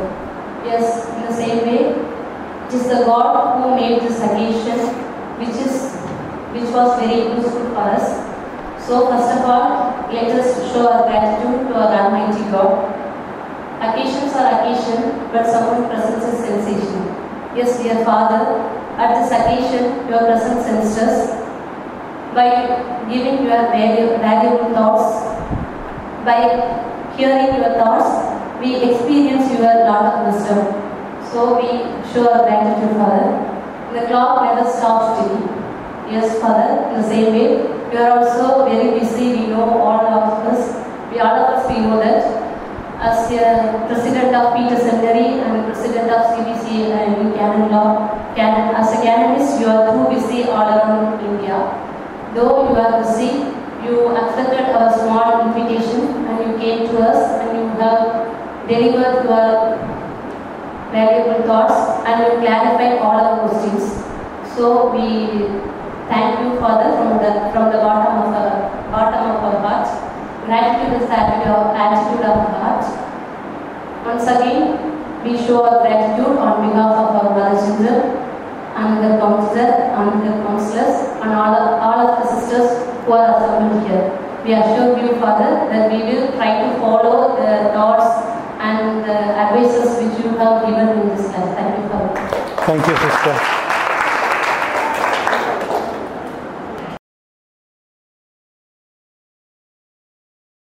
Yes, in the same way, it is the God who made this occasion, which is which was very useful for us. So first of all, let us show our gratitude to our Almighty God. Occasions are occasion, but someone's presence is sensation. Yes, dear Father, at this occasion, your presence sensed us by giving your valu- valuable thoughts, by hearing your thoughts, we experience your lot of wisdom. So we show our gratitude, Father. The clock never stops ticking. Yes, Father, in the same way, we are also very busy. We know all of us. We all of us we know that. As a president of Peter Seminary and president of CBC and Canon Law, canon, as a canonist, you are too busy all around India. Though you are busy, you accepted our small invitation and you came to us and you have delivered your valuable thoughts and you clarified all our questions. So we thank you, Father, from the from the bottom of our bottom of our heart. Is the attitude of, attitude of heart. Once again, we show our gratitude on behalf of our Mother Children and the counselor and the counselors and all of, all of the sisters who are assembled here. We assure you, Father, that we will try to follow the thoughts and the advices which you have given in this life. Thank you, Father. Thank you, sister.